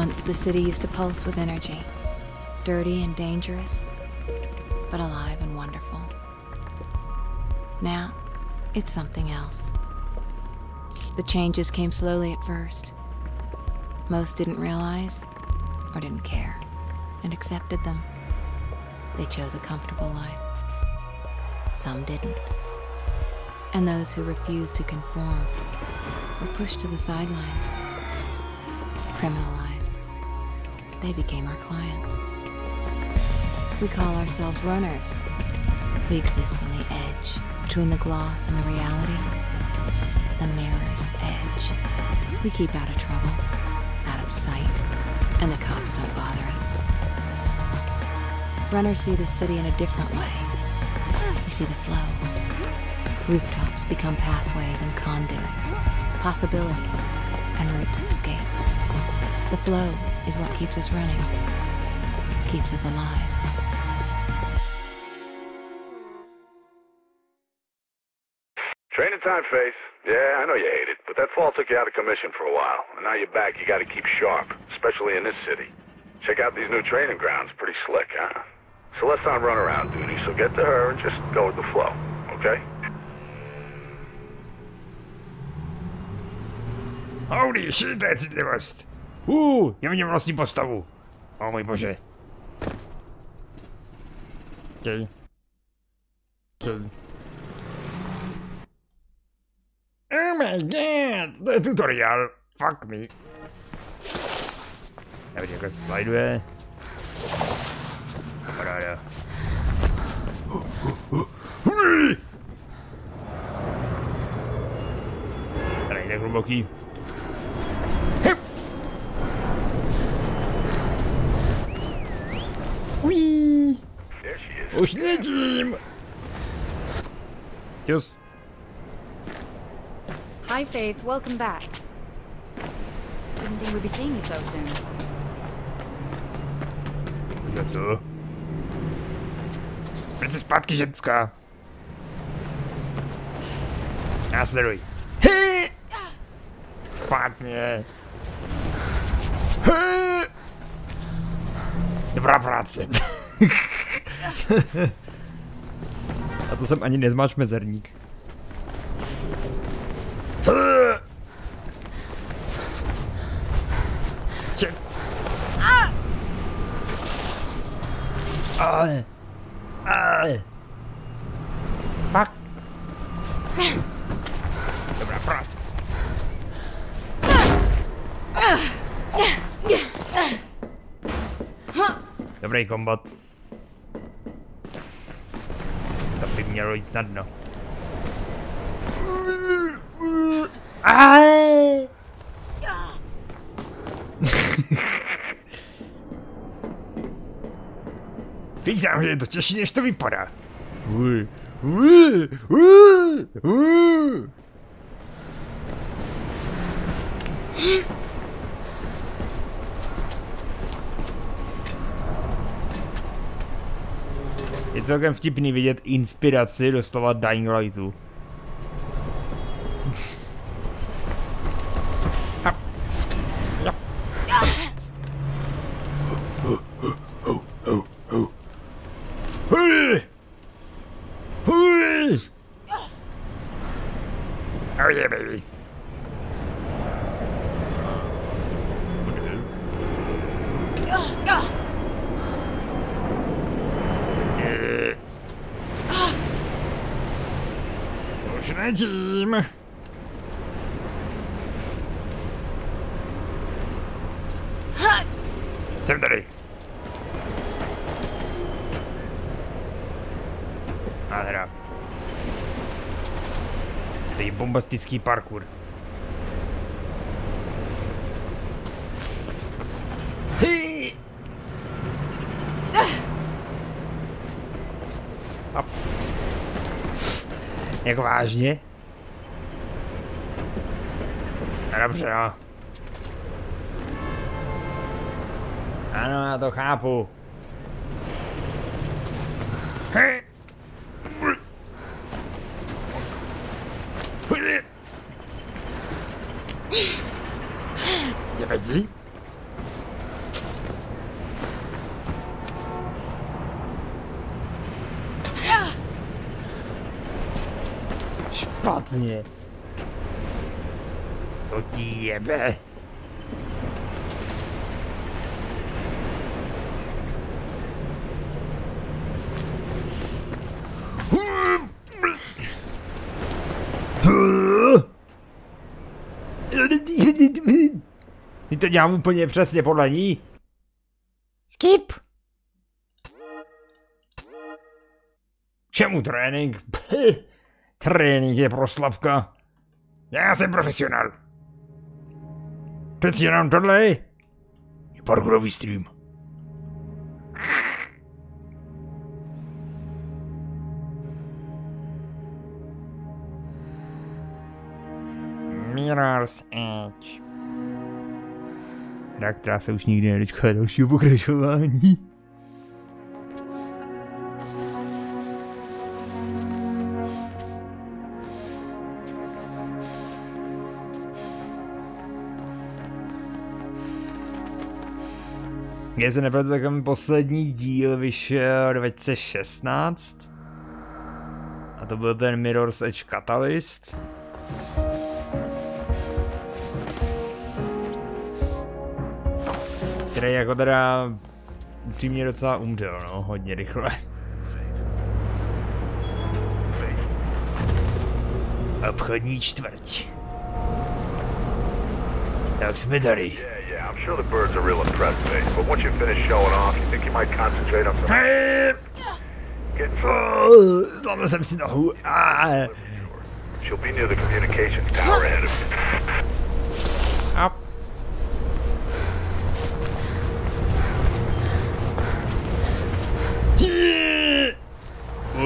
Once the city used to pulse with energy. Dirty and dangerous, but alive and wonderful. Now, it's something else. The changes came slowly at first. Most didn't realize, or didn't care, and accepted them. They chose a comfortable life. Some didn't. And those who refused to conform were pushed to the sidelines, criminalized. They became our clients. We call ourselves runners. We exist on the edge, between the gloss and the reality. The mirror's edge. We keep out of trouble, out of sight, and the cops don't bother us. Runners see the city in a different way. We see the flow. Rooftops become pathways and conduits, possibilities, and routes escape. The flow is what keeps us running, keeps us alive. Training time, Faith. Yeah, I know you hate it, but that fall took you out of commission for a while. And now you're back, you gotta keep sharp, especially in this city. Check out these new training grounds. Pretty slick, huh? Celeste's on runaround duty, so get to her and just go with the flow, okay? Holy shit, that's the most. Uuu, ja vidím vlastní postavu. O můj bože. Okay. Okay. Oh my god, to je tutoriál. Fuck me. Já vidím, jak sliduje. Paráda. Tady nejde hluboký. Ui! Już lecim! Cius. Hi Faith, welcome back. Didn't think we'd be seeing you so soon. No to. Widzę spadki dziecka. Nasleduj. Padnie. Hey! Dobrá práce. A to jsem ani nezmáč mezerník. Ale. Ale. Fuck. Dobrá práce. Dobrý kombat. To by mělo jít snadno. Aaaa! Říkám, že je to těžší, než to vypadá. Ui, ui, ui, ui. Je celkem vtipný vidět inspiraci doslova Dying Lightu. Hui! Hui! Oh yeah, baby. Eh. Už letím. Jsem tady. Nádhera. To bombastický parkour. A... Jako vážně? Dobře, no. Ano, já to chápu. Hej! Nevadí? špatně. Co ti jebe? Ty to dělám úplně přesně podle ní. Skip! Čemu trénink? trénink je pro Slavka. Já jsem profesionál. Přeci jenom tohle je parkourový stream. Mirror's Edge. Hra, která se už nikdy nedočká dalšího pokračování. Když se nepletu, tak poslední díl vyšel 2016. A to byl ten Mirror's Edge Catalyst. Který jako teda upřímně docela umřel, no, hodně rychle. Obchodní čtvrť. Tak jsme tady. I'm sure the birds are real impressed, Faith. But once you finish showing off, you think you might concentrate on some... Hej! Getting some... Oh, Zlomil jsem si nohu. Ah. She'll be near the communications tower ahead of you.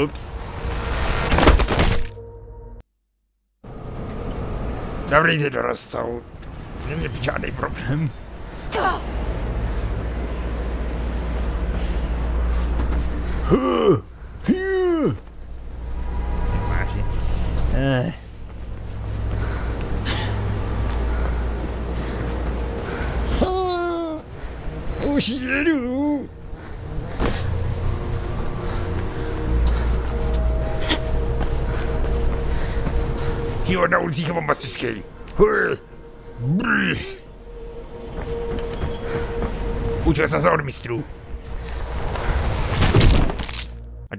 Oops. Zavrejte do rozstavu. Není žádný problém. Nemáži. Eh. Už jedu. Život na bombastický. Hui. Brr. Učil jsem se od mistrů. A.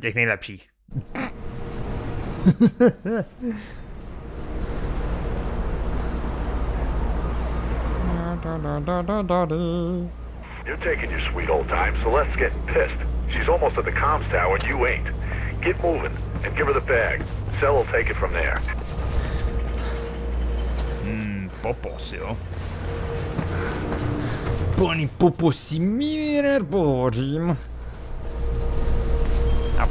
You're taking your sweet old time, Celeste's getting pissed. She's almost at the comms tower and you ain't. Get moving and give her the bag. Cell will take it from there. Popos, jo. S plným poposí mi rád pohovořím. A...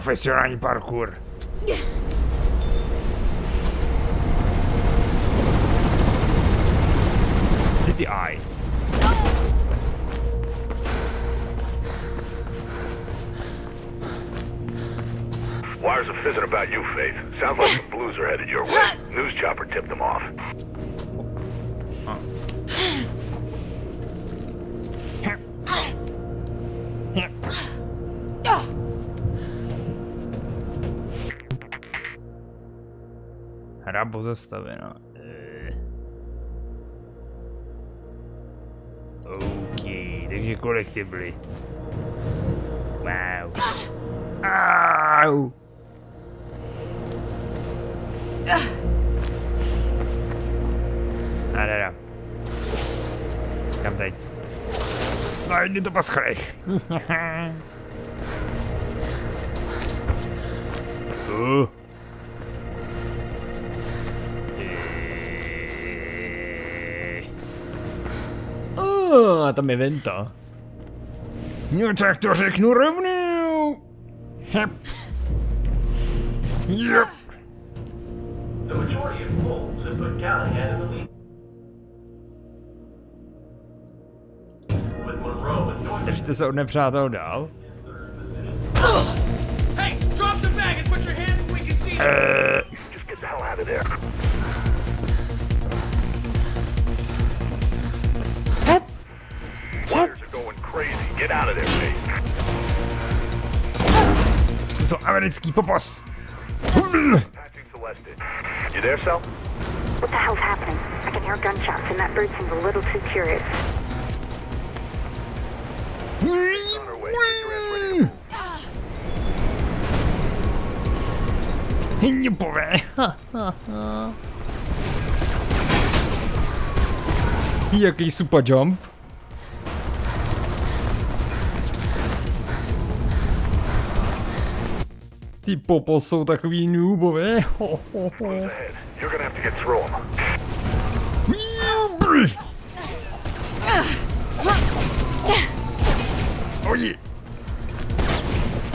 Já, profesionální parkour. City Eye. Wires are fizzing about you, Faith. Sounds like some blues are headed your way. News chopper tipped them off. Hra pozastavena. Eh. OK, takže kolik ty byly? Wow. Au. A teda. Kam teď? Slajdi to po schodech. uh. a tam je venta. No tak to řeknu rovnou. Hep. Yep. The majority of polls put the lead. Držte se od nepřátel dál. Hey, drop the bag and put your hands where we can see. To jsou americký popos. Patching Celeste. You there, Sal? What the hell's happening? I can hear gunshots, and that bird seems a little too curious. On her way. Get your Ty popos jsou takový noobové. Ho, ho, ho. Ahead. You're gonna have to get through them. Oji.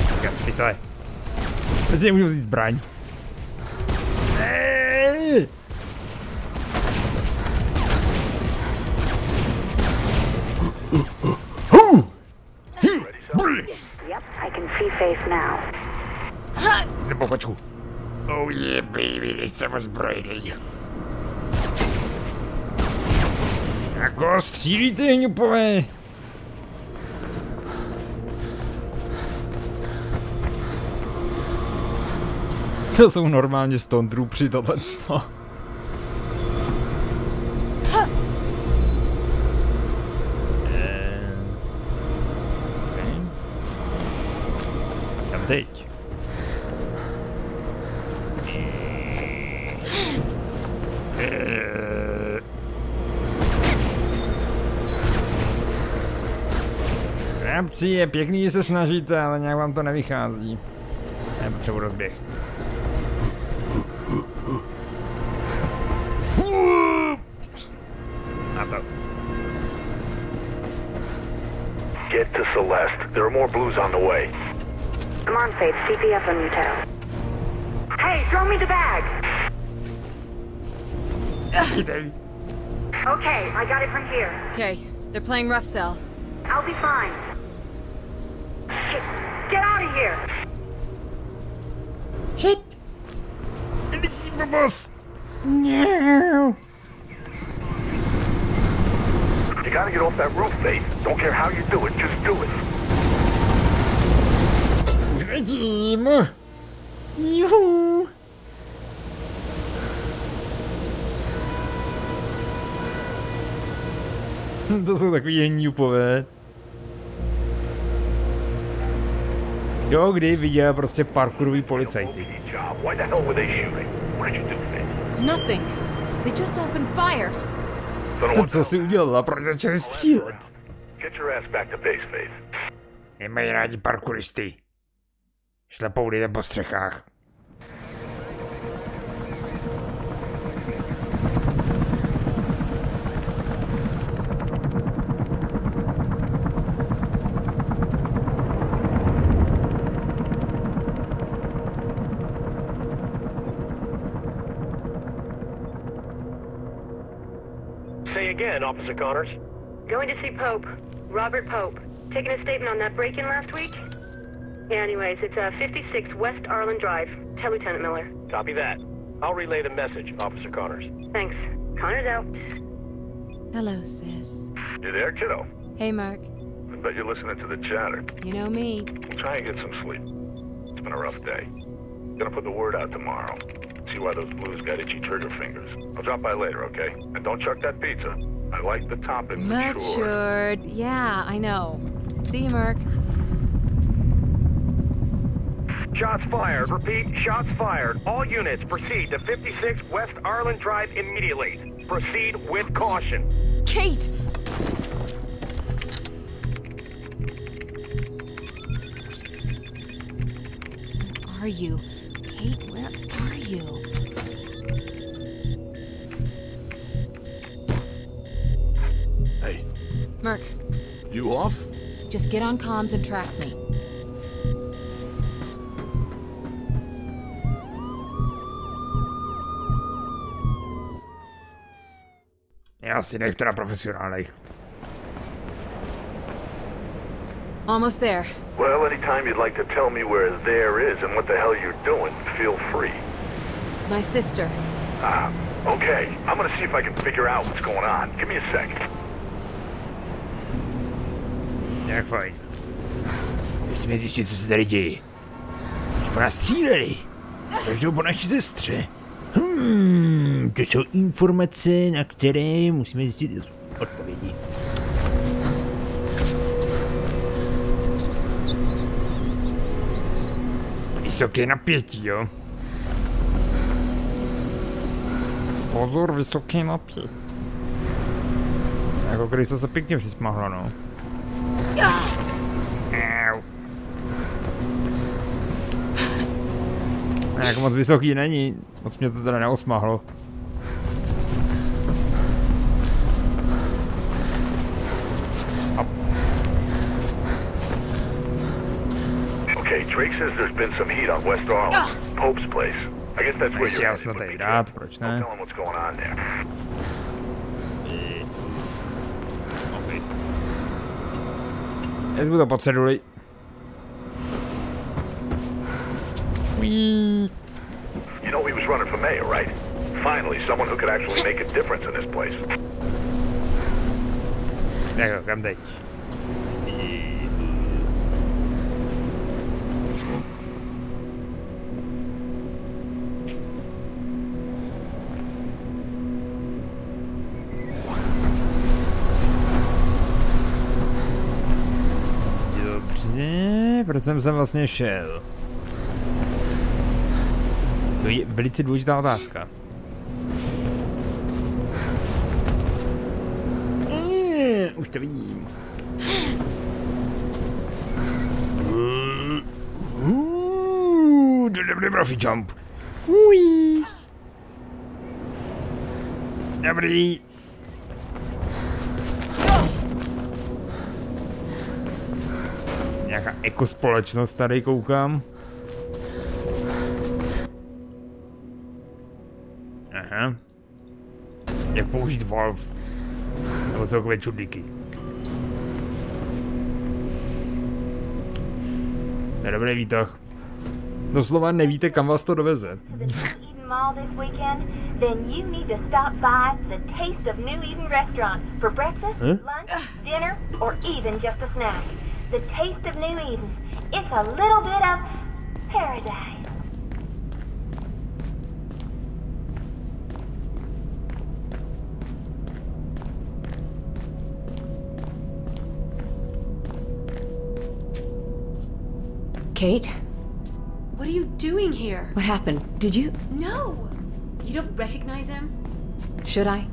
Počkat, pistole. Teď si nemůžu vzít zbraň. Eee. Zde popačku. Oh yeah, baby, jsem ozbrojený. Jako střílíte, hňupové? To jsou normálně Stone Troopři tohle. Chlapci, je pěkný, že se snažíte, ale nějak vám to nevychází. Já potřebuji rozběh. Na to. Get to Celeste. There are more blues on the way. Come on, Faith, CPF on Tao. Hey, throw me the bag! Okay, I got it from here. Okay, they're playing rough cell. I'll be fine. Here! Shit! Rychlý popos! No. You gotta get off that roof, Faith. Don't care how you do it, just do it. Už letím! Juhu! To jsou takový hňupové. They just opened fire. Don't know what Co si udělala, proč začali střílet? Nemají rádi parkouristy. Šlepou lidem po střechách. Officer Connors. Going to see Pope. Robert Pope. Taking a statement on that break-in last week? Yeah, anyways, it's uh, 56 West Arlen Drive. Tell Lieutenant Miller. Copy that. I'll relay the message, Officer Connors. Thanks. Connor's out. Hello, sis. You there, kiddo? Hey, Mark. I bet you're listening to the chatter. You know me. We'll try and get some sleep. It's been a rough day. Gonna put the word out tomorrow. See why those blues got itchy trigger fingers. I'll drop by later, okay? And don't chuck that pizza. I like the topping mature. Matured. Yeah, I know. See you, Mark. Shots fired. Repeat, shots fired. All units proceed to 56 West Arlen Drive immediately. Proceed with caution. Kate! Where are you? Kate, where are you? Merc, you off? just get on comms and track me. Já si nech teda profesionálech. Almost there. Well, anytime you'd like to tell me where there is and what the hell you're doing, feel free. It's my sister. Ah, okay. I'm gonna see if I can figure out what's going on. Give me a sec. Jak fajn. Musíme zjistit, co se tady děje. Už po nás stříleli. Každou po naší sestře. Hmm, to jsou informace, na které musíme zjistit odpovědi. Vysoké napětí, jo? Pozor, vysoké napětí. Jako když to se pěkně přismahlo, no. Jak moc vysoký není, moc mě to teda neosmahlo. Okay, Drake says there's been some heat on West Arlen. Pope's place. I guess that's where you're já snad headed, but be rád, careful. proč Don't ne? tell him what's going on there. Vezmu to pod ceduli. Uí. You know he was running for mayor, right? Finally, someone who could actually make a difference in this place. Jako, kam teď? Dobře, proč jsem sem vlastně šel? To je velice důležitá otázka. Eh, Už to vidím. Uh, Dobrý profi jump. Ui. Dobrý. Nějaká ekospolečnost tady koukám. Valve. Nebo celkově čudlíky. Dobrý výtah. Doslova nevíte, kam vás to doveze. Mall this weekend, then you need to stop by the Taste of New Eden restaurant for breakfast, Huh? lunch, dinner, or even just a snack. The Taste of New Eden. It's a little bit of paradise. Kate, What are you doing here? what happened? Did you? No! You don't recognize him? Should I?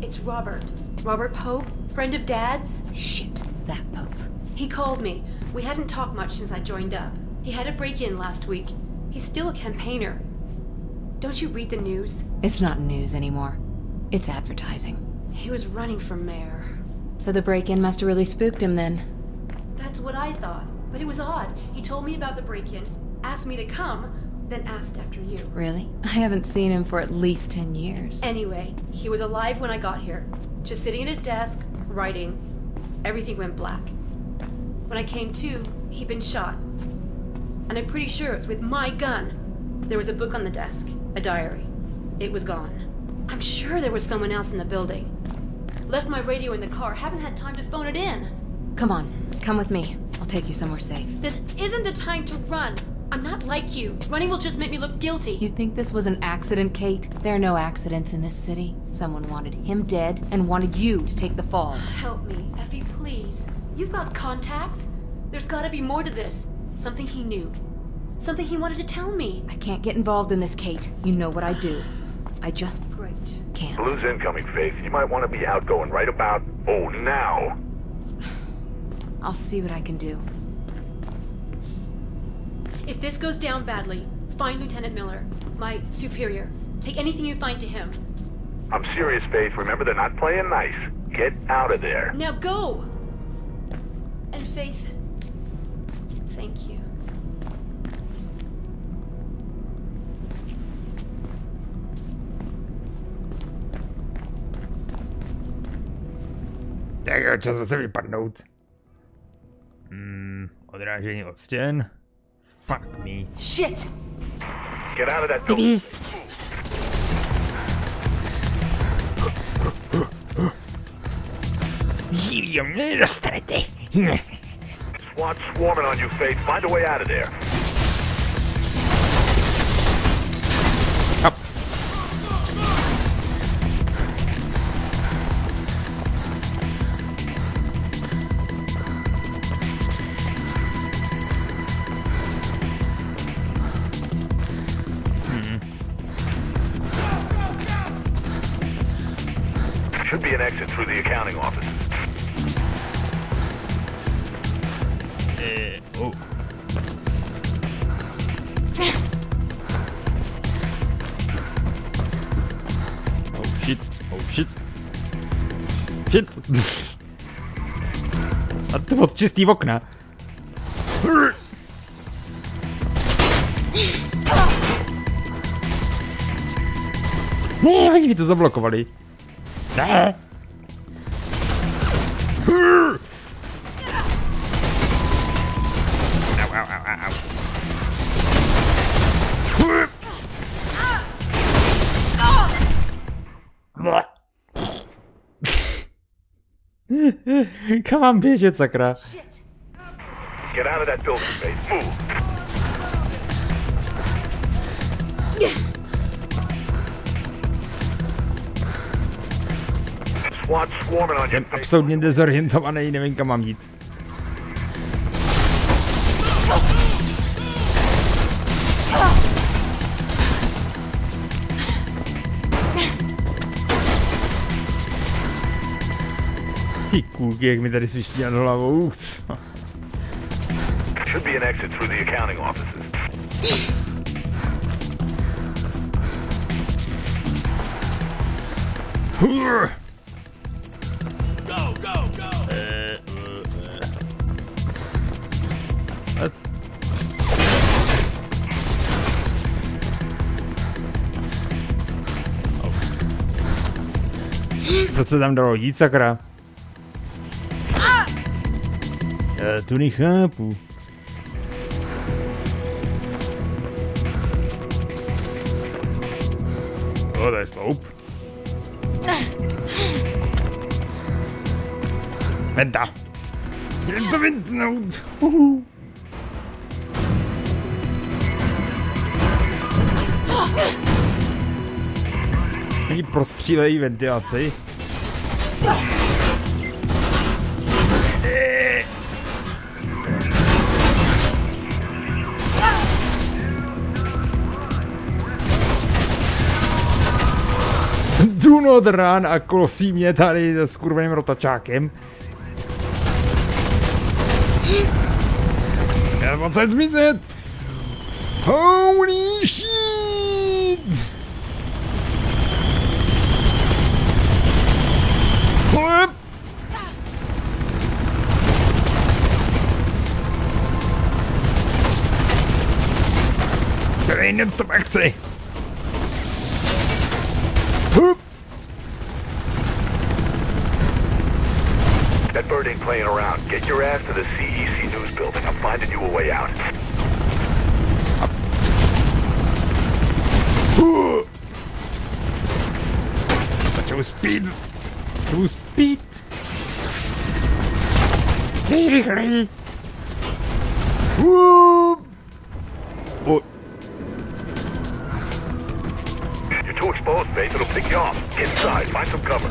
It's Robert. Robert Pope, friend of Dad's. Shit, that Pope. He called me. We hadn't talked much since I joined up. He had a break in last week. He's still a campaigner. Don't you read the news? It's not news anymore. It's advertising. He was running for mayor. So the break-in must have really spooked him then. That's what I thought. But it was odd. He told me about the break in, asked me to come, then asked after you. Really? I haven't seen him for at least 10 years. Anyway, he was alive when I got here. Just sitting at his desk, writing. Everything went black. When I came to, he'd been shot. And I'm pretty sure it's with my gun. There was a book on the desk, a diary. It was gone. I'm sure there was someone else in the building. Left my radio in the car, haven't had time to phone it in. Come on, come with me. I'll take you somewhere safe. This isn't the time to run. I'm not like you. Running will just make me look guilty. You think this was an accident, Kate? There are no accidents in this city. Someone wanted him dead and wanted you to take the fall. Help me, Effie, please. You've got contacts. There's gotta be more to this. Something he knew. Something he wanted to tell me. I can't get involved in this, Kate. You know what I do. I just Great. can't. Blue's incoming, Faith. You might want to be outgoing right about, oh, now. I'll see what I can do. If this goes down badly, find Lieutenant Miller, my superior. Take anything you find to him. I'm serious, Faith. Remember, they're not playing nice. Get out of there. Now go! And Faith, thank you. Tak jo, čas se vypadnout. Hmm, odrážení od stěn. Fuck me. Shit! Get out of that building. Please. Živý mě nedostanete. SWAT swarming on you, Faith. Find a way out of there. Čistý okna. Ne, oni mi to zablokovali. Ne. Come wiecie co gra. Get out of that building, mate. Move. Jestem absolutnie dezorientowany i nie wiem, co mam hit. Ty kůlky, jak mi tady sviští nad hlavou. Should be an exit through the accounting offices. Go, go, go. Proč se tam dalo jít, sakra? Já tu nechápu. O, to je sloup. Venta. Jdem to vytnout. Uhu. Oni prostřílejí ventilaci. Do not run a kosí mě tady se skurveným rotačákem. Já mám se zmizet! Holy shit! Hup! Non-stop akce! Hup! Get your ass to the CEC News building. I'm finding you a way out. Začal speed! Začal speed! Nejrychleji! Hup! O, You're too exposed, Faith. It'll pick you off. Inside. Find some cover.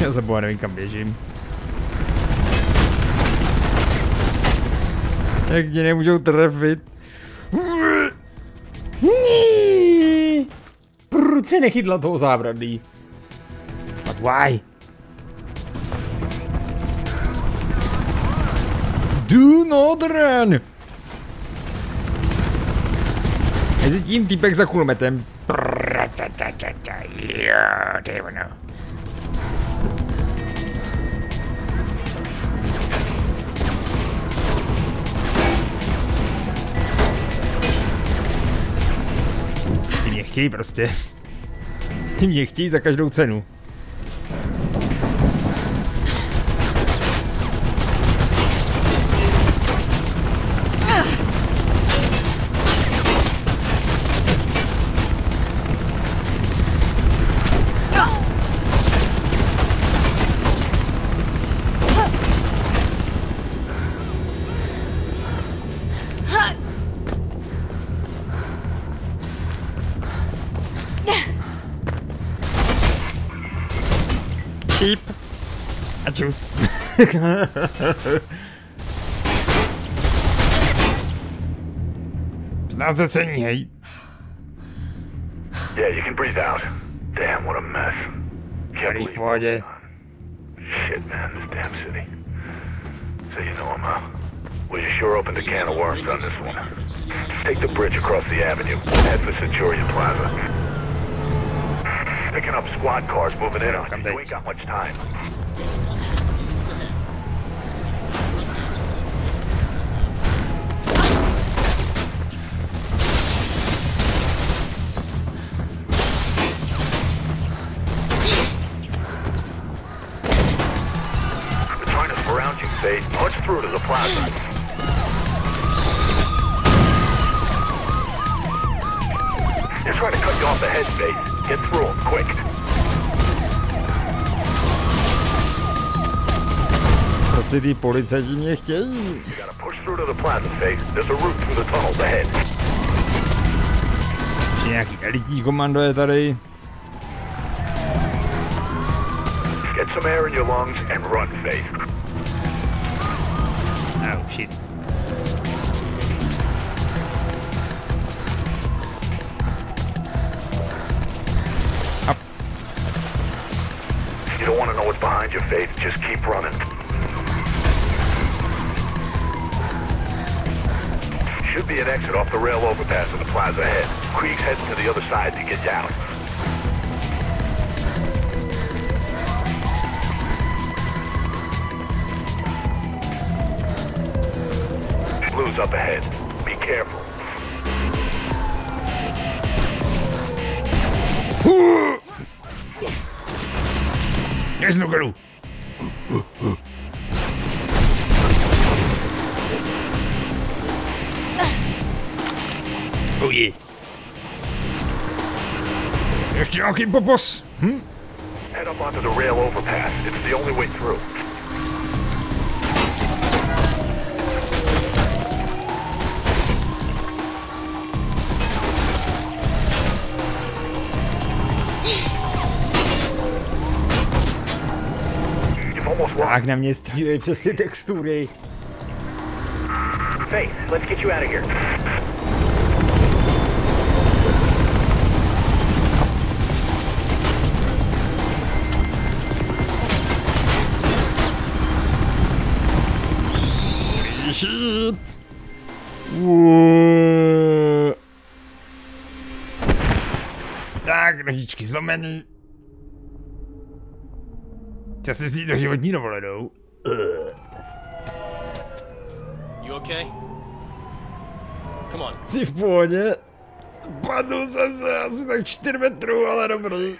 já za boha nevím Jak mě nemůžou trefit? Proč se nechytla toho zábradlí? But why? Do not run! Mezi tím týpek za kulometem. Jo. Chtějí prostě. Ty mě chtějí za každou cenu. Znám to cení, hej. Yeah, you can breathe out. Damn, what a mess. Can't v believe pohodě. Shit, man, this damn city. So you know him, huh? Well, you sure opened a can of worms on this one. Take the bridge across the avenue. Head for Centurion Plaza. Picking up squad cars moving in on you. You ain't got much time. Through plaza. They're trying to cut you off the head, Faith. Get through them, quick. Prostě ty policajti mě chtějí. You gotta push through to the plaza, Faith. There's a route through the tunnels ahead. Ještě nějaký elitní komando je tady. Get some air in your lungs and run, Faith. Oh shit. You don't want to know what's behind you, Faith. Just keep running. Should be an exit off the rail overpass in the plaza ahead. Krieg's heading to the other side to get down. Blue's up ahead. Be careful. Jest do golu. Oh je. There's nějaký popos. Hm? Head up onto the rail overpass. It's the only way through. Tak na mě střílej přes ty textury. Faith, let's get you out of here. Shit. Tak, nožičky zlomený. Chtěl jsem si jít do životní dovolenou. You okay? Come on. Jsi v pohodě? Spadl jsem se asi tak 4 metrů, ale dobrý.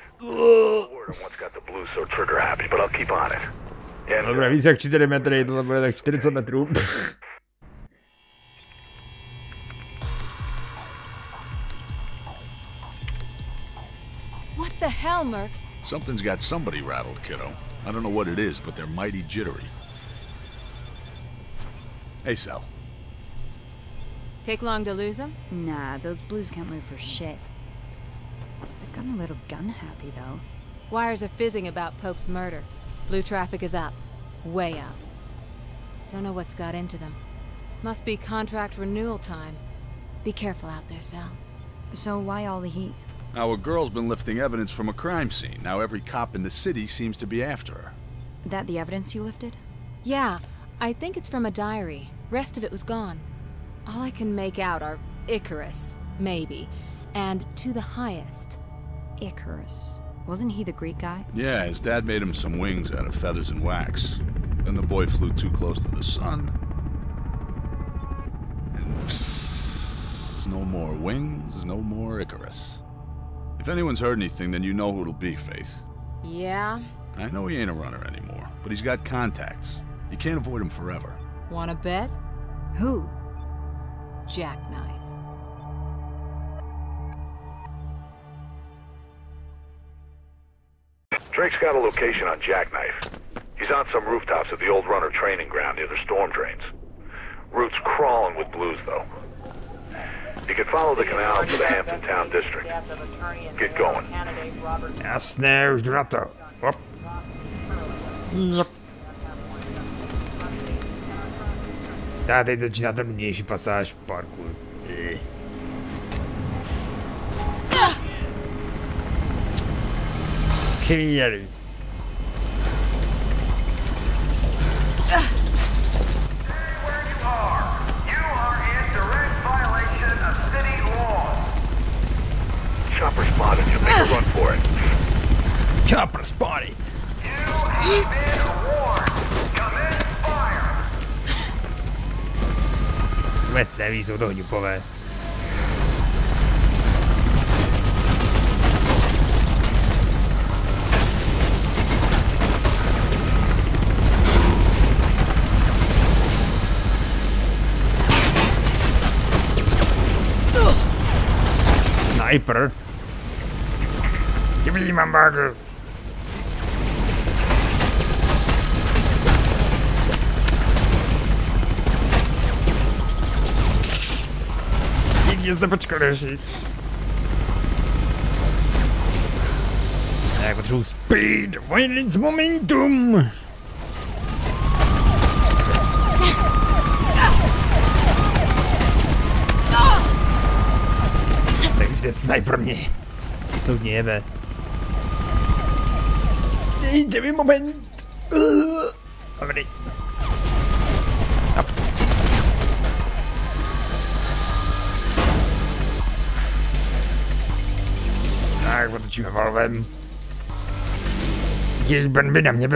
And, Dobré, víc jak 4 metry, tohle bude tak 40 metrů. What the hell, Merc? Something's got somebody rattled, kiddo. I don't know what it is, but they're mighty jittery. Hey, Sal. Take long to lose him? Nah, those blues can't move for shit. They've gotten a little gun happy, though. Wires are fizzing about Pope's murder. Blue traffic is up. Way up. Don't know what's got into them. Must be contract renewal time. Be careful out there, Sal. So why all the heat? Our girl's been lifting evidence from a crime scene. Now every cop in the city seems to be after her. That the evidence you lifted? Yeah, I think it's from a diary. Rest of it was gone. All I can make out are Icarus, maybe, and to the highest. Icarus. Wasn't he the Greek guy? Yeah, his dad made him some wings out of feathers and wax. Then the boy flew too close to the sun. And psst, no more wings, no more Icarus. If anyone's heard anything, then you know who it'll be, Faith. Yeah? I know he ain't a runner anymore, but he's got contacts. You can't avoid him forever. Wanna bet? Who? Jackknife. Drake's got a location on Jackknife. He's on some rooftops at the old runner training ground near the storm drains. Root's crawling with blues, though. You can follow the canal to the Hampton Town District. Get going. Yes, there's Drotto. Up. Yep. Da, tem decinată mniejszy pasaż parkour. Scary. Eh. spotted. You'll make a run for it. Chopper spotted. You have been warned. fire. Vece, vízou do hňupové. sniper Me my burger. Nikdy zde počkal řešit. Já potřebuji speed, violence, momentum. Tak už jde sniper mě. Soudně jebe. Idziemy, moment. Dobra. Tak, wrócimy wolem. Gdzieś by nam nie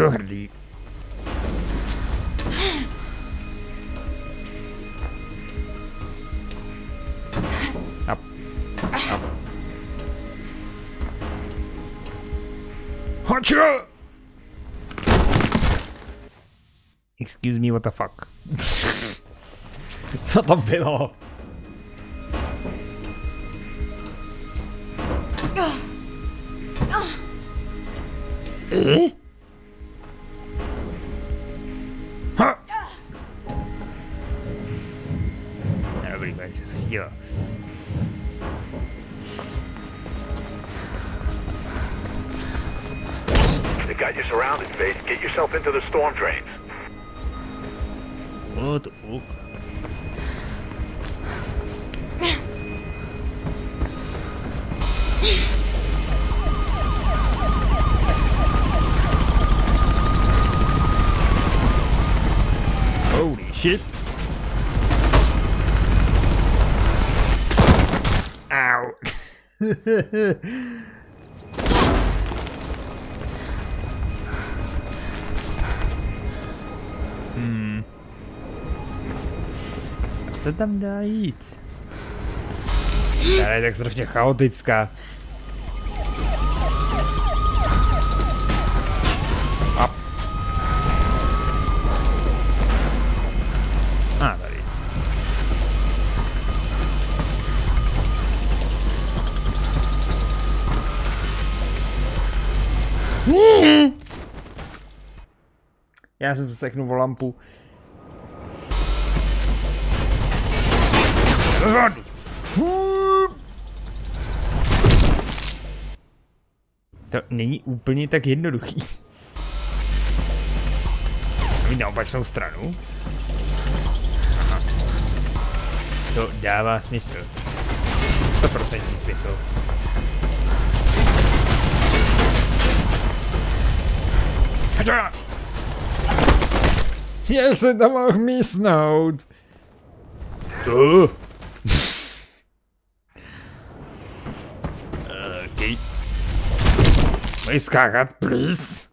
Watch out! Excuse me, what the fuck? Co to bylo? Ha! Dobrý, takže se. They got you surrounded, Faith. Get yourself into the storm drains what the fuck? Holy shit. Ow. Co tam dá jít? Ta je tak strašně chaotická. A. A, tady. Já jsem se seknul lampu. To není úplně tak jednoduchý. Jít na opačnou stranu. Aha. To dává smysl. 100% smysl. Hača! Jak se tam mohl mísnout? To? Please?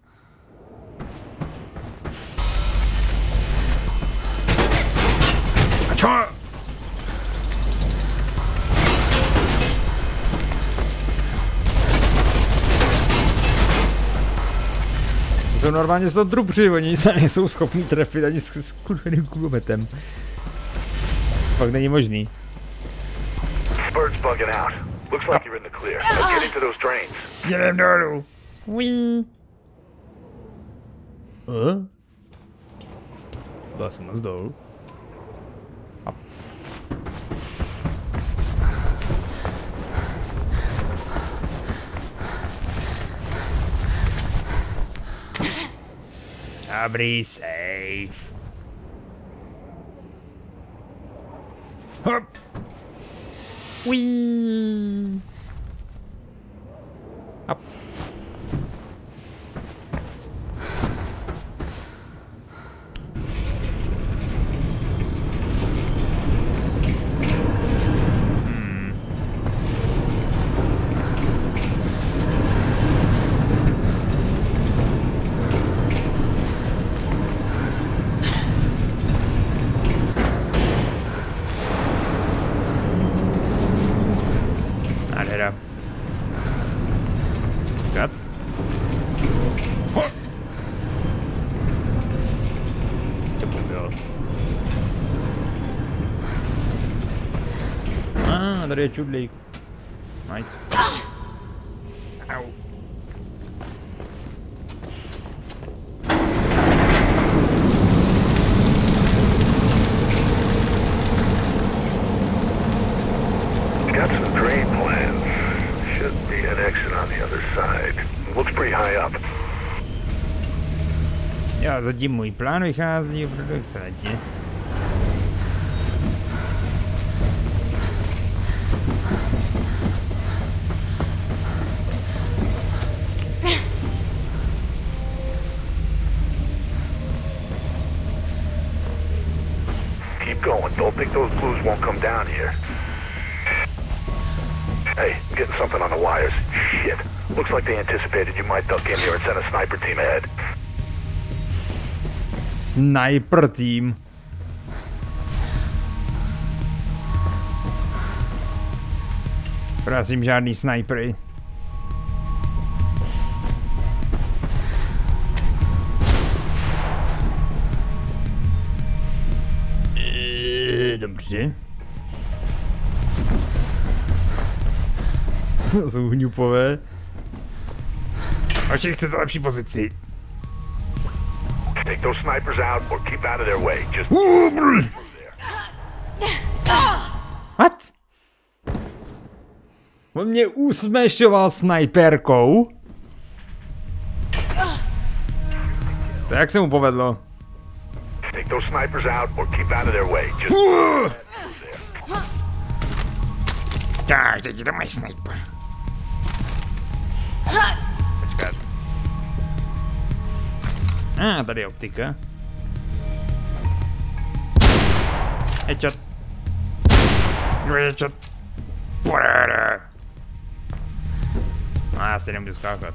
A čo? To jsou normálně to drubři, oni se nejsou schopni trefit ani s, s kurveným kulometem. Fakt není možný. Bird's bugging out. Looks like you're in the clear. Now get into those drains. Jdem dolů. Ui. Hã? Nossa, mas dou. Abre safe. Hop. Ui. Up. André Judley. Nice. Ow. Got some drain plans. Should be an exit on the other side. Looks pretty high up. Ja, za dzimu i planu i hazi, w nie? Send a sniper team ahead. Sniper team. Prosím, žádný snipery. Eh, Dobře. To jsou hňupové. Oči, chcete lepší pozici. Take those snipers out or keep out of their way. Just What? On mě usměšťoval snajperkou. To jak se mu povedlo? take those snipers out or keep out of their way. Just Tak, teď to mají sniper. A, ah, tady je optika. Headshot. Headshot. Paráda. No, já si nemůžu skákat.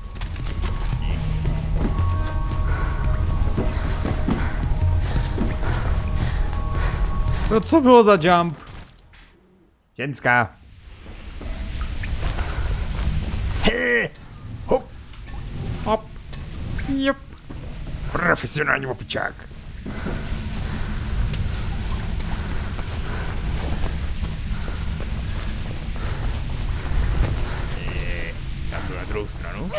No co bylo za jump? Ženská. He, hop, hop, jop. Profesionální opičák. Eh, Tam jdu na druhou stranu.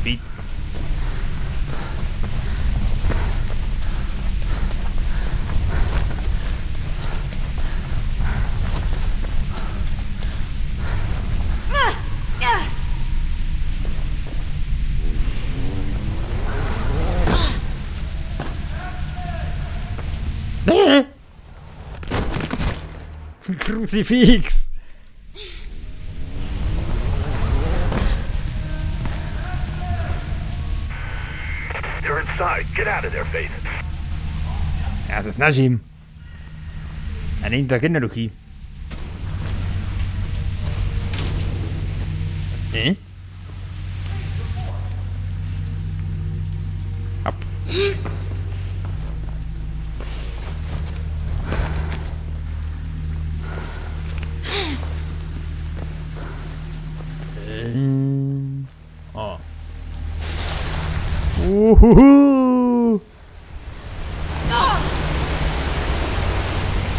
Speed. Crucifix! You're inside. Get out of there, Faith. Já se snažím. A není to tak jednoduchý. Hm? Hop. Uhuhu.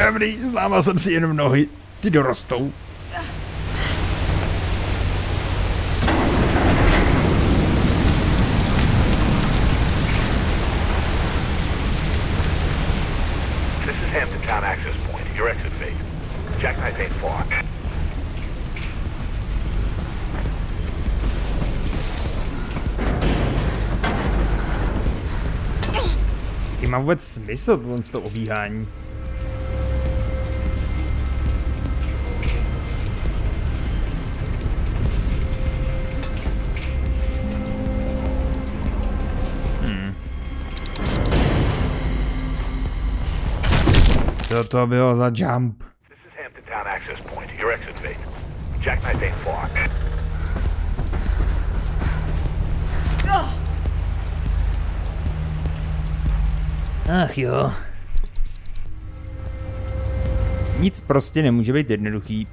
Dobrý, zlámal jsem si jenom nohy. Ty dorostou. Vůbec smysl tohle toho obíhání. Hmm. Co to bylo za jump? This is Hampton Town access point. Your exit ain't far. Ach jo. Nic prostě nemůže být jednoduchý.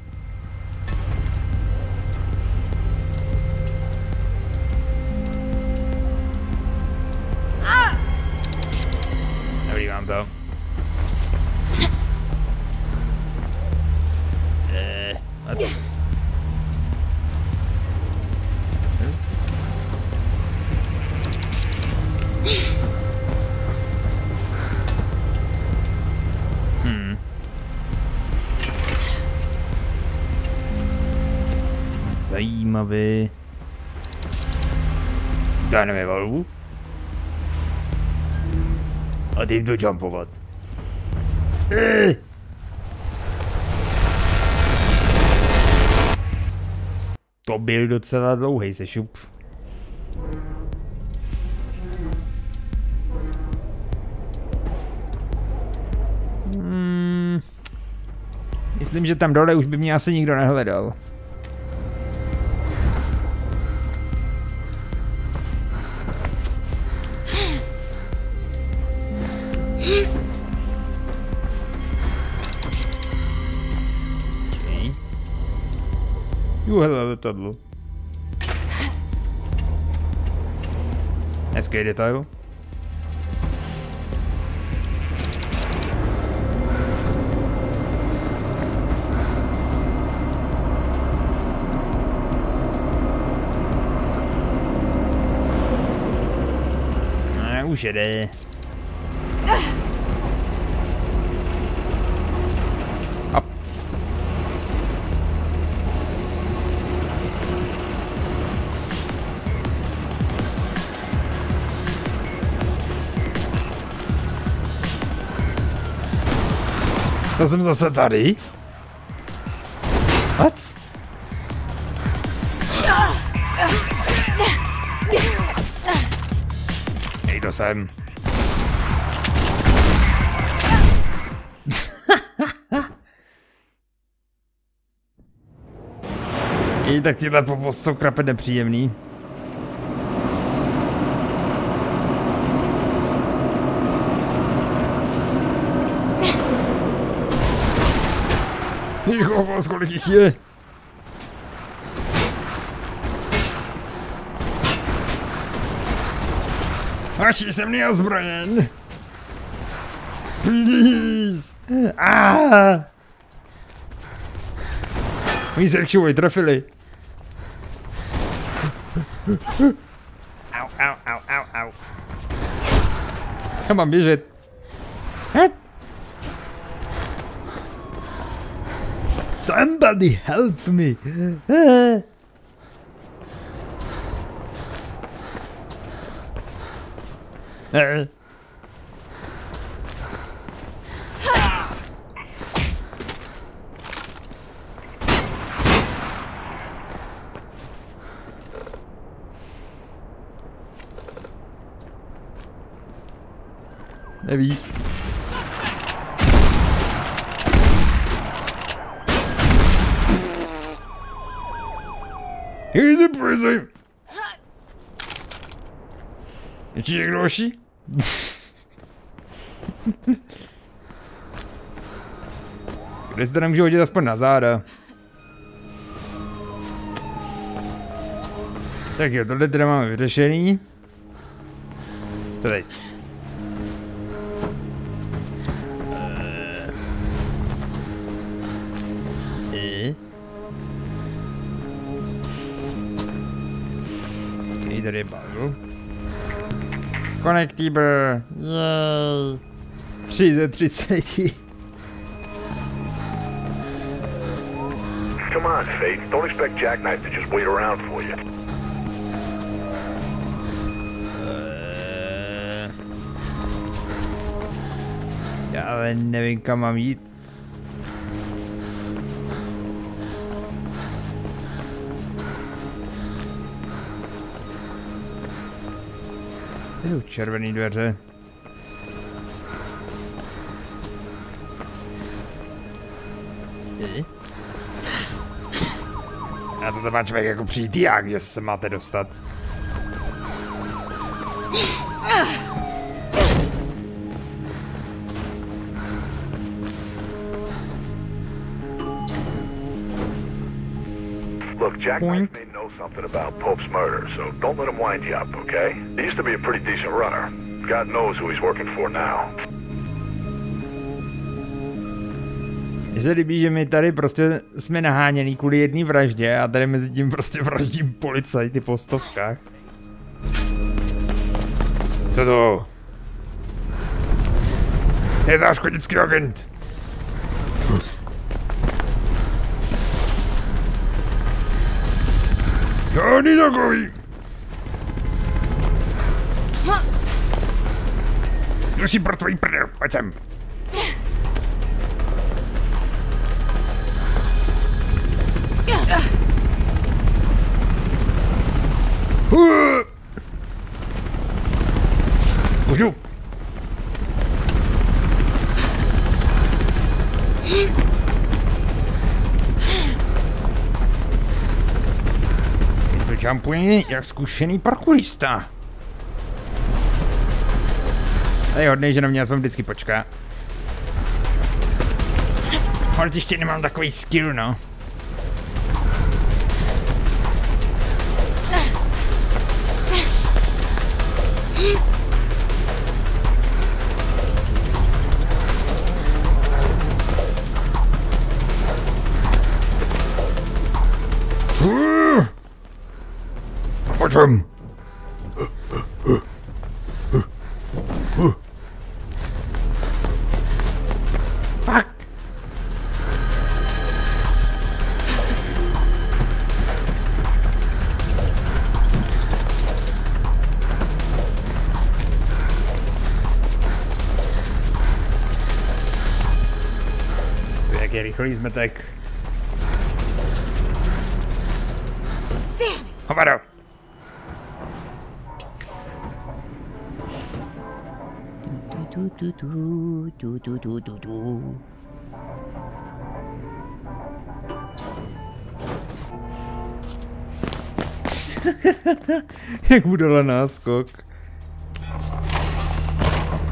Tím to jumpovat. To byl docela dlouhý sešup. Hmm. Myslím, že tam dole už by mě asi nikdo nehledal. Voilà le tableau. Est-ce qu'il est tard? où j'allais. To jsem zase tady? What? Hej, to sem. I tak tyhle povoz jsou krape nepříjemný. Povoz, kolik jich je? Ači jsem neozbrojen. Please. Ah. Oni se actually trefili. Au, au, au, au, au. Kam mám běžet? Somebody help me. Neví. Here's a prison. Ještě někdo další? Kde se to nemůžu hodit aspoň na záda? Tak jo, tohle teda máme vyřešený. Co teď? Connectible! Yay! 3 ze 30. Come on, Faith. Don't expect Jackknife to just wait around for you. ale nevím kam mám jít. Červený dveře. A to má člověk jako přijít jak, že se máte dostat. Jack Boink. may know something about Pope's murder, so don't let him wind you up, okay? He used to be a pretty decent runner. God knows who he's working for now. Mně se líbí, že my tady prostě jsme naháněný kvůli jedné vraždě a tady mezi tím prostě vraždí policajty po stovkách. Co to? To je záškodický agent. Žádný takový. Dusím pro tvojí prdel, pojď sem. Uh. To jumpuje jak zkušený parkourista. A je hodný, že na mě aspoň vždycky počká. Ale ještě nemám takový skill, no. from Jak mu dala náskok.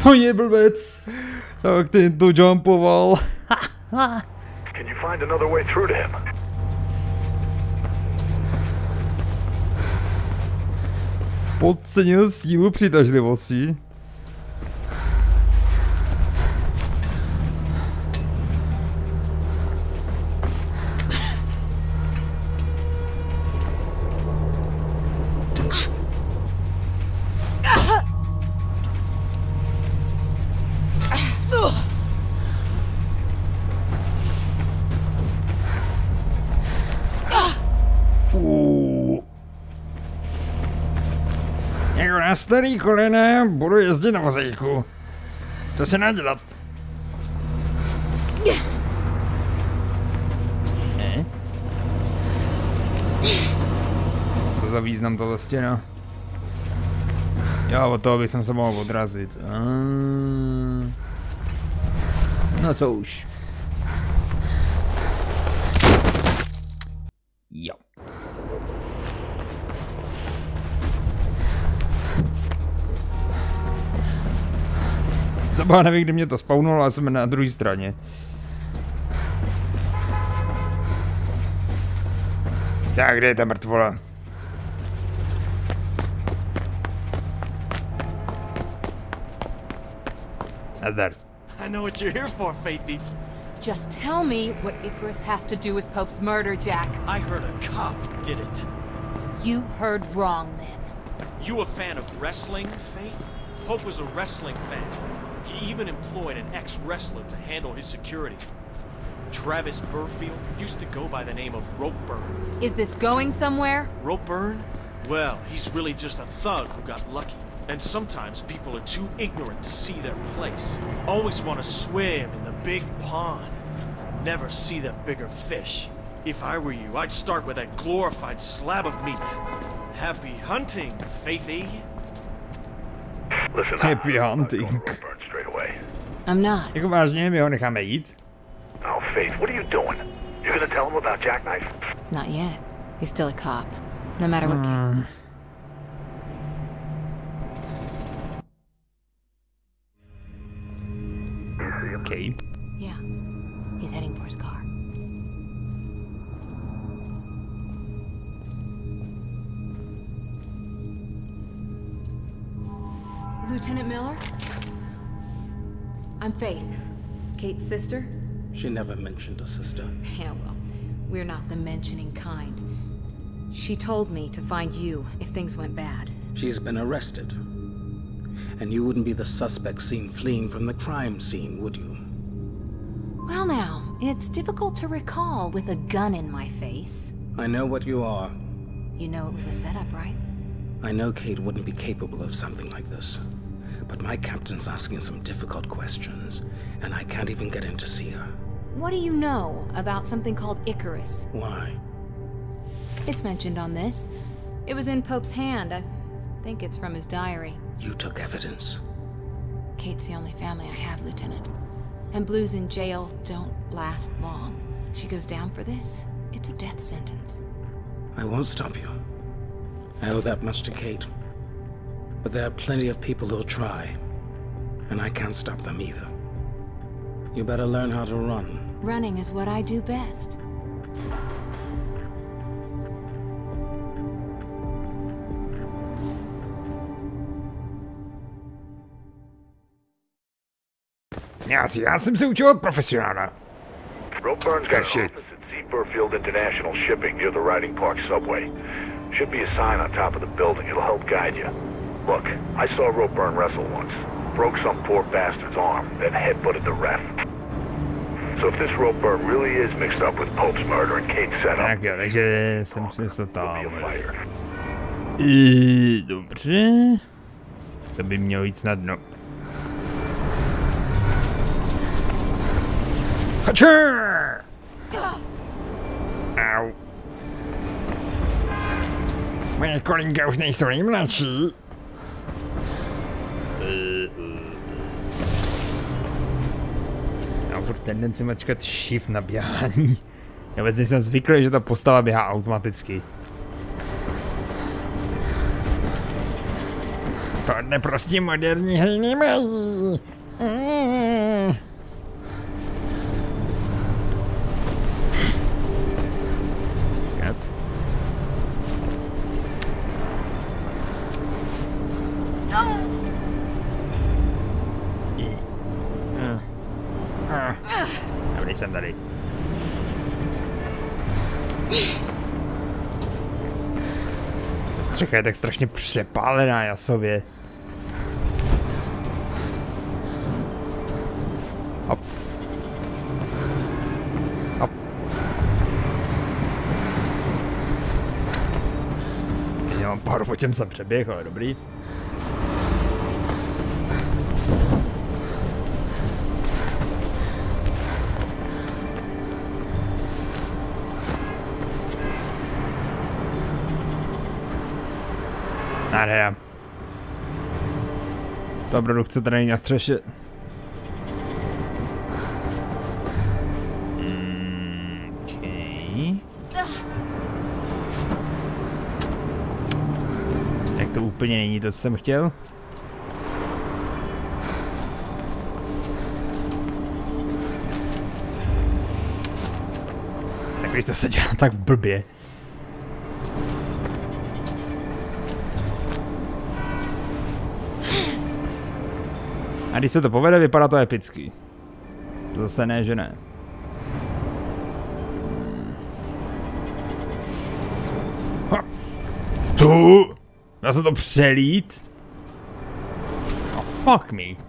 To je blbec. Tak ten to jumpoval. Can you find another way through to him? Podcenil sílu přitažlivosti. Na starý kolena budu jezdit na vozejku. To se nedá dělat. Ne? Co za význam tohle stěna? Jo, od toho bych se mohl odrazit. No co už. Jo. Třeba nevím, kdy mě to spawnulo, ale jsme na druhé straně. Tak, kde je ta mrtvola? Nazdar. I know what you're here for, Faithy. Just tell me what Icarus has to do with Pope's murder, Jack. I heard a cop did it. You heard wrong then. You a fan of wrestling, Faith? Pope was a wrestling fan. He even employed an ex-wrestler to handle his security. Travis Burfield used to go by the name of Ropeburn. Is this going somewhere? Ropeburn? Well, he's really just a thug who got lucky. And sometimes people are too ignorant to see their place. Always want to swim in the big pond. Never see the bigger fish. If I were you, I'd start with that glorified slab of meat. Happy hunting, Faithy. Listen, Happy hunting. straight away. I'm not. Jako vážně, my ho necháme jít? Oh, Faith, what are you doing? You gonna tell him about Jackknife? Not yet. He's still a cop. No matter what Kate Hmm. says. Okay. Yeah. He's heading for his car. Lieutenant Miller? I'm Faith. Kate's sister? She never mentioned a sister. Yeah, well, we're not the mentioning kind. She told me to find you if things went bad. She's been arrested. And you wouldn't be the suspect seen fleeing from the crime scene, would you? Well, now, it's difficult to recall with a gun in my face. I know what you are. You know it was a setup, right? I know Kate wouldn't be capable of something like this. But my captain's asking some difficult questions, and I can't even get in to see her. What do you know about something called Icarus? Why? It's mentioned on this. It was in Pope's hand. I think it's from his diary. You took evidence. Kate's the only family I have, Lieutenant. And blues in jail don't last long. She goes down for this, it's a death sentence. I won't stop you. I owe that much to Kate. But there are plenty of people who'll try. And I can't stop them either. You better learn how to run. Running is what I do best. Já, si, já jsem se učil od profesionála. Rope Burn's got an Shit. office at Seaburfield International Shipping near the Riding Park subway. Should be a sign on top of the building. It'll help guide you. Look, I saw Rope Burn wrestle once. Broke some poor bastard's arm, then headbutted the ref. So if this Rope Burn really is mixed up with Pope's murder and Kate's setup, Tak jo, takže jsem si to tam. he'll be a fighter. I, dobře. To by mělo jít snadno. Hačer! Au. Moje kolinka už nejsou nejmladší. Furt tendenci mačkat shift na běhání. Já vůbec nejsem zvyklý, že ta postava běhá automaticky. Tohle prostě moderní hry nemají. Mm. Je tak strašně přepálená jasově. Hop. Hop. Já mám pár, po čem jsem přeběh, ale dobrý. Nádhera. Ta produkce tady není na střeše. Mm, okay. Tak to úplně není to, co jsem chtěl. Tak když to se dělá tak blbě. A když se to povede, vypadá to epicky. To zase ne, že ne. Tu! Dá se to přelít? Oh, fuck me.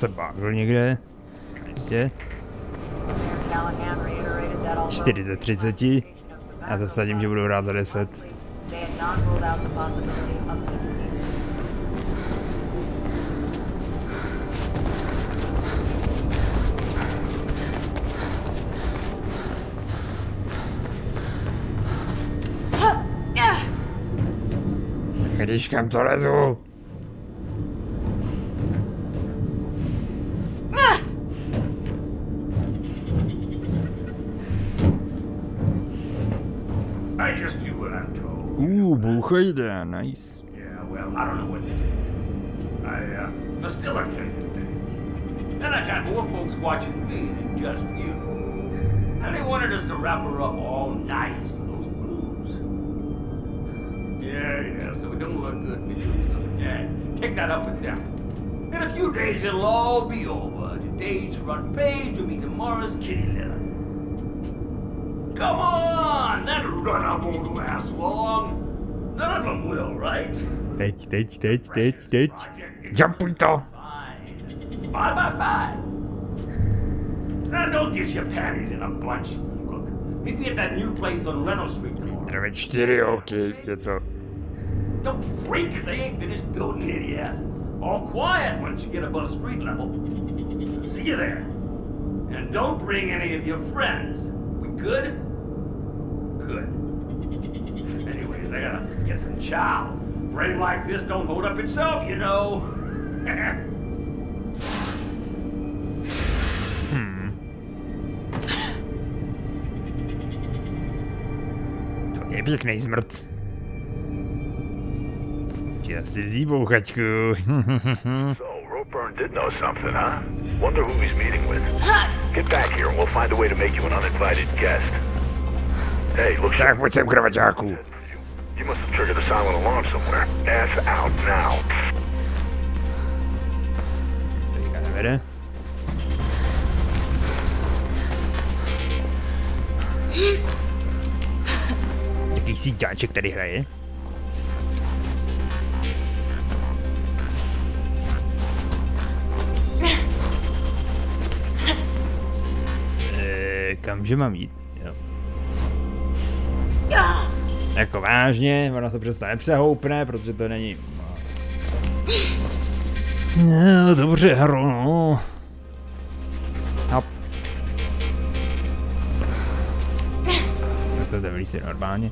Zase bugl někde. Jistě. 4 ze 30. Já to vsadím, že budu hrát za 10. Když kam to lezu? Bůchej jde, nice. Yeah, well, I don't know what to do. I, uh, facilitated things. Then I got more folks watching me than just you. And they wanted us to wrap her up all night for those blues. Yeah, yeah, so it don't look good for you. Yeah, take that up with them. In a few days, it'll all be over. Today's front page will be tomorrow's kitty litter. Come on! That run-up won't last long. None of them will, right? Teď, teď, teď, teď, teď. Jumpuj to! Five by five. Now don't get your panties in a bunch. Look, meet me at that new place on Reynolds Street tomorrow. Jdeme čtyři, ok, je to. Don't freak, they ain't finished building it yet. All quiet once you get above street level. See you there. And don't bring any of your friends. We good? Good. Anyways, I gotta get some chow. Frame like this don't hold up itself, you know. hmm. To je pěkný zmrt. Já si vzí bouchačku. Ropeburn did know something, huh? Wonder who he's meeting with. Get back here and we'll find a way to make you an uninvited guest. Hey, look, tak pojď sem, kravaťáku. You must have triggered a silent alarm somewhere. Ass out now. Teďka nevede. Jaký síťáček tady hraje? Eee, kamže mám jít? Jako vážně, ona se přesto nepřehoupne, protože to není... No, dobře, hro, no. Hop. Tak to jde si normálně.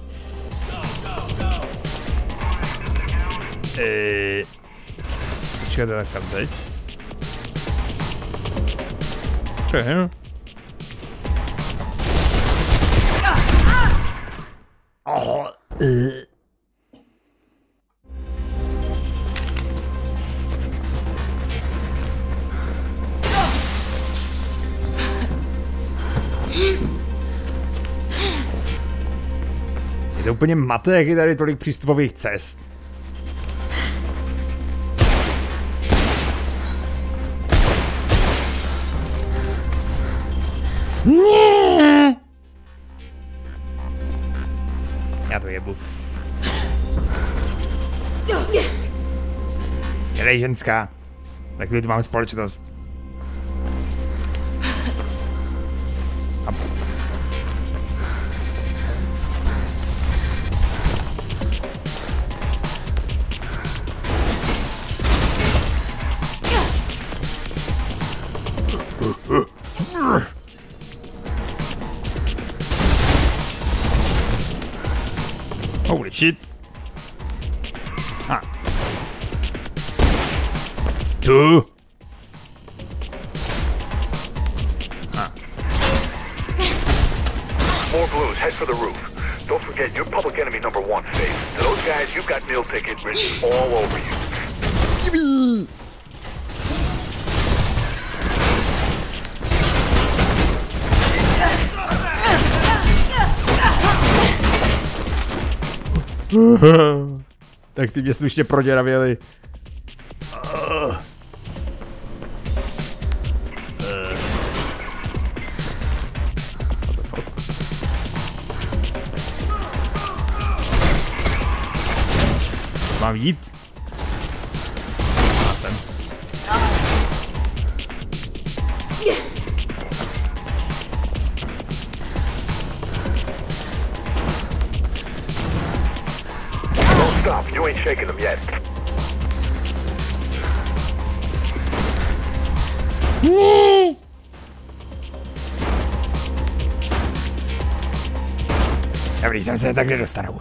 Eee... Počkejte, tak kam teď? Okay, no. Oh, uh. Je to úplně mate, jak je tady tolik přístupových cest. Ne! jebów. Rezienska. Tak lud mam społeczność. Mě slušně proděravěli. se takhle dostanou.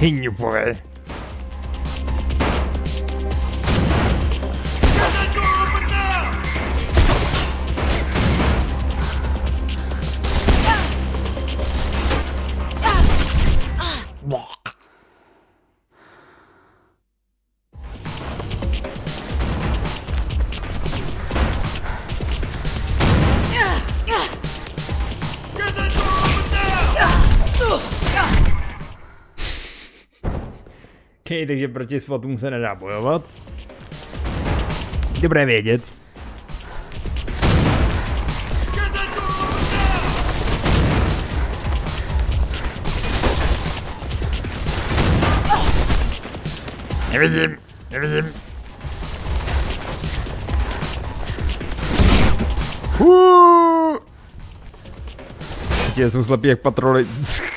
Hinňupové. Takže proti SWATům se nedá bojovat. Dobré vědět. Nevidím, nevidím. Uh! Já jsem slepý jak patroly.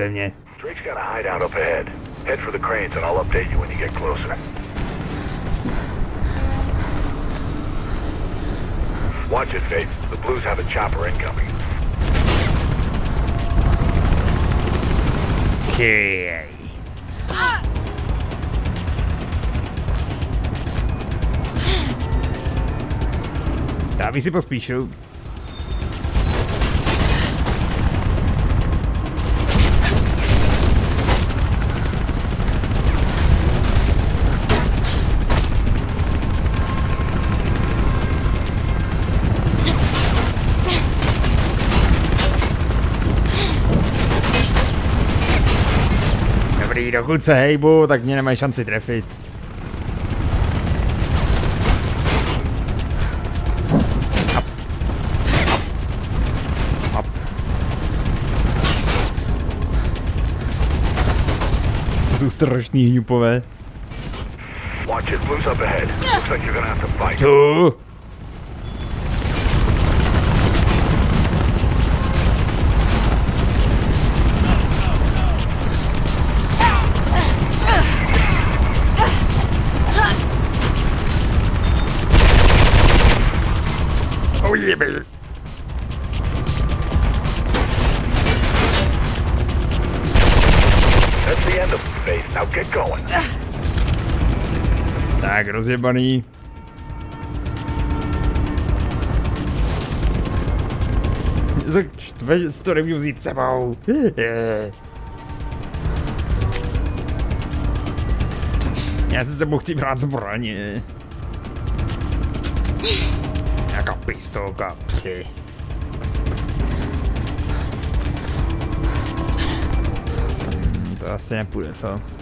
Dobrý, ztratili mě. Drake's got a hideout up ahead. Head for the cranes and I'll update you when you get closer. Watch it, Faith. The Blues have a chopper incoming. Okay. Já bych si pospíšil. Dokud se hejbu, tak mě nemají šanci trefit. Jsou strašný hňupové. Watch it. Blues up ahead. Looks like you're gonna have to fight. Tu. Rozjebaný. Tak štve, to nemůžu vzít sebou. Já se sebou chci brát zbraně. Nějaká pistolka, psi. Hmm, To asi nepůjde, co?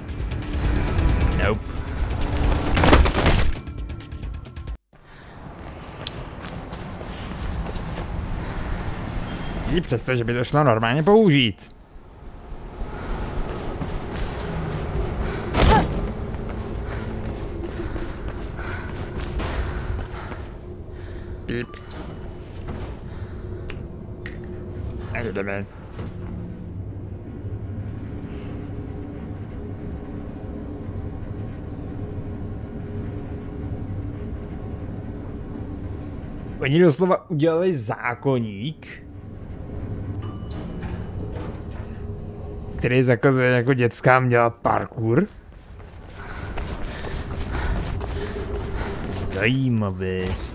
i přestože by to šlo normálně použít. Píp. A jdeme. Oni doslova udělali zákoník, který zakazuje jako dětskám dělat parkour. Zajímavé.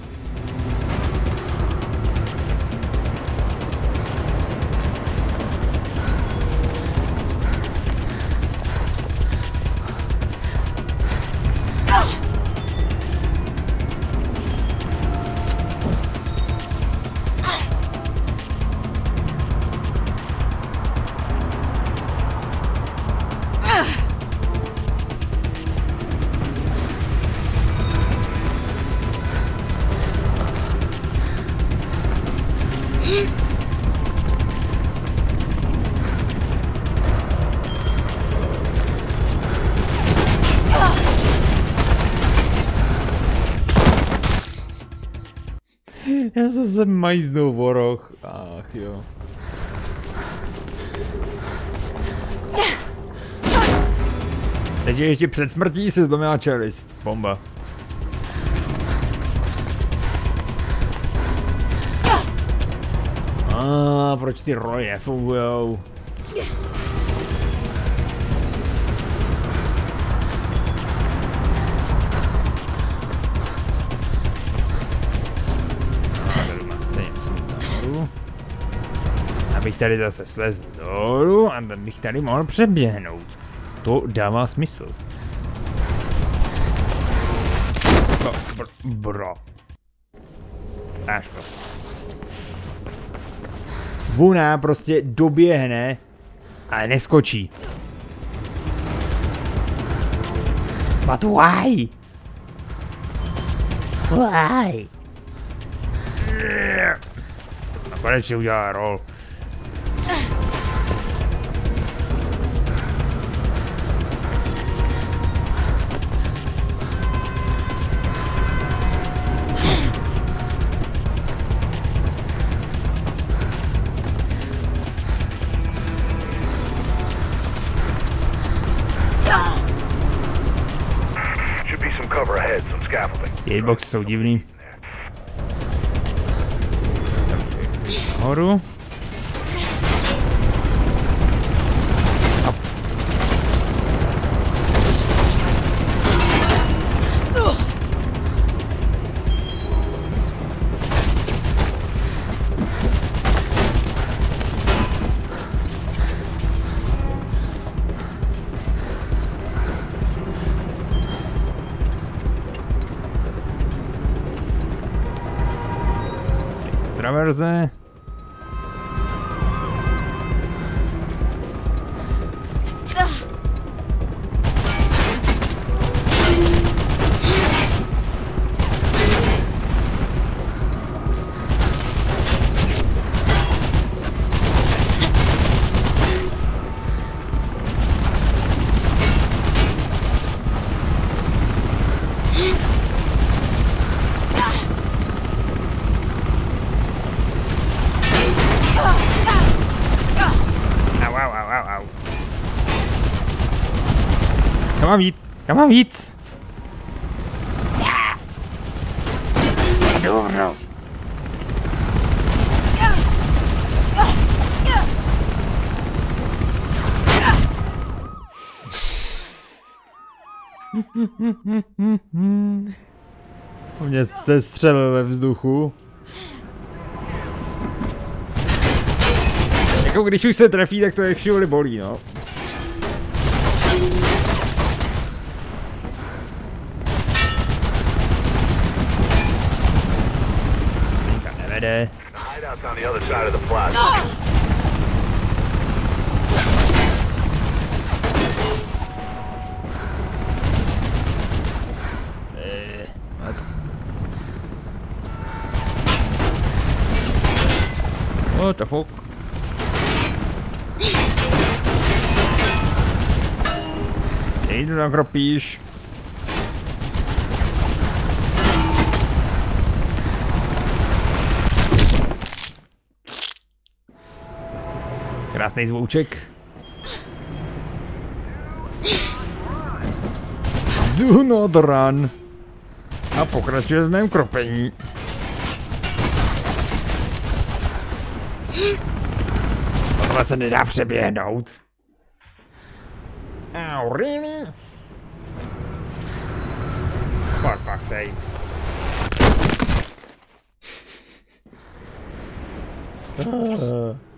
Majznou voroch. Ach jo. Teď ještě před smrtí se zlomila čelist. Bomba. A ah, proč ty roje nefungujou? Tady zase slezl dolů a bych tady mohl přeběhnout. To dává smysl. No, br bro. To. Vuna prostě doběhne a neskočí. But why? Why? A konečně udělá roll. Hitboxy jsou divný. Nahoru. Tarzan. Kam mám jít? Dobro. Mě se střelil ve vzduchu. Jako když už se trefí, tak to je všude bolí, no. The other side of the plaza. Eh, what? The fuck? Nejdu na kropíš. Krásný zvouček. Do not run. A pokračuje v mém kropení. Tohle se nedá přeběhnout. Oh, really? For fuck's sake. Uh.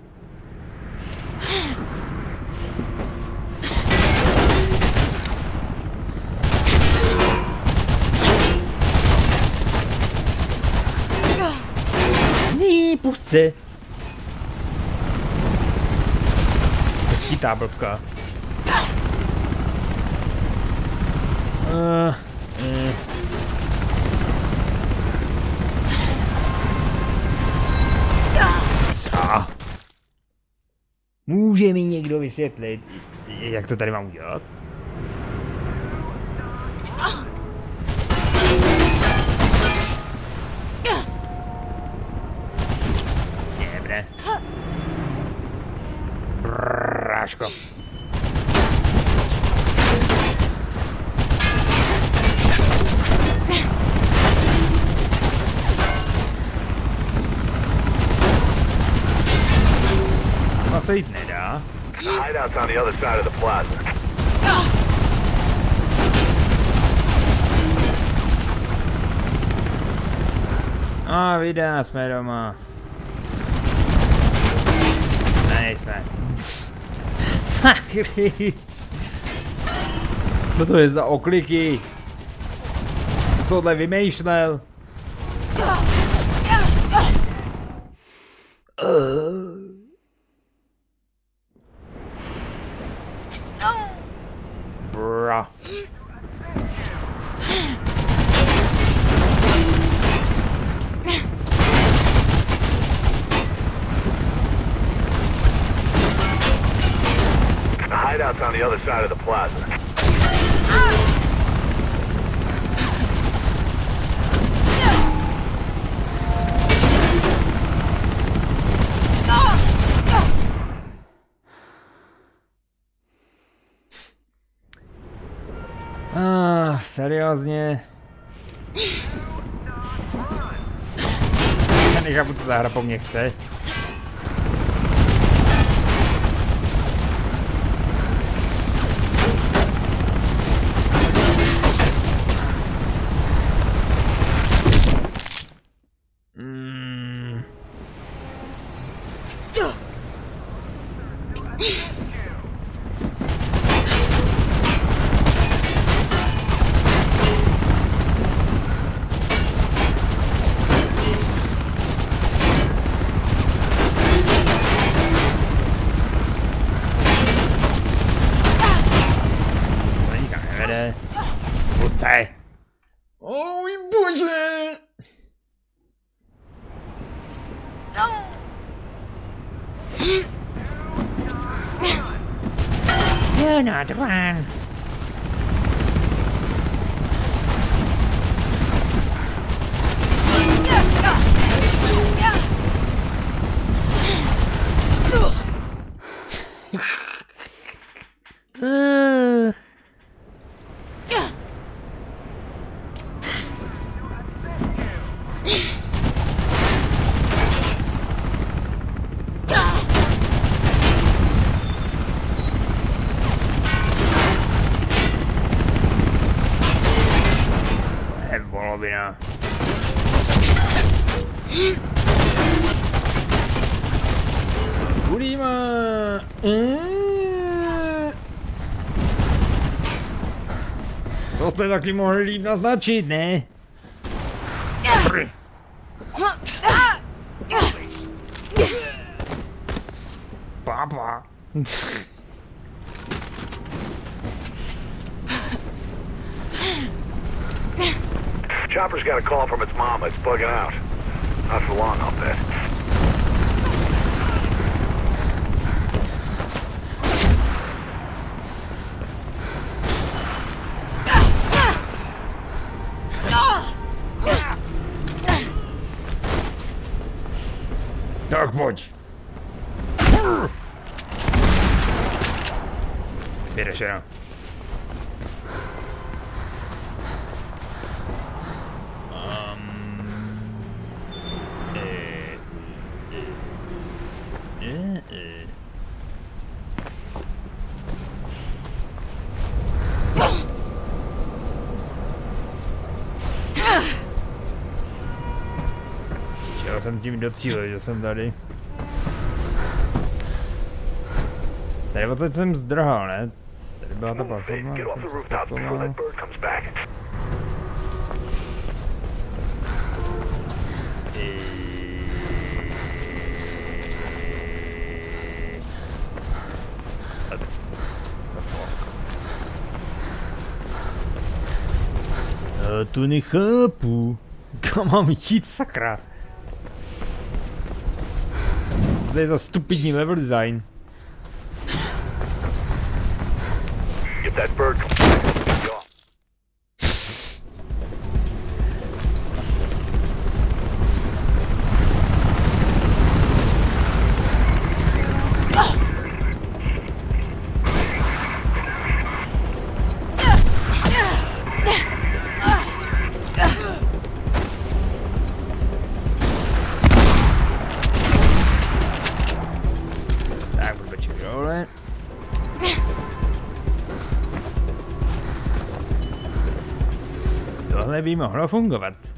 Ní. Se chytá blbka. Uh, uh. Co? Může mi někdo vysvětlit, jak to tady mám udělat? Dobre. Сашку. Must eating it, huh? Hideout's on the other side of the plaza. Ah. Ah, oh, wie das, Nice, man. Sakry. Co to je za okliky? Tohle vymýšlel. Bra. The other side of the plaza. Ah, seriózně. Já nechápu, co ta hra po mně chce. To jste taky mohli naznačit, ne? Papa. Chopper's got a call from its mama. It's bugging out. Not for long, I'll bet. Заводь! Берешь его. там 9 лет сила идет сандалий. Tady. Odsaď jsem zdrhal, ne? Tady byla ta platforma. Comes back. Já to nechápu. Kam mám jít, sakra? Co to je za stupidní level design? That bird 今ほらフンがばって。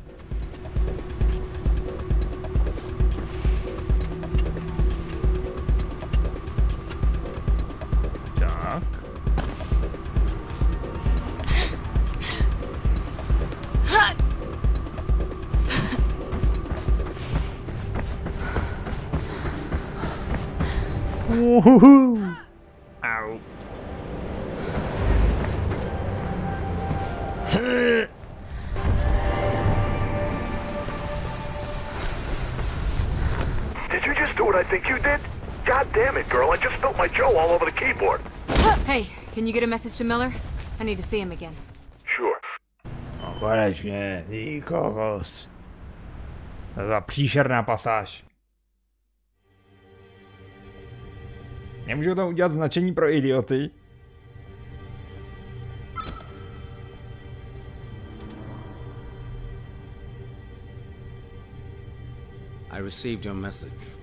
To Miller? I need to see him again. Sure. No konečně, ty kokos. To byla příšerná pasáž. Nemůžu tam udělat značení pro idioty? I received your message.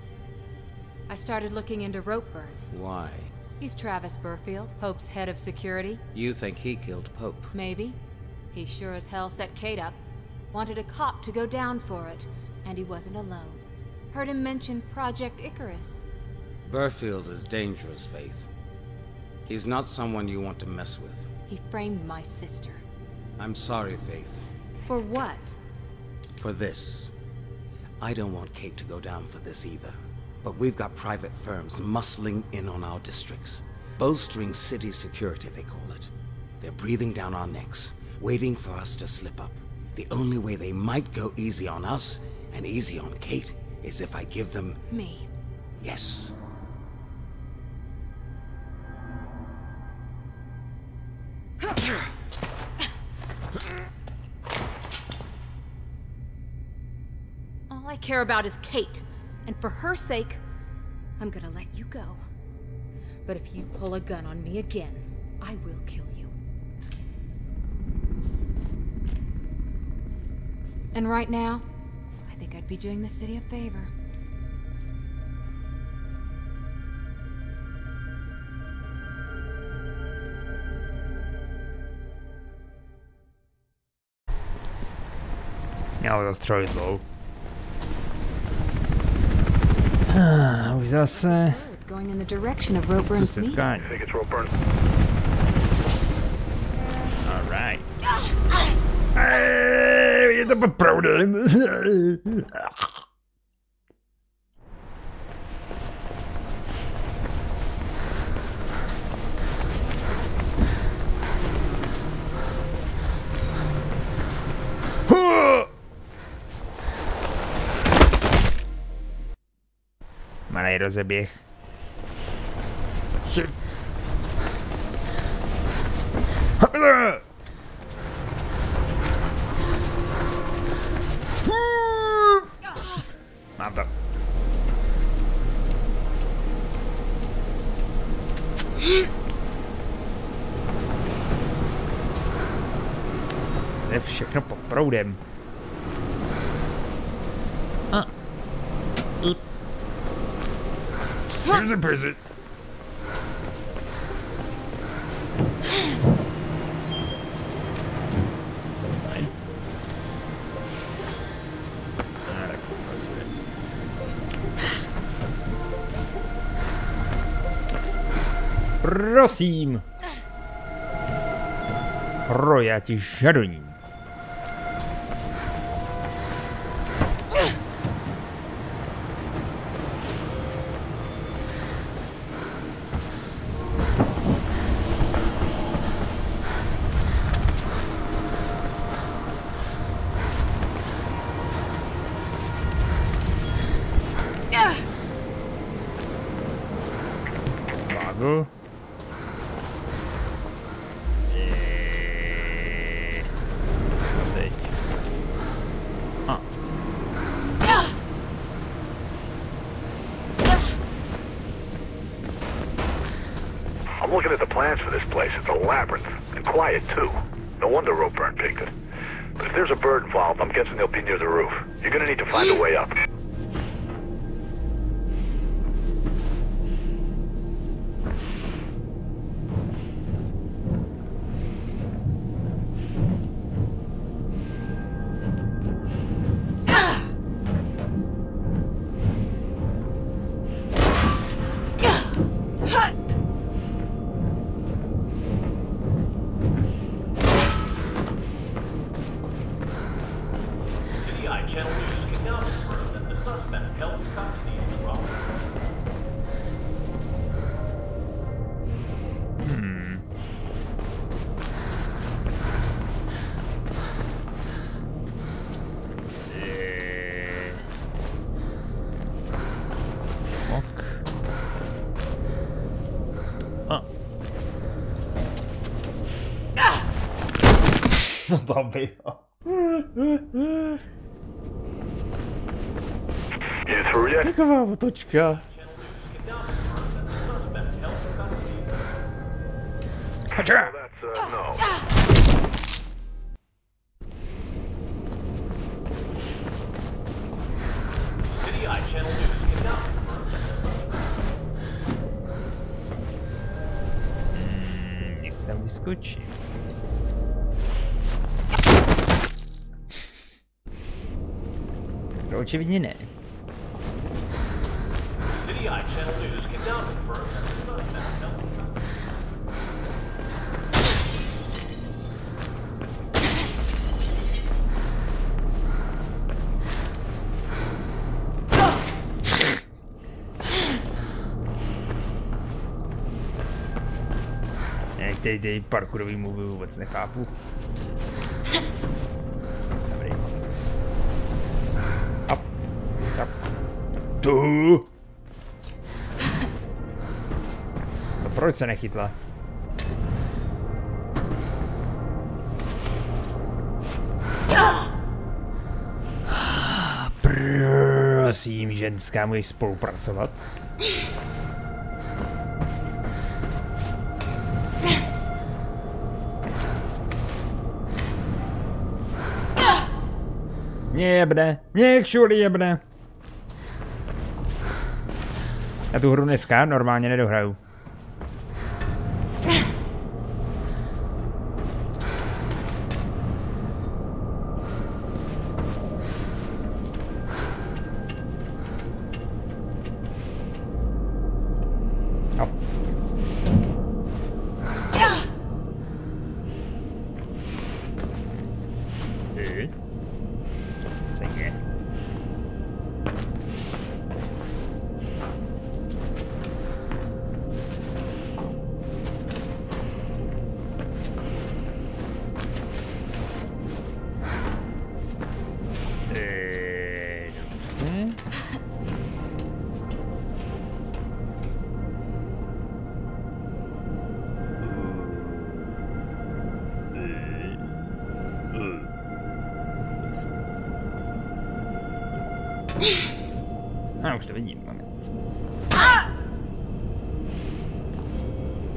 I started looking into Ropeburn. Why? He's Travis Burfield, Pope's head of security. You think he killed Pope? Maybe. He sure as hell set Kate up. Wanted a cop to go down for it, and he wasn't alone. Heard him mention Project Icarus. Burfield is dangerous, Faith. He's not someone you want to mess with. He framed my sister. I'm sorry, Faith, For what? for this. I don't want Kate to go down for this either. But we've got private firms muscling in on our districts. Bolstering city security, they call it. They're breathing down our necks, waiting for us to slip up. The only way they might go easy on us and easy on Kate is if I give them Me. yes. All I care about is Kate. And for her sake, I'm gonna let you go. But if you pull a gun on me again, I will kill you. And right now, I think I'd be doing the city a favor. Měl zastřelit lou. With us. Uh, going in the direction of Roburn's meat. I think it's Roburn. All right. Hey, the proton. Huh! Malej rozeběh. Shit. Mám to. To je všechno pod proudem. Here's a prison. Prosím. Pro já ti žadoním. zombie. Je to Taková otočka. očividně ne. Dej, dej, parkourový mluvy vůbec nechápu. tu! To proč se nechytla? Prosím, ženská, můžeš spolupracovat? Mě jebne, mě jebne. Já tu hru dneska normálně nedohraju.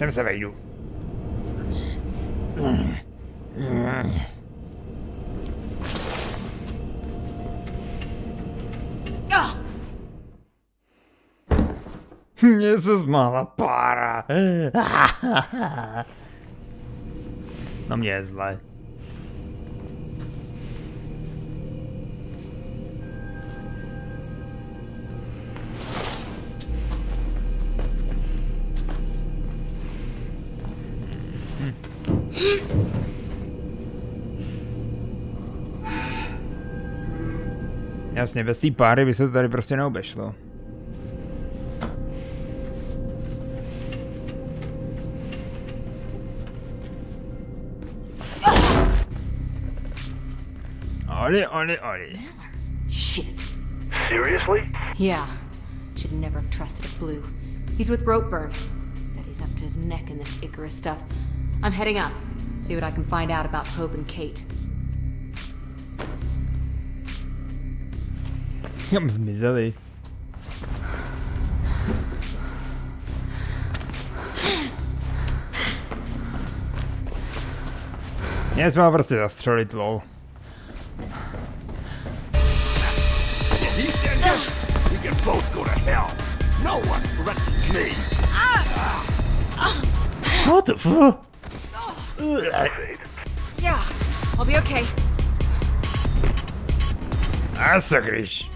comme ça va, Ilou. Jezus, mała para. No mnie jest Jasně, bez té páry by se to tady prostě neobešlo. Oli, oli, oli. Shit. Seriously? Yeah. Should never have trusted a blue. He's with Ropeburn. Bet he's up to his neck in this Icarus stuff. I'm heading up. See what I can find out about Pope and Kate. Jams misery. Nie jsme ho prostě zastřelit low. What the fuck? Yeah, I'll be okay. That's a great.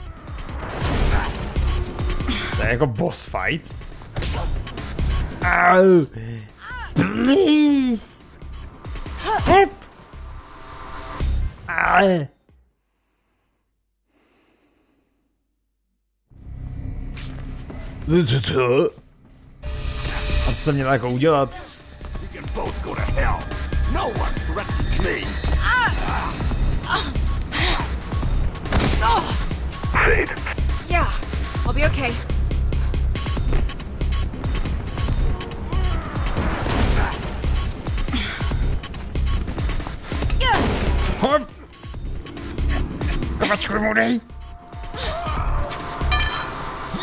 To je boss fight? Au! Please! Help! Au! A co jsem měl jako udělat? Save. Yeah, I'll be okay. Hop. Kapačku mu dej.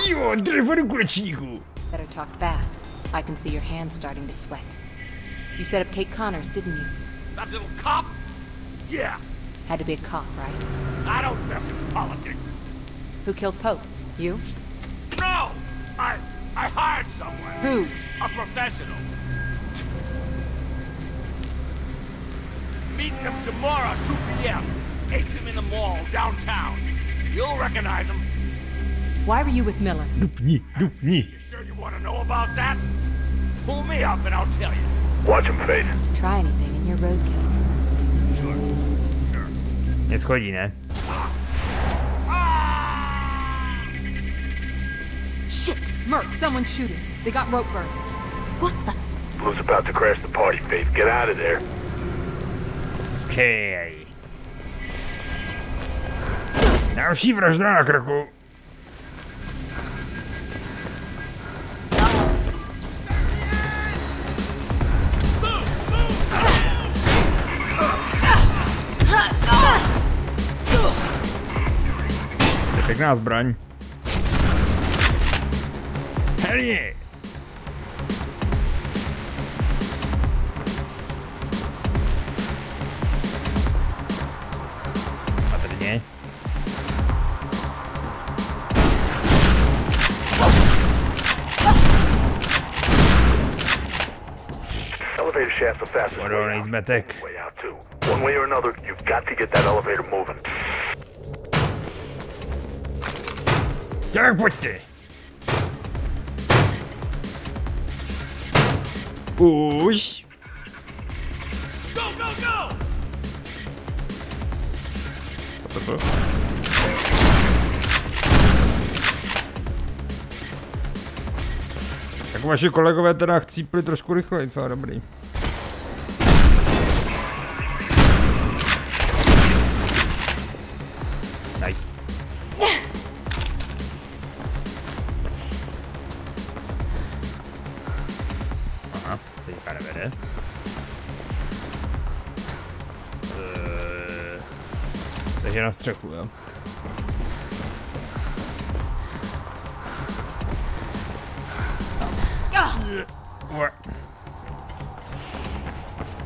Jo, drevo do kulečníku. Better talk fast. I can see your hands starting to sweat. You set up Kate Connors, didn't you? That little cop? Yeah. Had to be a cop, right? I don't mess with politics. Who killed Pope? You? No! I I hired someone. Who? A professional. Meet them tomorrow, 2 p.m. Take them in the mall downtown. You'll recognize them. Why were you with Miller? Dupni, dupni. You sure you want to know about that? Pull me up and I'll tell you. Watch him, Fade. Try anything in and you're roadkill. Neschodí, ne? Shit! Merc, someone's shooting. They got rope Ropeburn. What the? Blue's about to crash the party, Fade. Get out of there. Skej. Další vražda na krku. To je pěkná zbraň. Hell shaft's the fastest way Odolný out. Way out, too. One way or another, you've got to get that elevator moving. Tak pojďte. Už. Go, go, go! To, to. Tak vaši kolegové teda chcípli trošku rychleji, co dobrý. zastrzepują.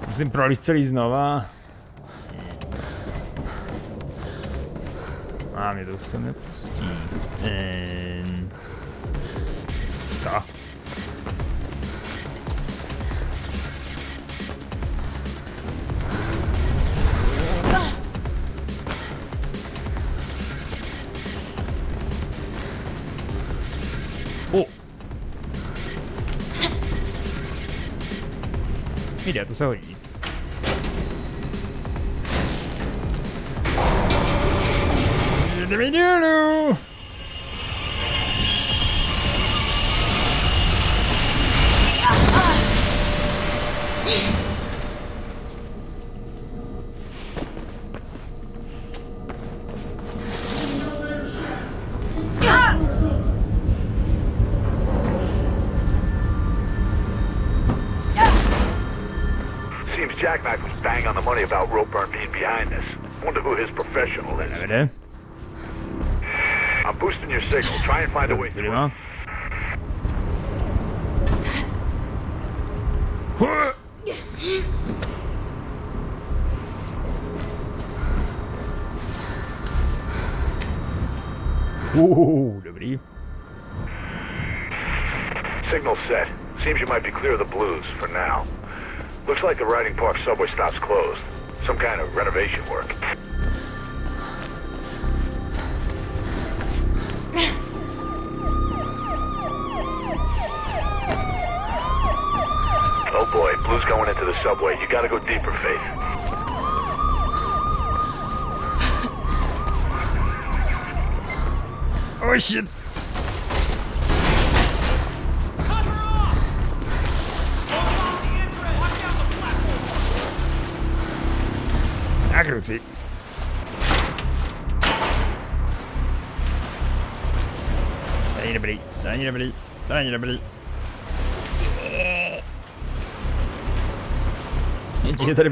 W strzeli znowa. A mnie do strony. Eee. So.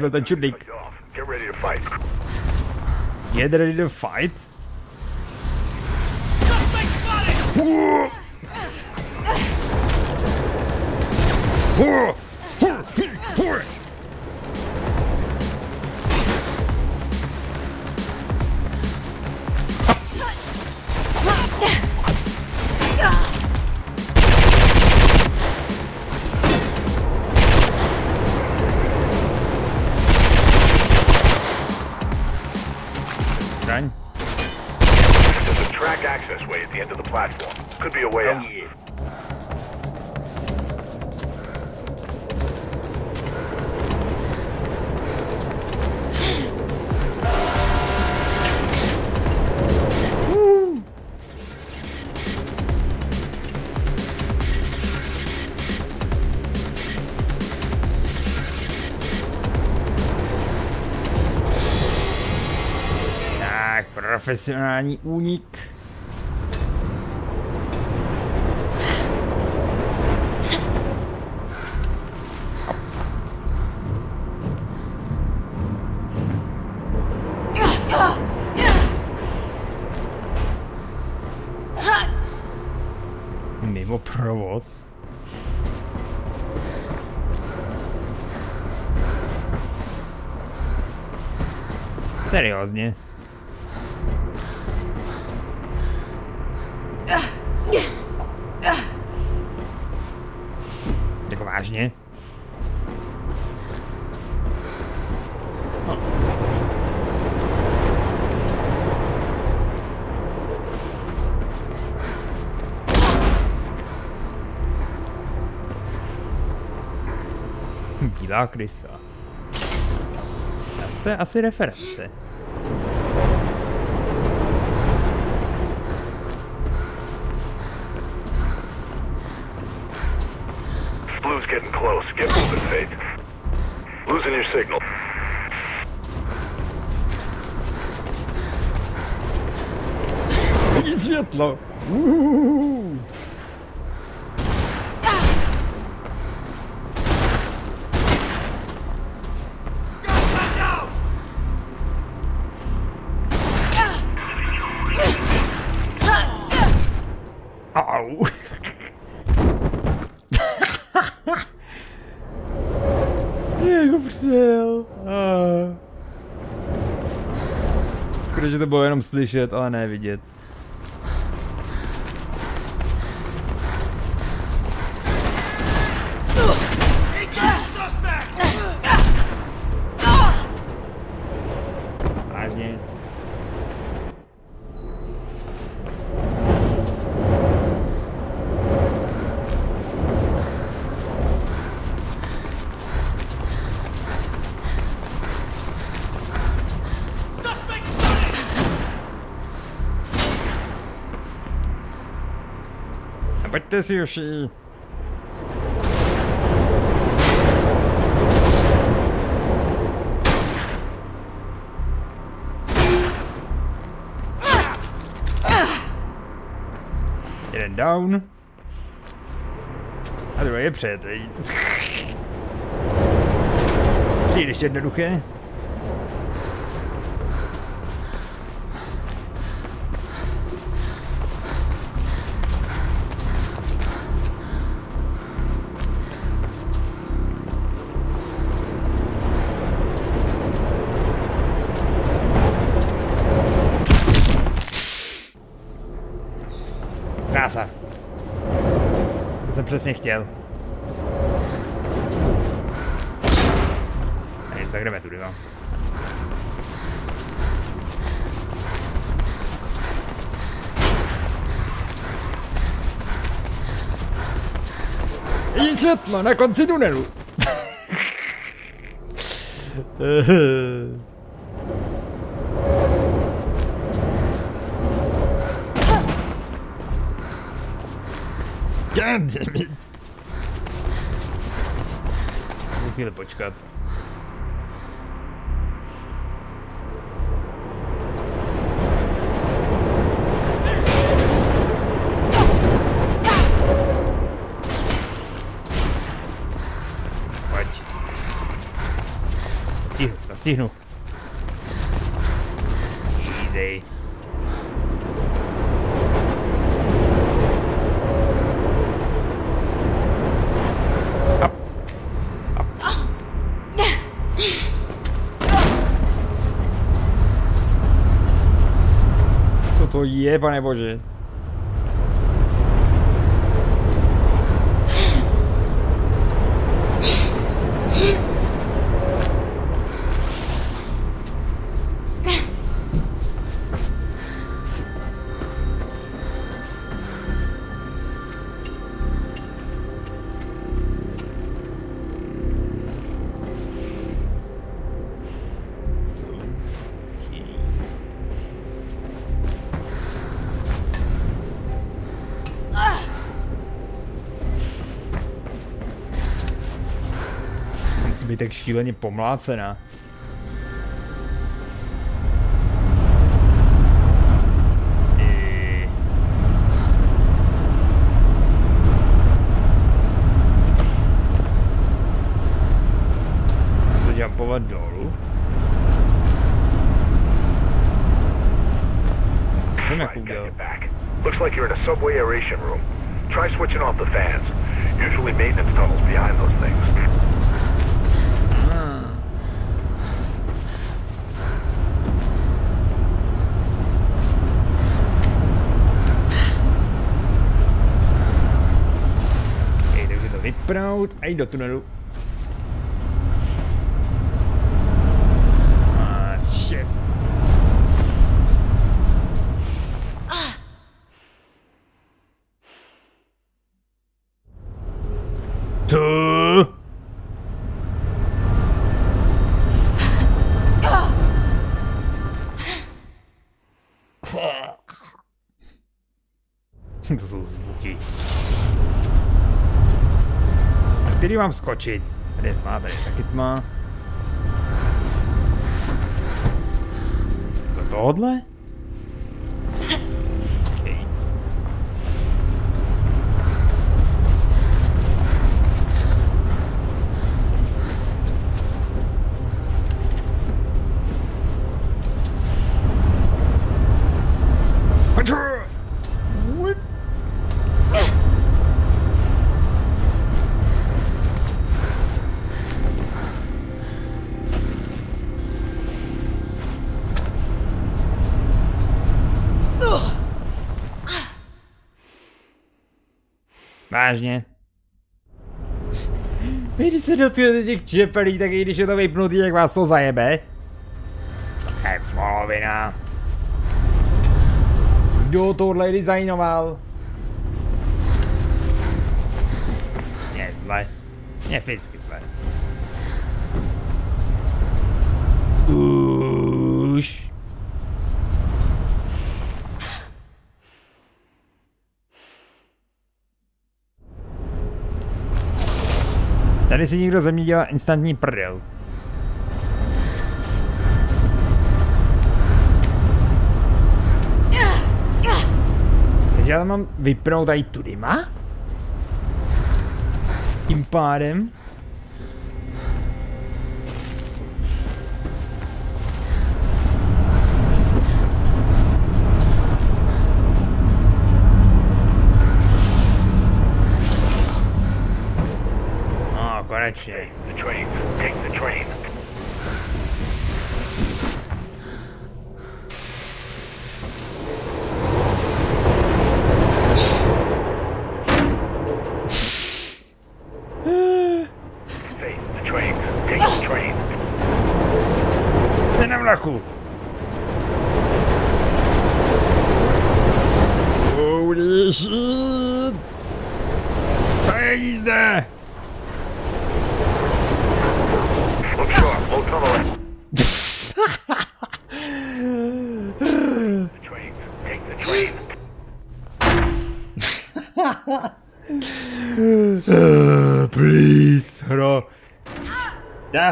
than. Get ready to fight. Get ready to fight? Profesionální únik. Mimo provoz. Seriózně. zákulisá. A to je asi reference. slyšet, ale ne vidět. Pojďte si, Joši. Jeden down. A druhý je před. Příliš jednoduché. To jsem přesně chtěl. A nic, tak jdeme tudy, no. Vidím světlo na konci tunelu. Goddammit! Зупини почекати. Стігнув. Pane bože? Šíleně pomlácená. ainda tunaru mám skočit? Tady je tma, tady je taky tma. Do tohodle? Vážně? Vy když se dotknete těch čepelí, tak i když je to vypnutý, jak vás to zajebe? Polovina. Kdo tohle designoval? Nie zle. Nie fyzicky zle. Už. Tady si někdo ze mě dělá instantní prdel. Takže já tam mám vypnout tady tudyma? Tím pádem. that shit.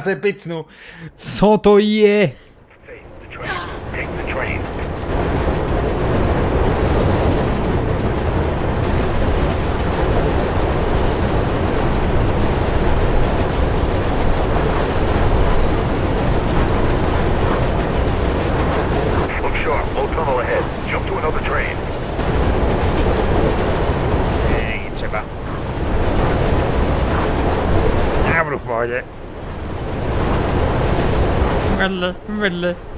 せっぺっつの、外家。الحمد لله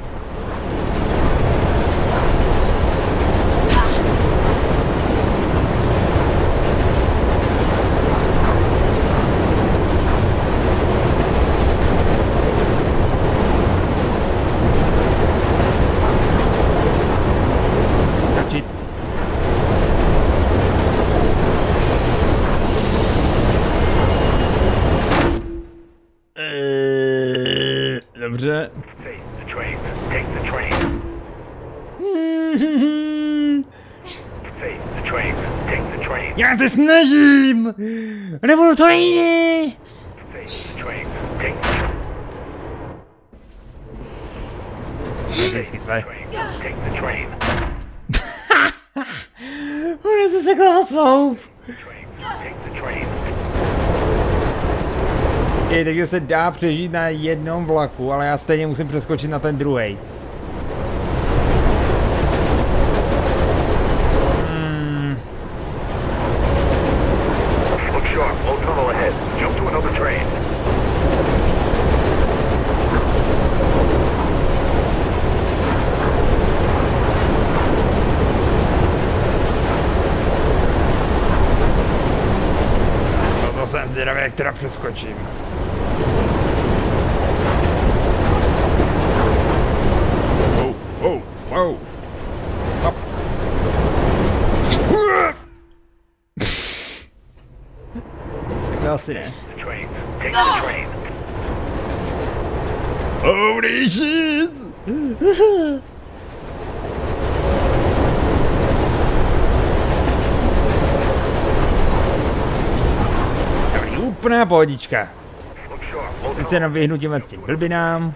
Takže se dá přežít na jednom vlaku, ale já stejně musím přeskočit na ten druhý. Hmm, to another train. no to jsem zvědavý, jak teda přeskočím. Oh, oh, oh. Hop. Tak to asi ne. Holy shit! Dobrý, úplná pohodička. Teď se jenom vyhnu těmhle s tím blbinám.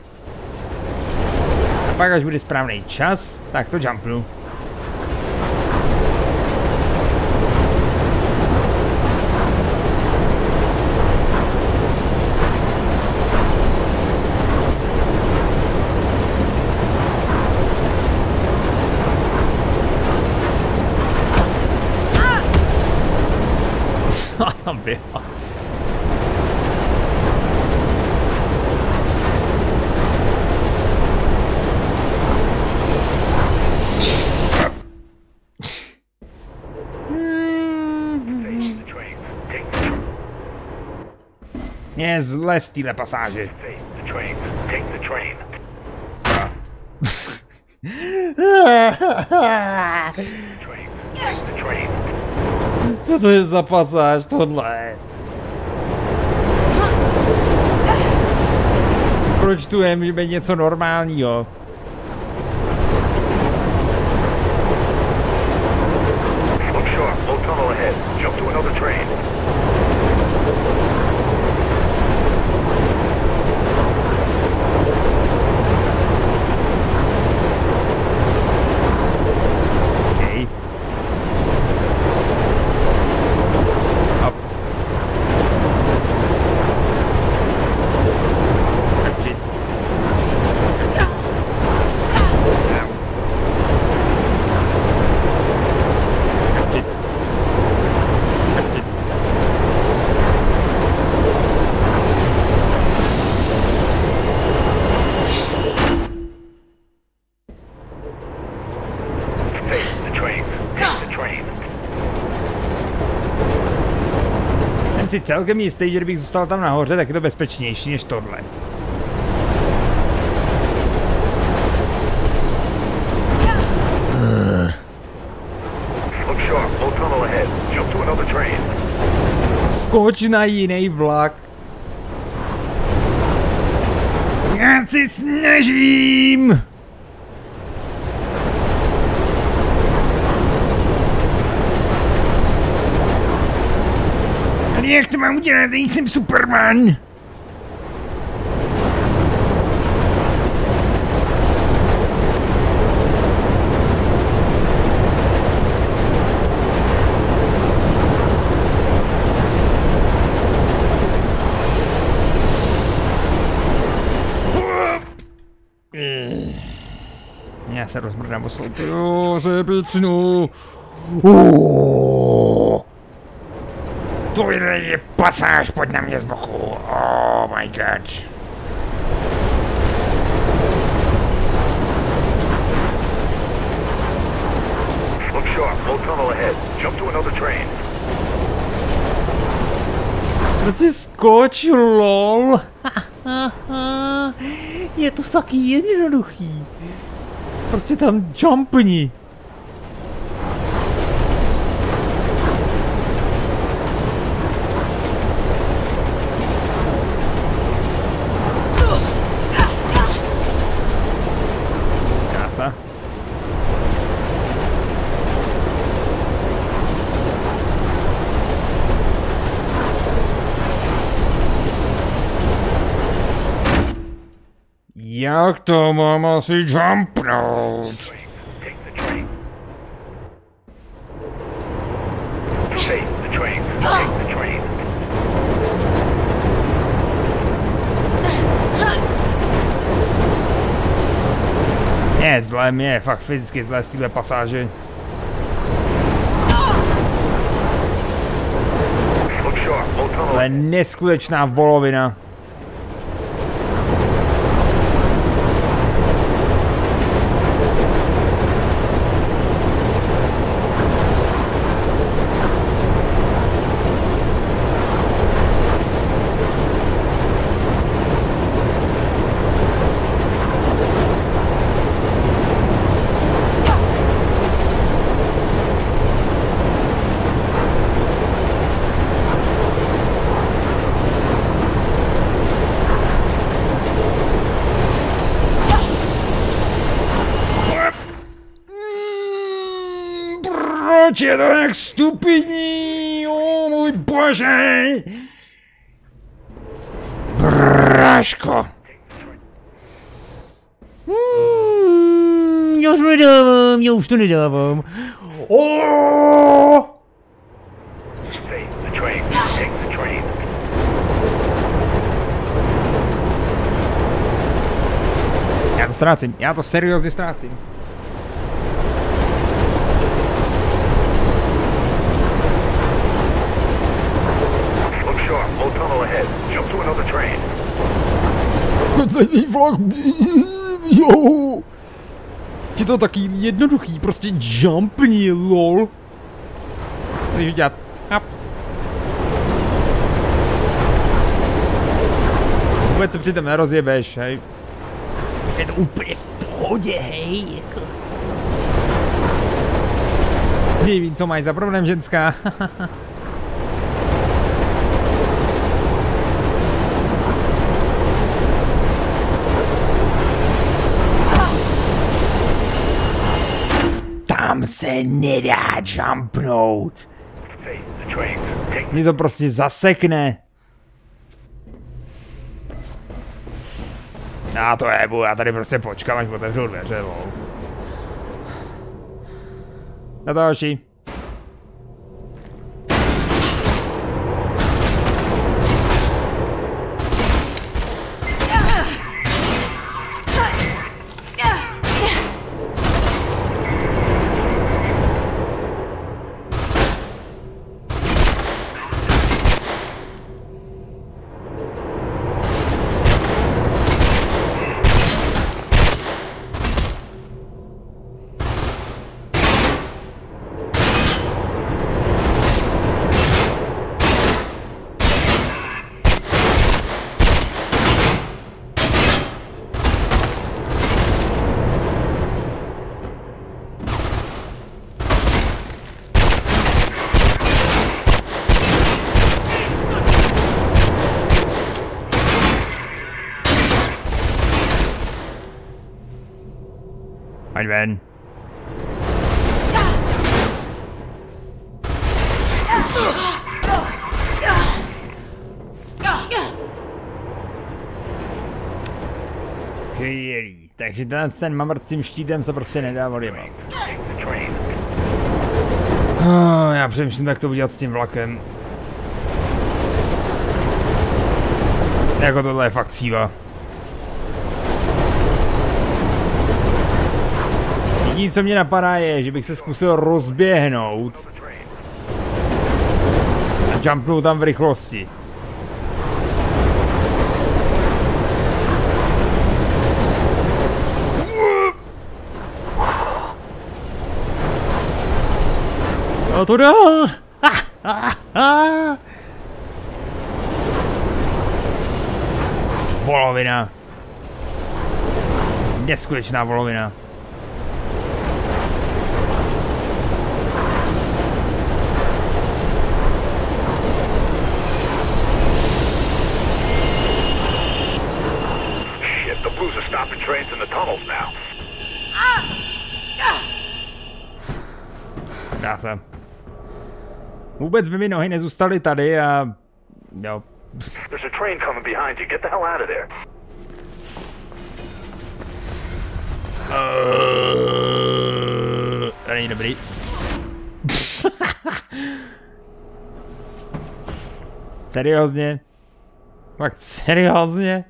A pak až bude správný čas, tak to jumpnu. Celestile Passage. Train, ah. train, Co to jest za pasaż? To dla... Wróć tu, będę nieco normalnie. Celkem jistý, že kdybych zůstal tam nahoře, tak je to bezpečnější než tohle. Skoč na jiný vlak. Já si snažím! Ale jak to mám udělat, nejsem Superman? Já se rozmrdám o svou picnu. To je pasáž, pojď na mě z boku. Oh my god. Look sharp. Low tunnel ahead. Jump to another train. Prostě skoč, lol. Je to taky jednoduchý. Prostě tam jumpni. Krása. Jak to mám asi jumpnout? Je zlé, mě fakt fyzicky zlé z téhle pasáže. Je neskutečná volovina. Proč je to tak stupidní? O můj bože! Bráško. Hmm, já už to nedávám, já už to nedávám. Oh! Take the train. Take the train. Já to ztrácím, já to seriózně ztrácím. Look sharp. Low tunnel ahead. Jump to another train. Vlak. Jo. Je to taky jednoduchý, prostě jumpni, lol. Můžeš dělat. Hap. Vůbec se přitom nerozjebeš, hej. Je to úplně v pohodě, hej. Jako. Nevím, co mají za problém, ženská. Tam se nedá jumpnout. Mě to prostě zasekne. Já to jebu, já tady prostě počkám, až otevřu dveře. Na další. Ven. Skvělý. Takže ten, ten tím štítem se prostě nedá odjebat. Oh, já přemýšlím, jak to udělat s tím vlakem. Jako tohle je fakt síla. Jediné, co mě napadá, je, že bych se zkusil rozběhnout a jumpnout tam v rychlosti. A to dál! Volovina. Neskutečná volovina. The Blues are stopping trains in the tunnels now. Dá se. Vůbec by mi nohy nezůstaly tady a... Jo. There's a train coming behind you. Get the hell out of there. Uh, to není dobrý. seriózně? Fakt seriózně?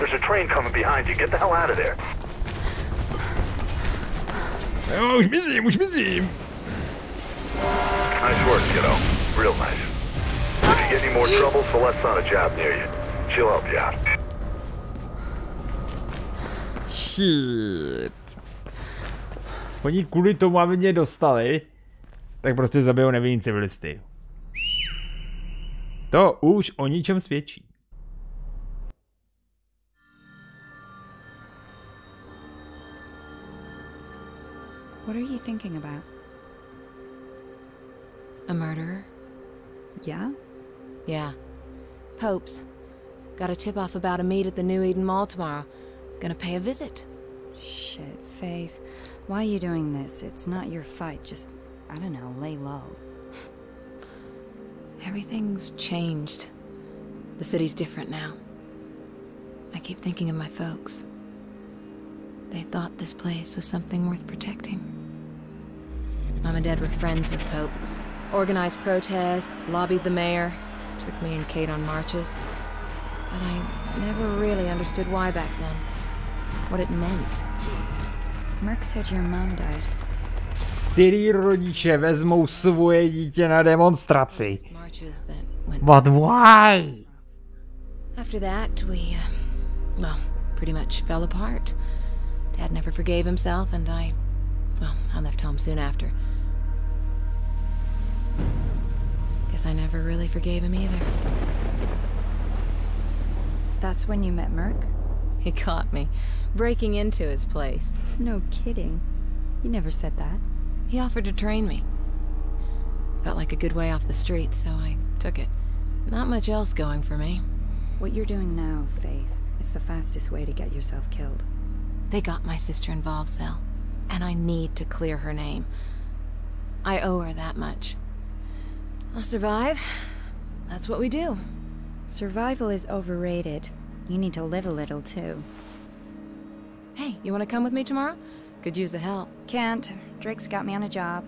There's a train coming behind you. Get the hell out of there. Jo, už mizím, už mizím. Nice work, kiddo. Real nice. If you get any more trouble, Celeste's on a job near you. She'll help you out. Shit. Oni kvůli tomu, aby mě dostali, tak prostě zabijou nevinní civilisty. To už o ničem svědčí. What are you thinking about? A murderer? Yeah? Yeah. Pope's. Got a tip off about a meet at the New Eden Mall tomorrow. Gonna pay a visit. Shit, Faith. Why are you doing this? It's not your fight. Just, I don't know, lay low. Everything's changed. The city's different now. I keep thinking of my folks. They thought this place was something worth protecting. Mom and Dad were friends with Pope. Organized protests, lobbied the mayor, took me and Kate on marches. But I never really understood why back then. What it meant. Merc said your mom died. Který rodiče vezmou svoje dítě na demonstraci? Marches that But why? After that, we, uh, well, pretty much fell apart. Dad never forgave himself, and I, well, I left home soon after. Guess I never really forgave him either. That's when you met Merc? He caught me, breaking into his place. No kidding. You never said that. He offered to train me. Felt like a good way off the street, so I took it. Not much else going for me. What you're doing now, Faith, is the fastest way to get yourself killed. They got my sister involved, Sel. And I need to clear her name. I owe her that much. I'll survive. That's what we do. Survival is overrated. You need to live a little, too. Hey, you want to come with me tomorrow? Could use the help. Can't. Drake's got me on a job.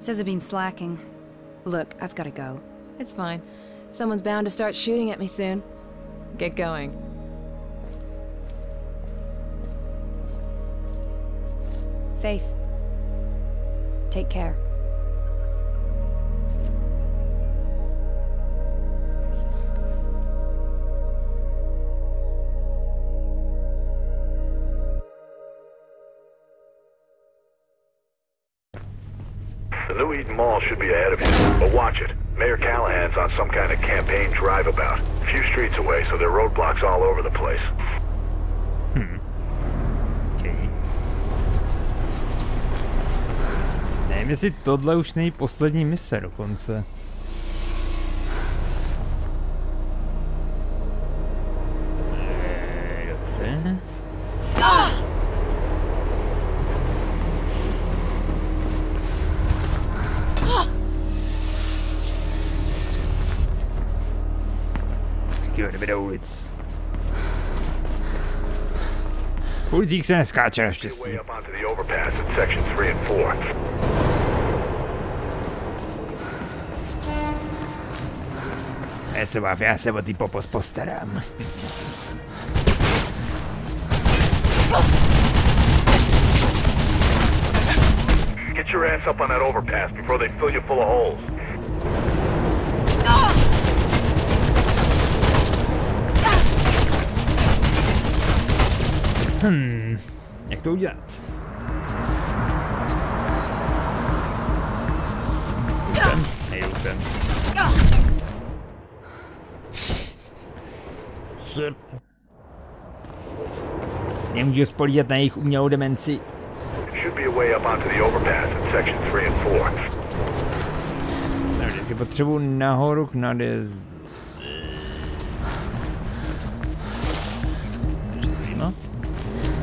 Says I've been slacking. Look, I've gotta go. It's fine. Someone's bound to start shooting at me soon. Get going. Faith. Take care. New Eden Mall should be ahead of you, but watch it. Mayor Callahan's on some kind of campaign drive-about. A few streets away, so there are roadblocks all over the place. Hmm. Nevím, jestli tohle už není poslední mise dokonce. Zeke's in a scotch ash. Just way up onto the overpass at section three and four. Ja se. Get your ass up on that overpass before they fill you full of holes. Hmm, jak to udělat? Jsem, nejdu sem. Shit. Nemůžu spolíhat na jejich umělou demenci. Should be a way up onto the overpass in section 3 and 4. Takže si potřebuji nahoru k nadjezd.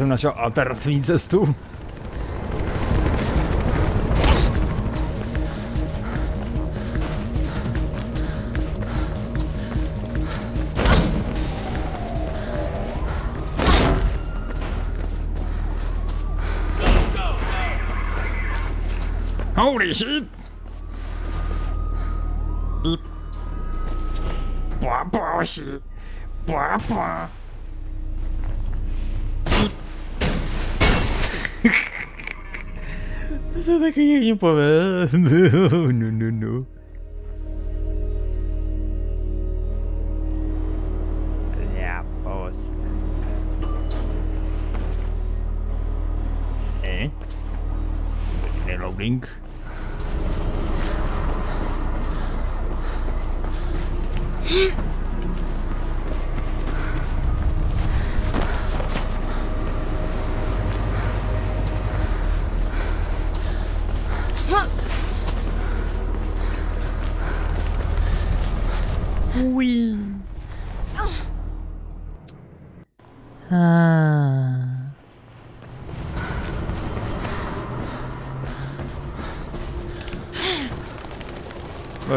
jsem našel alternativní cestu. pô.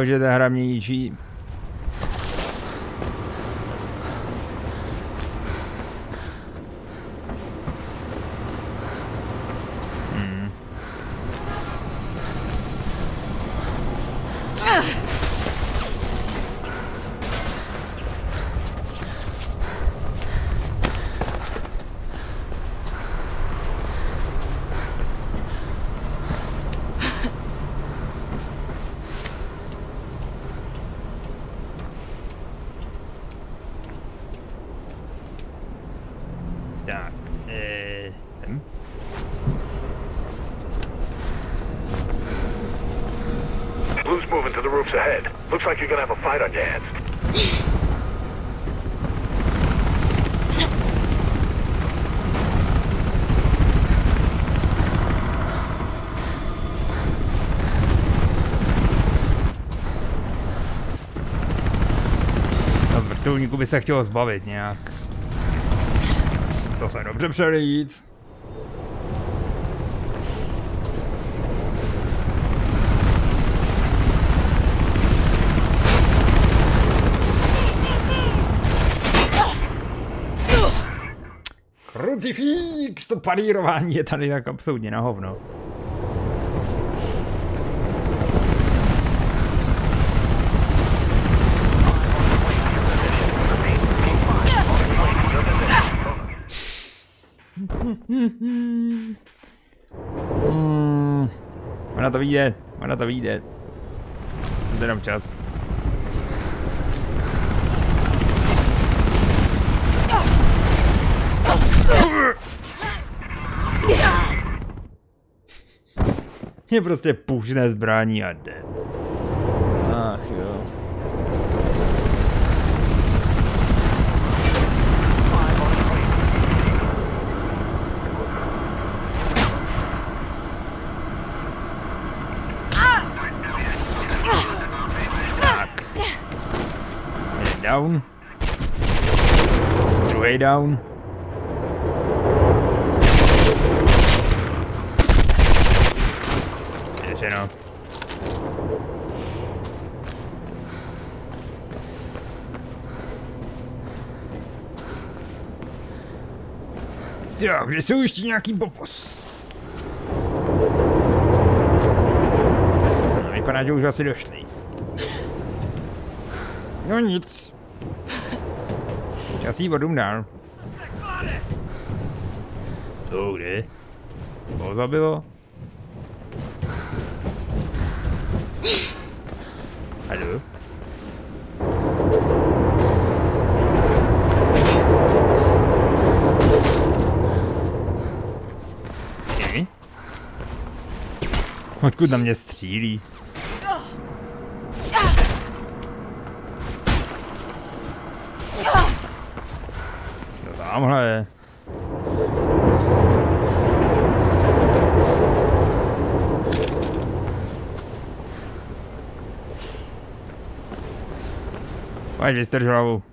Bože, ta hra mě ničí. vrtulníku by se chtělo zbavit nějak. To se dobře přelít. Krucifix! To parírování je tady tak absolutně na hovno. To vyjde, ona to vyjde. Jsem jenom čas. Je prostě pušné zbraní a jde. Ach jo. Tak. Jeden down. Druhý down. Řečeno. Tak, kde jsou ještě nějaký popos? No, vypadá, že už asi došli. No nic. Čas jí vodu dál. To kde? Koho zabilo? Hallo? Okay. Odkud na mě střílí? I'm gonna. I just there trouble?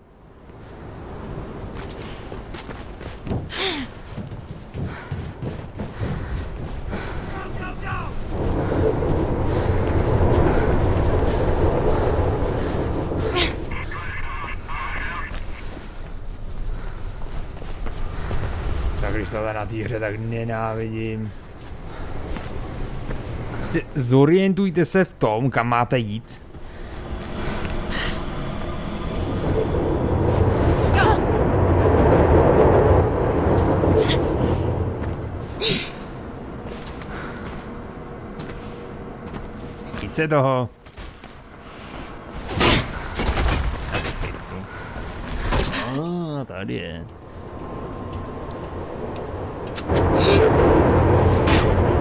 Tohle na té hře, tak nenávidím. Prostě zorientujte se v tom, kam máte jít. Více toho. A tady je.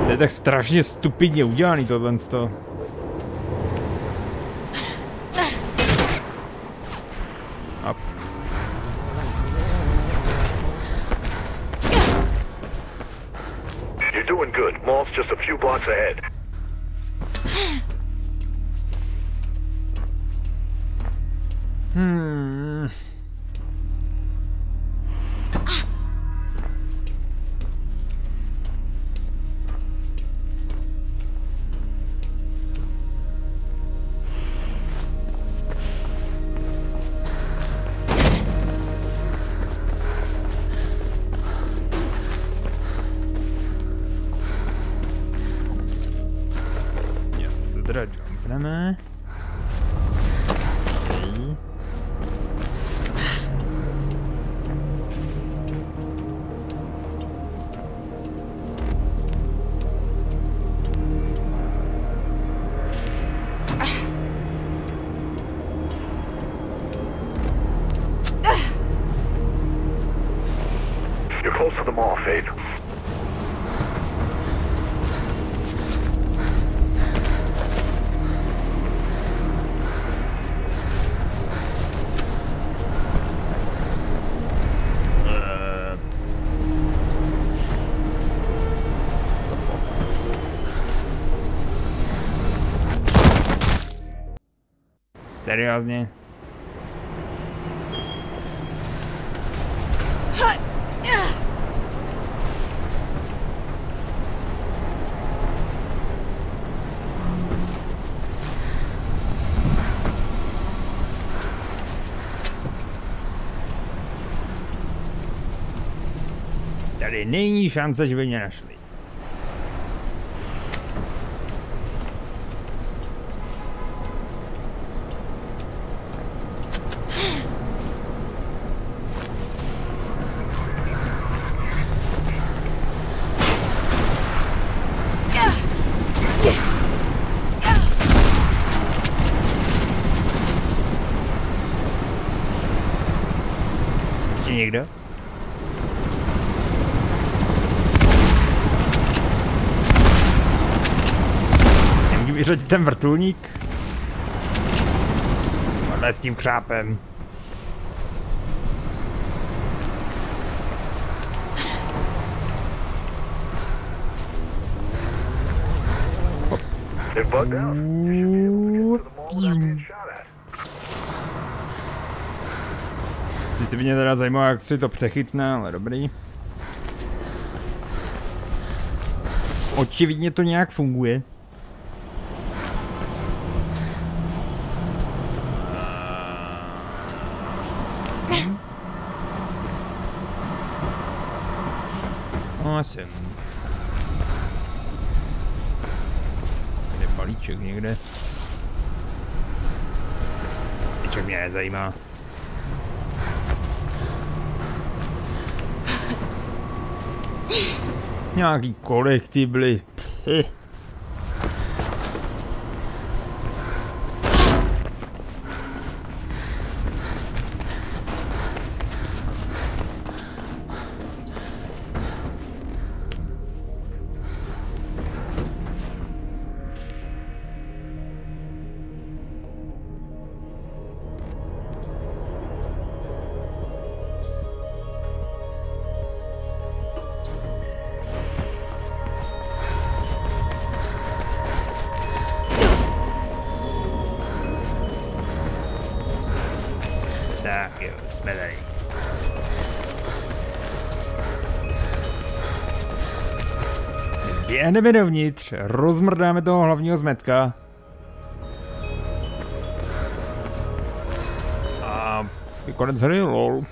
To je tak strašně stupidně udělaný tohle. for them all, Faith. Seriózne? Tady není šance, že by mě našli. Ještě někdo? Nemůžu vyřadit ten vrtulník? Tohle s tím křápem. Teď by mě teda zajímalo, jak si to přechytne, ale dobrý. Očividně to nějak funguje. No, jsem. Tady je balíček někde. Balíček mě nezajímá. Nějaký kolektibly. Pff. Tak Běhneme dovnitř, rozmrdáme toho hlavního zmetka. A konec hry, lol.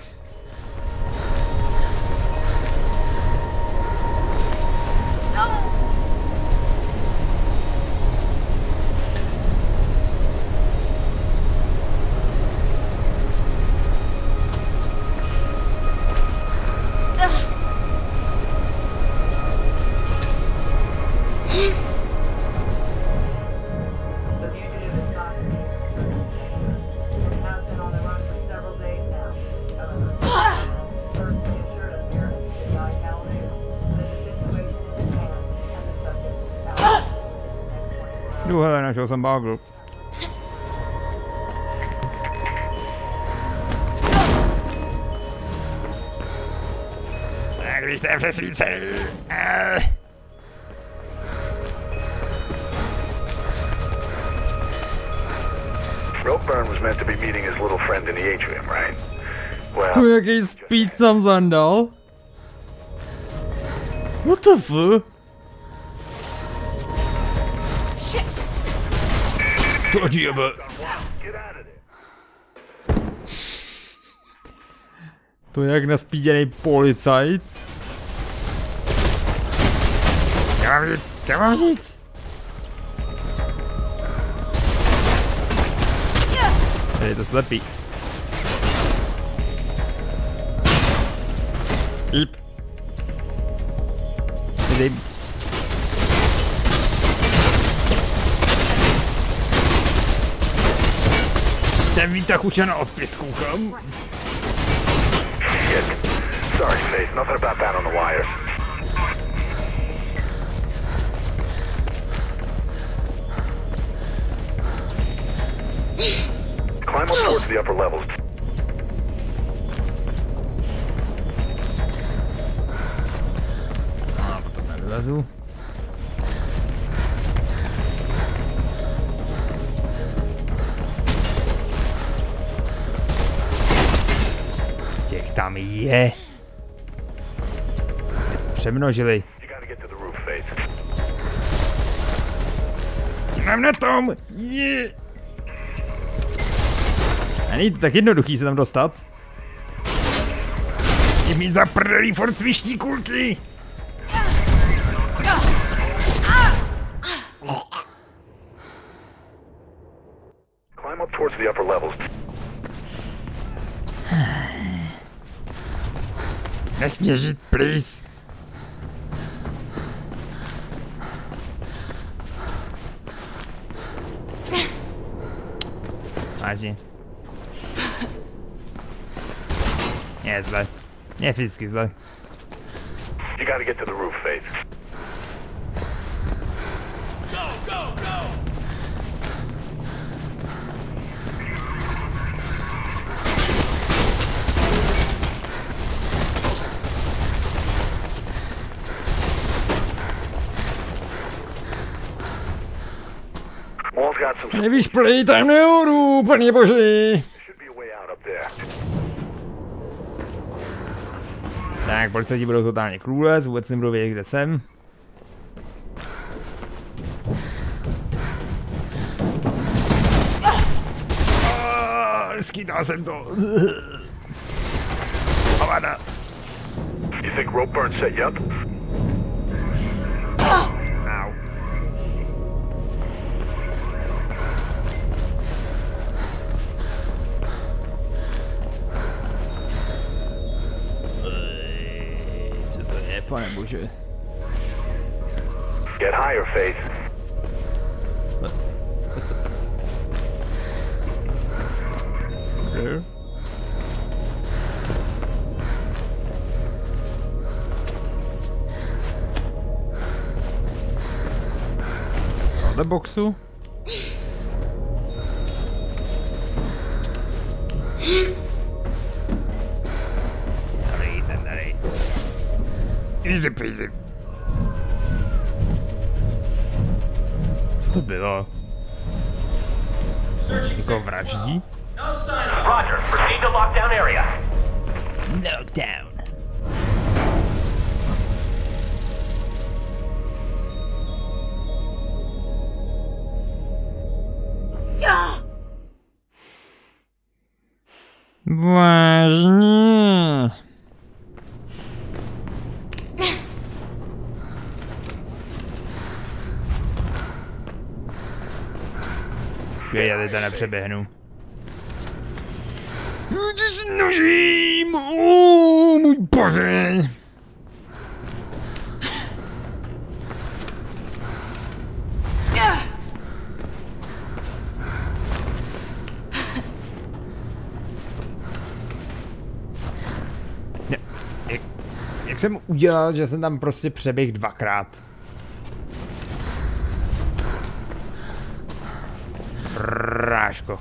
she was in bar group. Agreed to FSC. Was meant to be meeting his little friend in the atrium, right? Well, we're gonna speed some on. What the fuck? To jebe. To je jak naspíděný policajt. Já mám říct, já mám říct. Je to slepý. Líp. Nedej. Ten výtah už je na odpis, koukám. shit. Sorry, Faith. Nothing about that on the wires. Climb up towards the upper levels. A potom nevylezu. Tam je. Přemnožili. Mám na tom! Je. Není to tak jednoduchý se tam dostat. I mi za prdelí furt sviští kulky! Climb up towards the upper levels. Nech mě žít, please. Vážně. Je zle. Je fyzicky zle. You gotta get to the roof, Faith. Some Nevyšplej tam nehoru, pane bože. Tak, policajti budou totálně clueless, vůbec nebudou vědět, kde jsem. Ah, Skýtal jsem to. Havana. You think rope burn set you up? Panie budzie. Get higher, Faith. There. Do boksu? Easy peasy. Co to bylo? Někoho vraždí? Roger, proceed to lockdown area. Lockdown. To nepřeběhnu. Nožím! O, můj bože! Ne, jak, jak jsem udělal, že jsem tam prostě přeběh dvakrát? Ráško.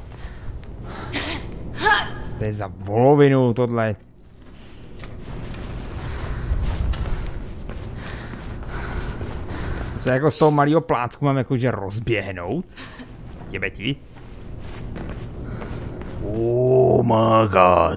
To je za volovinu tohle. To se jako z toho malého plácku mám jakože rozběhnout. Děbeti. Oh my god.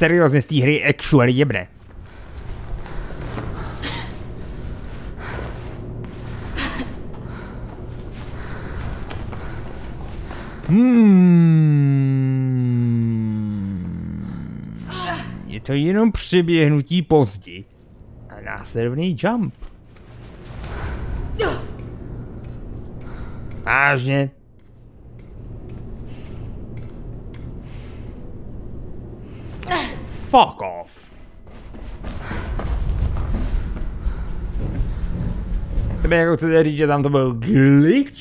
Seriózně z té hry actually jebne. Hmm. Je to jenom přeběhnutí pozdi a následný jump. Vážně? Fuck off. Tebe jako chcete říct, že tam to byl glitch?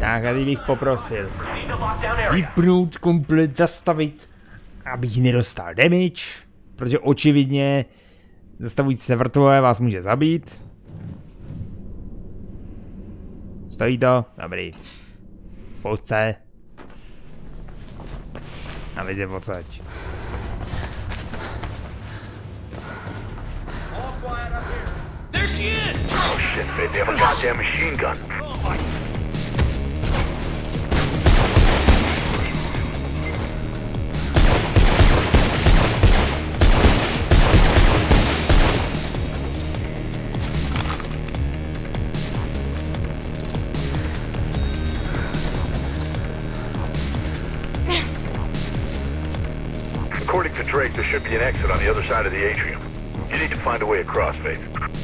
Tak, tady bych poprosil. Vypnout, komplet, zastavit, abych nedostal damage, protože očividně zastavující se vrtové vás může zabít. Stojí to? Dobrý. Pouce. A vidět odsaď. Is! Oh shit, babe, they have a goddamn machine gun. According to Drake, there should be an exit on the other side of the atrium. You need to find a way across, Faith.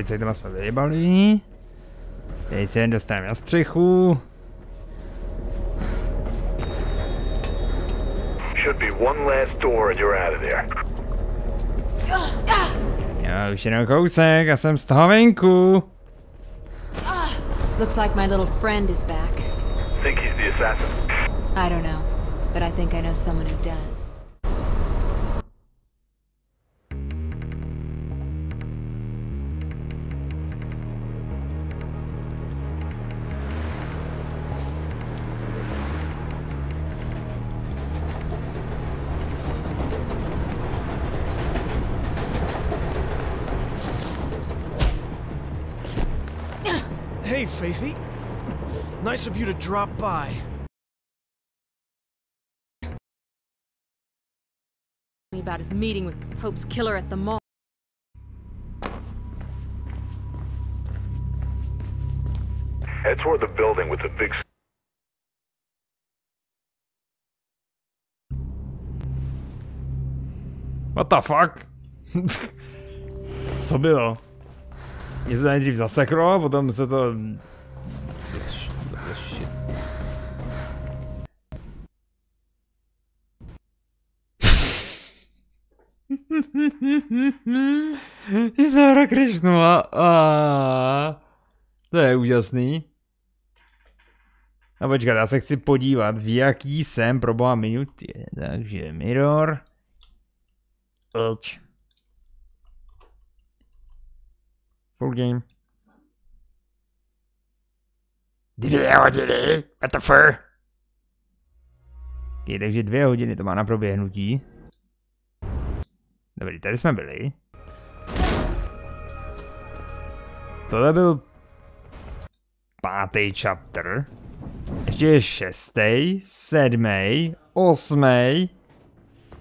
Policajtama jsme vyjebali. Teď se jen dostaneme na střechu. Should be one last door and you're out of there. Já už jenom kousek a jsem z toho venku. Looks like my little friend is back. Think he's the assassin? I don't know, but I think I know someone who does. Faithy. Nice of you to drop by. About his meeting with Pope's killer at the mall. Head toward the building with the big... What the fuck? Co bylo? Mě se to nejdřív zaseklo, a potom se to... Je to hra Krishnova. A to je úžasný. A počkat, já se chci podívat, v jaký jsem pro boha minutě. Takže mirror. Ulč. Full game. Dvě hodiny? What the fuck? Okay, takže dvě hodiny to má na proběhnutí. Dobrý, tady jsme byli. Tohle byl pátý chapter. Ještě je šestý, sedmý, osmý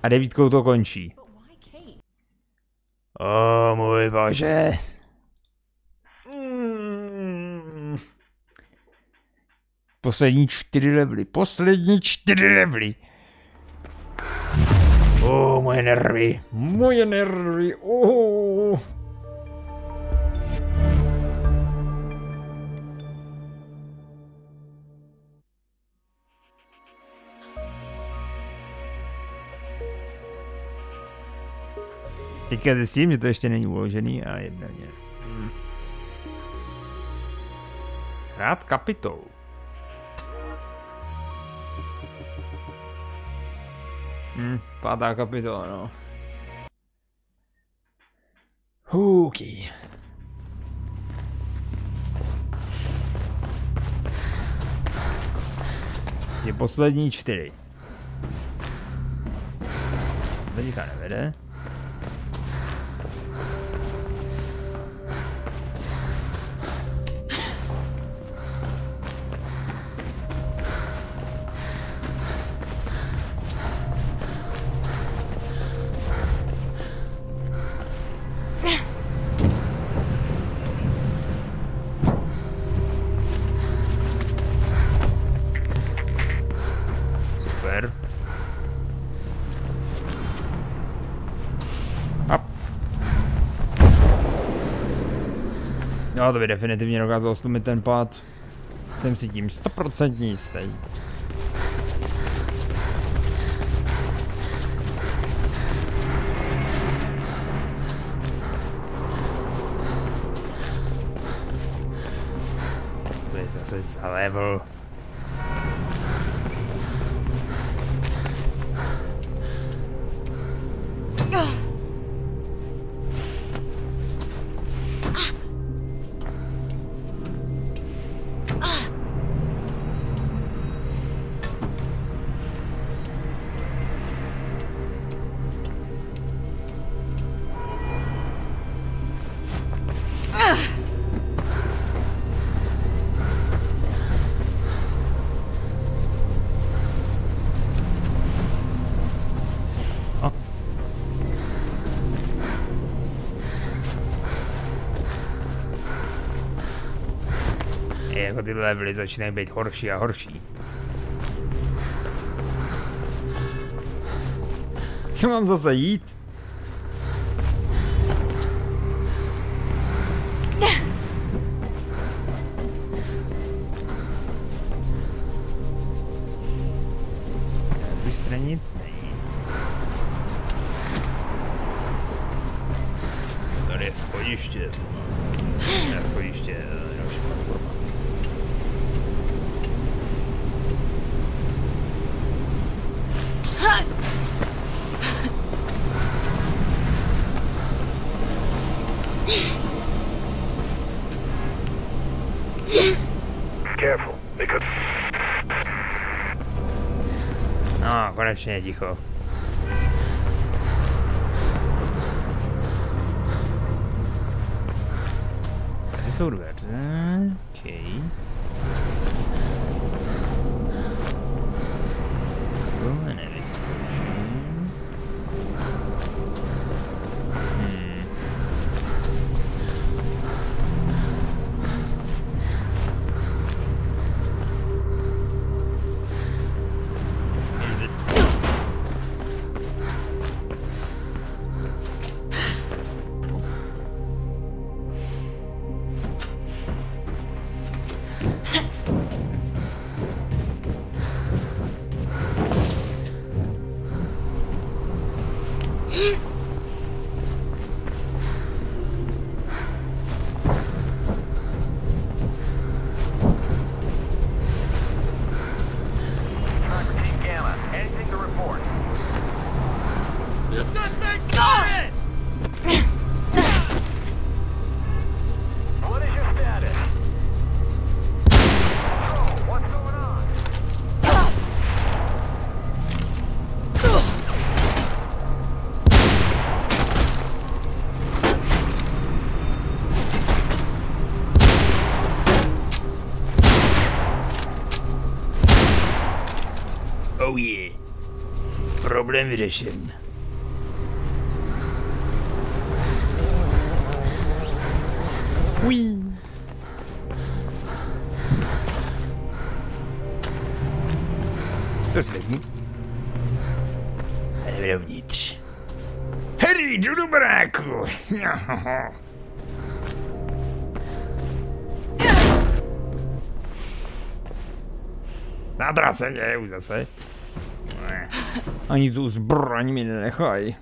a devítkou to končí. O můj bože. Mm. Poslední čtyři levely, poslední čtyři levely. O, moje nervy, moje nervy, oh. Teďka zjistím, že to ještě není uložený a jedna mě. Hmm. Hrát kapitou. Hm, pátá kapitola, no. Hůky. Je poslední čtyři. To nikam nevede. No, to by definitivně dokázalo stlumit ten pád. Jsem si tím stoprocentně jistý. To je zase za level. Levely začínají být horší a horší. Kam mám zase jít? Je ticho. Problém vyřešen. Ui. To si vezmu. A jdeme dovnitř. Harry, jdu do baráku. Zatraceně už zase. Они тут с бронями лихай.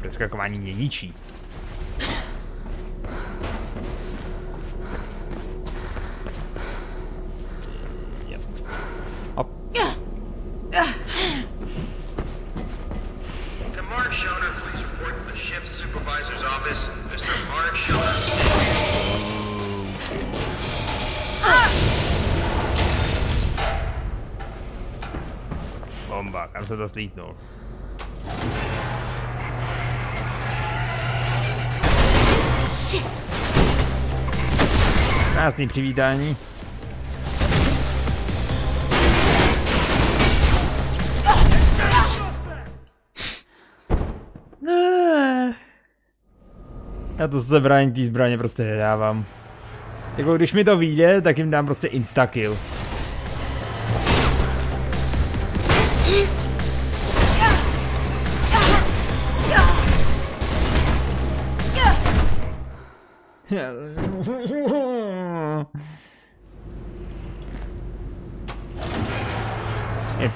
Прескакивание ничьи. To slítnul? Krásný přivítání. Já to sebrání té zbraně prostě nedávám. Jako když mi to vyjde, tak jim dám prostě instakill.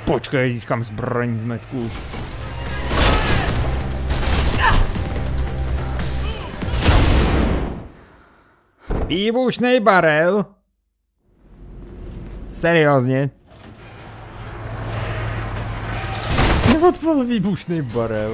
Poczekaj, zyskam z z metków. I barel. Serioznie. Nie odpal mi barel.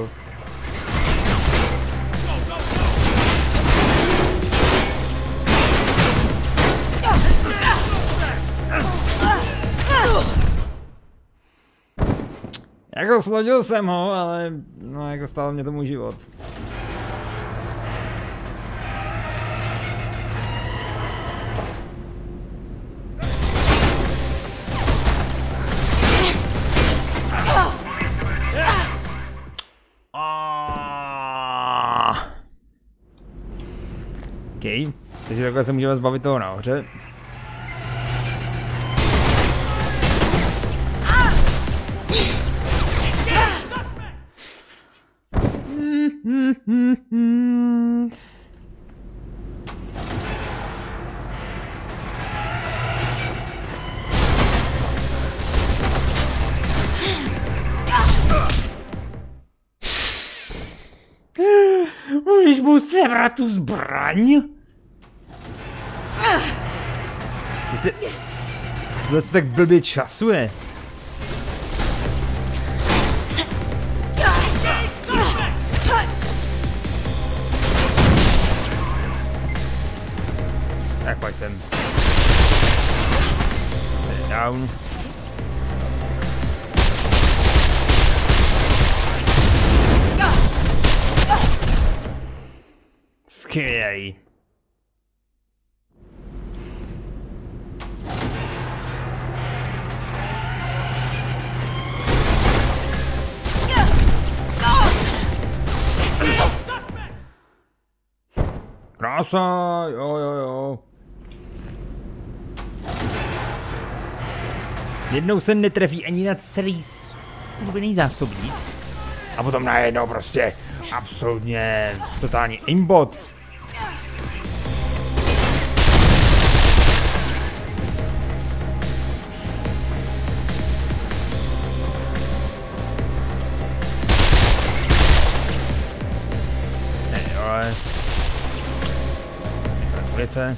Jako slodil jsem ho, ale no jako stál mě to můj život. OK, takže takhle se můžeme zbavit toho nahoře. статус брань? Zde... Zde se tak blbě časuje. Tak pojď sem. Down. Skvělý. Krása, jo, jo, jo. Jednou se netrefí ani na celý skupiný zásobník. A potom najednou prostě absolutně totální aimbot. Ugh.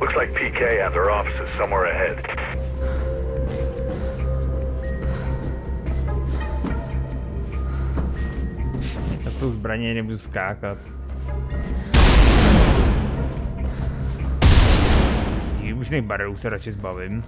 Looks like PK have their offices somewhere ahead. Já s tou zbraní nebudu skákat. Výbušných barelů se radši zbavím.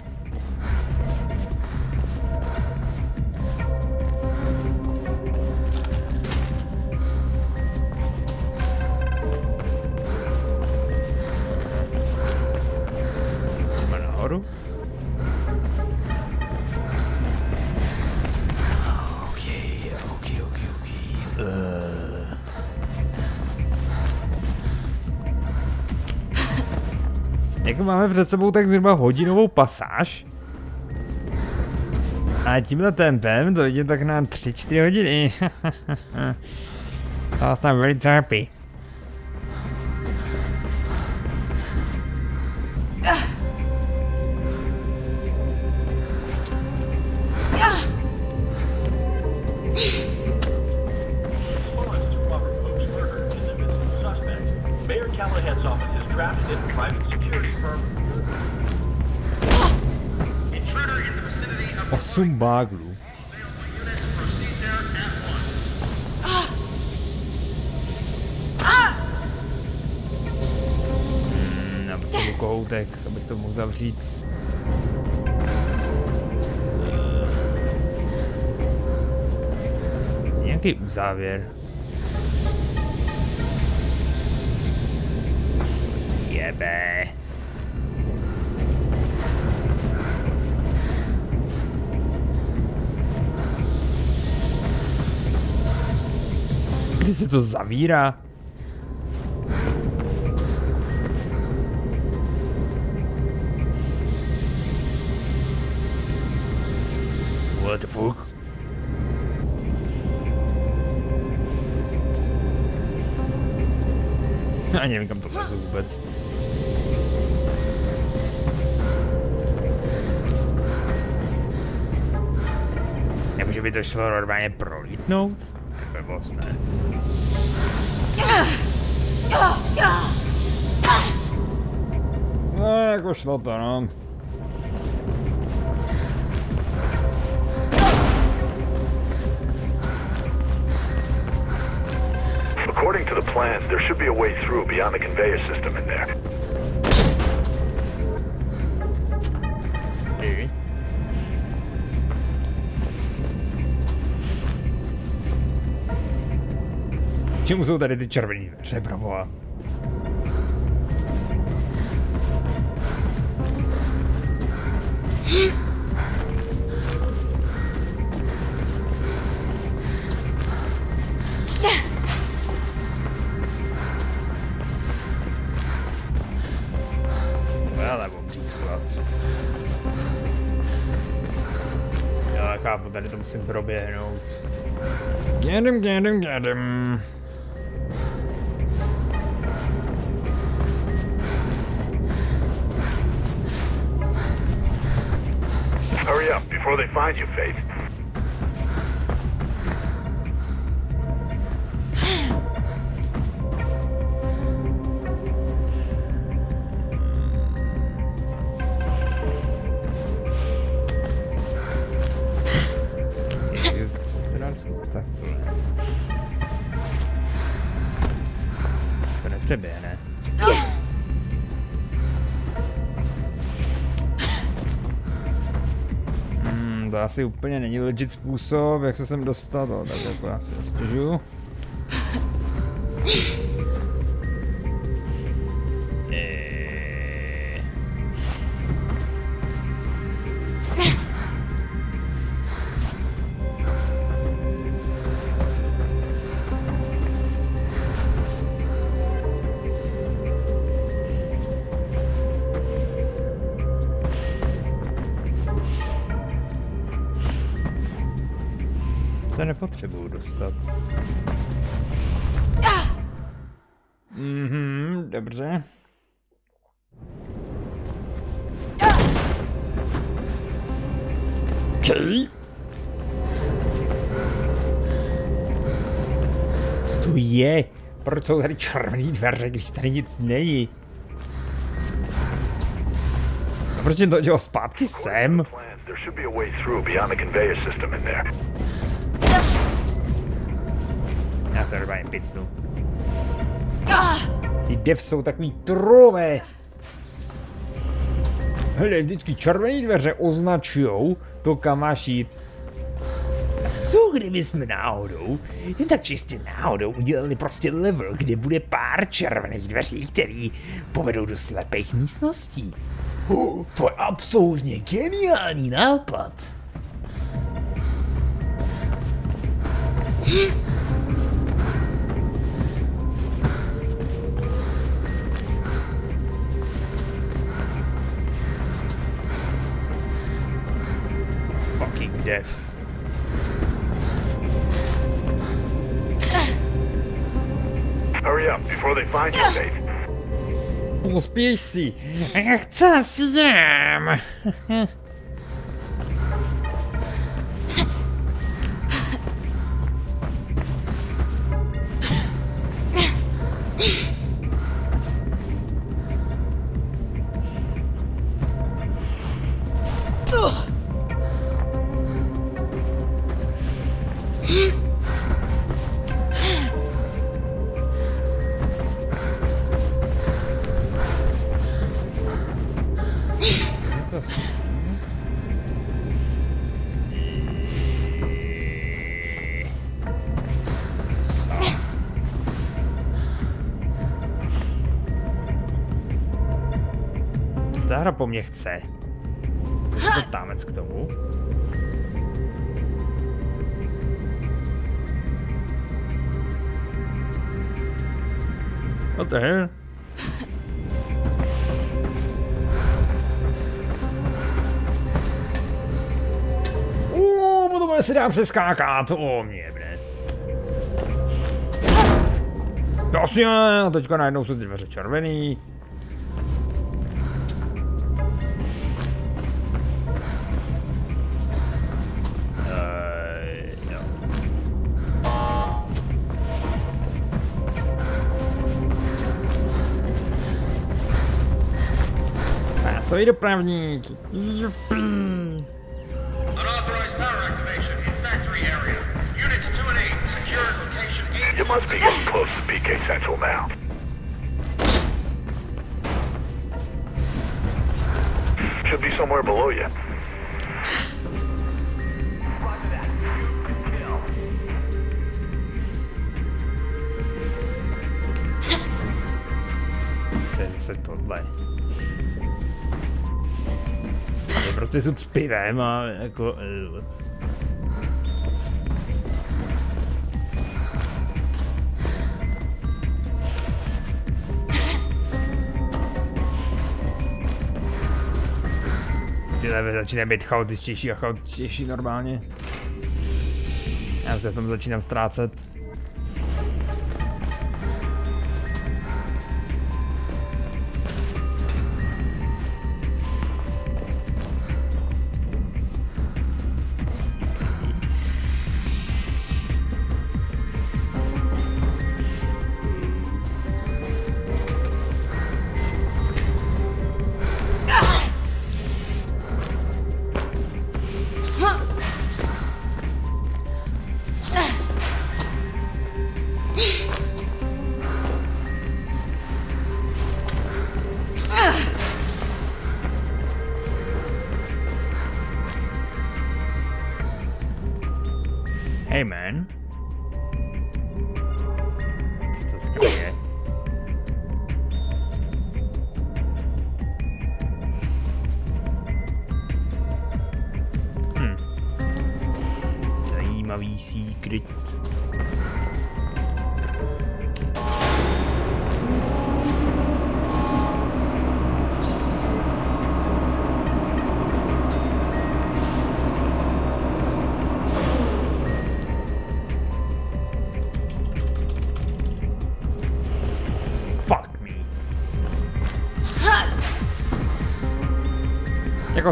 Máme před sebou tak zhruba hodinovou pasáž. A tímhle tempem to vidím tak na 3-4 hodiny. to jsem velice happy. 8 báglů. Hmm, kohoutek, abych to mohl zavřít. Nějaký uzávěr. Jebe. Se to zavírá? what the fuck? Ani nevím, kam to lezu vůbec. Nebo že by to šlo normálně prolítnout? To je moc No, jako šlo. According to the plan, there should be a way through beyond the conveyor system in there. Hey. Čemu jsou tady ty červený dveře, proboha? Musím proběhnout. Gedem, gedem, gedem. Hurry up before they find you, Faith. Asi úplně není legit způsob, jak se sem dostat, ale tak jako já si. Proč jsou tady červený dveře, když tady nic není? A proč to dělal zpátky sem? Já se normálně picnu. Ty dev jsou takový trové. Hele, vždycky červené dveře označujou to, kam máš jít. Kdyby jsme náhodou, jen tak čistě náhodou, udělali prostě level, kde bude pár červených dveří, který povedou do slepých místností? Oh, to je absolutně geniální nápad. Fucking devs. Hurry up before they find you, Faith. Pospěš si. Já mně chce? To je támec k tomu. What the hell? Oh se dá přeskákat, o mě, bre. Jasně, teďka najednou ty dveře červený. Location 8. You must be getting close to BK Central now. Should be somewhere below you. Prostě sud s pivem a jako... eh, Ty levely začínají být chaotičtější a chaotičtější normálně. Já se v tom začínám ztrácet.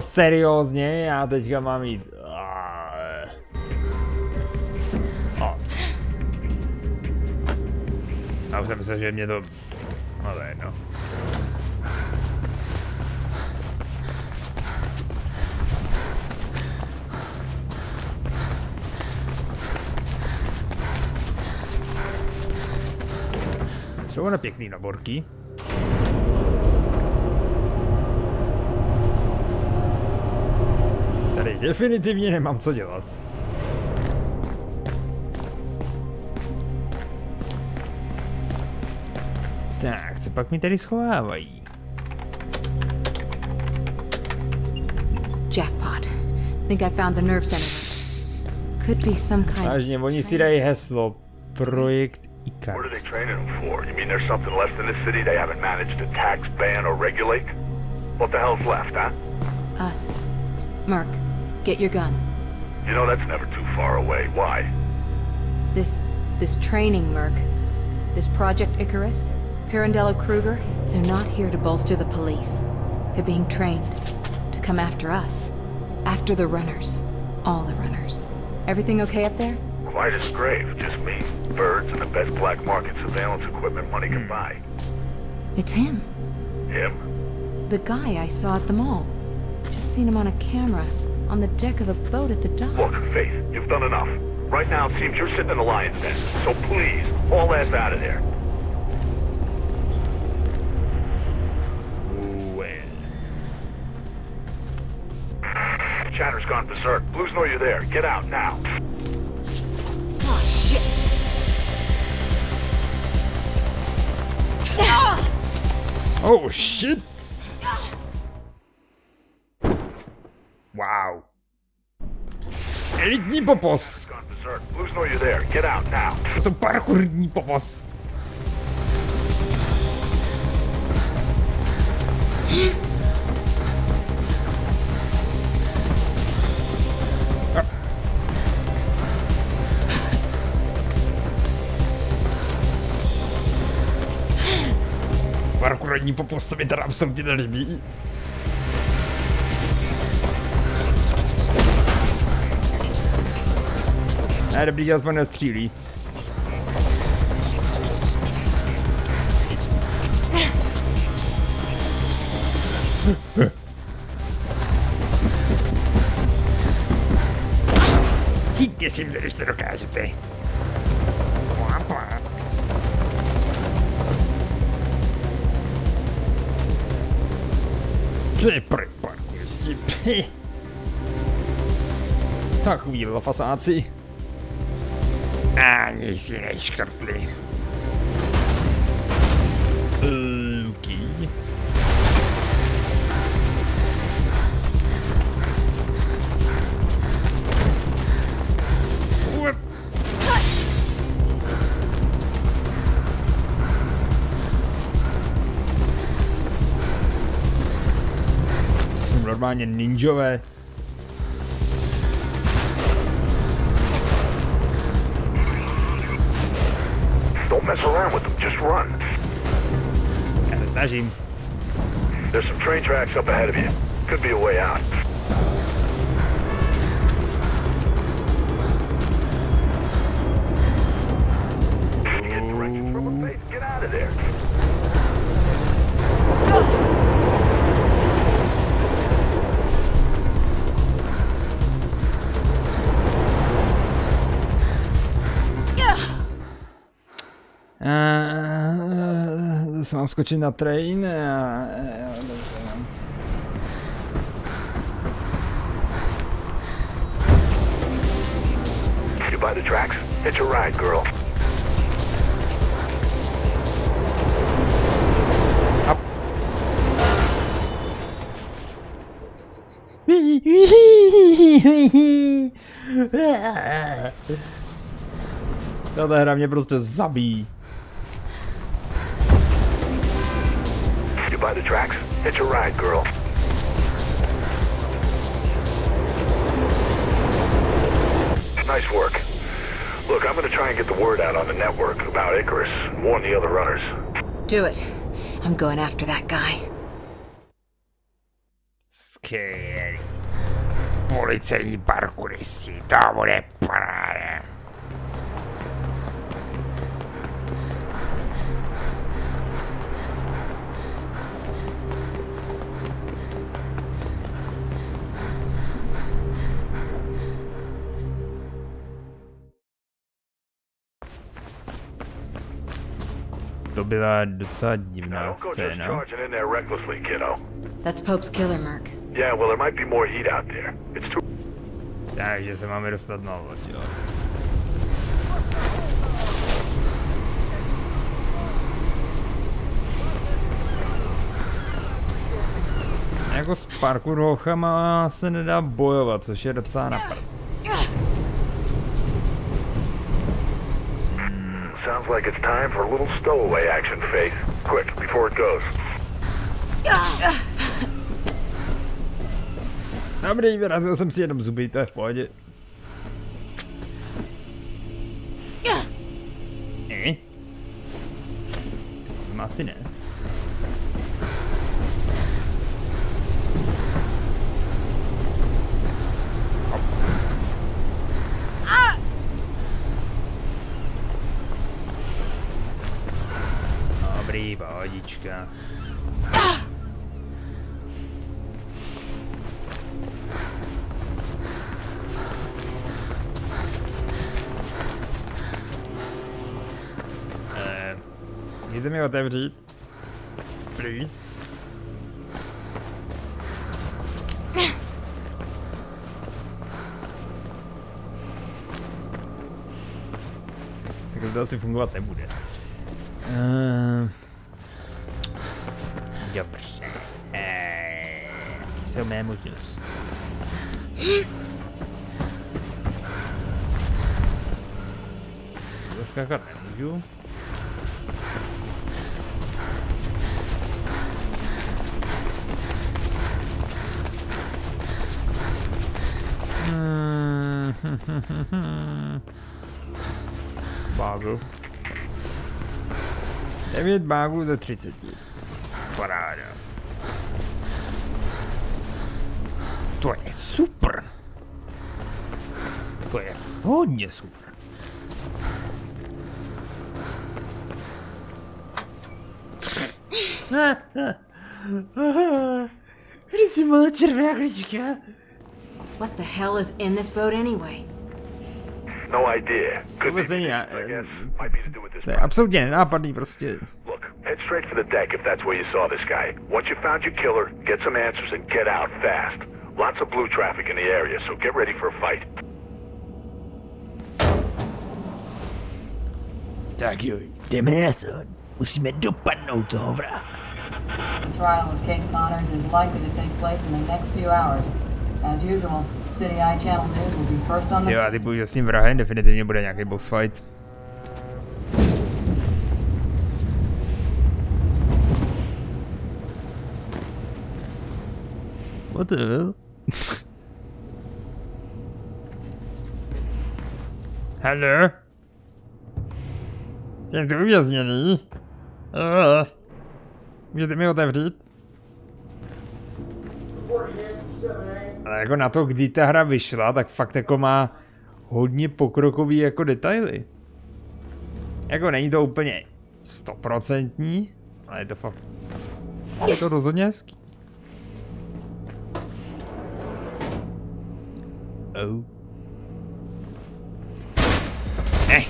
Seriózně, já teďka mám jít... Já už jsem myslel, že mě to... No to je jedno. Jsou ono pěkný naborky. Tady definitivně nemám co dělat. Tak, co pak mi tady schovávají? Jackpot. Think I found the nerve center. Could be some kind of... Vážně, oni si dají heslo. Projekt What are they Icarus. training them for? You mean there's something left in this city they haven't managed to tax, ban, or regulate? What the hell's left, huh? Us. Merc, get your gun. You know that's never too far away. Why? This... this training, Merc. This Project Icarus, Pirandello Kruger, they're not here to bolster the police. They're being trained to come after us. After the runners. All the runners. Everything okay up there? Quiet as grave. Just me, birds, and the best black market surveillance equipment money can hmm. buy. It's him. Him? The guy I saw at the mall. Just seen him on a camera. On the deck of a boat at the docks. Look, Faith, you've done enough. Right now it seems you're sitting in the lion's den. So please, haul ass out of there. Well. Chatter's gone berserk. Blues know you're there. Get out now. Oh, shit! Oh shit! Рідні попос! Суперку рідні попос! Паркура не попал с собой драмсом, где на любви. Ne, dobrý, že aspoň nestřílí. Chyťte si mě, když to dokážete. Plá, plá. Co je pro Ani si neškrtli. Okay. Uep. Jsou normálně ninjové. There's some train tracks up ahead of you. Could be a way out. Zase mám skočit na train. A, dobře, no. Buy the tracks? Hitch a ride, girl. Tato hra mě prostě zabíjí. You buy the tracks? Hitch a ride, girl. Nice work. Look, I'm gonna try and get the word out on the network about Icarus and warn the other runners. Do it. I'm going after that guy. Skvělý. Policejní parkouristi, to bude byla docela divná scéna. That's Pope's killer, Merc. Yeah, well, there might be more heat out there. It's too... Takže se máme dostat na loď, jo. Jako s parkour hochama se nedá bojovat, což je docela na prd. Sounds like it's time for a little stowaway action, Faith. Quick, before it goes. Dobrý, vyrazil jsem si jenom zuby, to je v pohodě. Ne? To asi ne. Dobrý, pohodička. Eh, Můžete mi otevřít? Please. Tak to asi fungovat nebude. Ah, eh, isso É, isso mesmo, Deus. Lascar caralho. Ah. Bárbaro. 9 báglů ze 30. Paráda. To je super. To je hodně super. Když jsi malá červená klička. What the hell is in this boat anyway? No idea. Could Vůbec be není, things, I guess. Eh, might be to do with this To je absolutně nenápadný prostě. Head straight for the deck if that's where you saw this guy. Once you found your killer, get some answers and get out fast. Lots of blue traffic in the area, so get ready for a fight. Tak jo, jdeme na to. Musíme dopadnout toho vraha. The trial of Kate Connors is likely to take place in the next few hours. As usual, Jo, a ty budeš s tím vrahem, definitivně bude nějaký boss fight. What the hell? Hello? Jsem tu uvězněný. Uh, můžete mi otevřít? We're here. Jako na to, kdy ta hra vyšla, tak fakt jako má hodně pokrokový jako detaily. Jako není to úplně stoprocentní, ale je to fakt... Je to rozhodně hezký. Oh. Eh.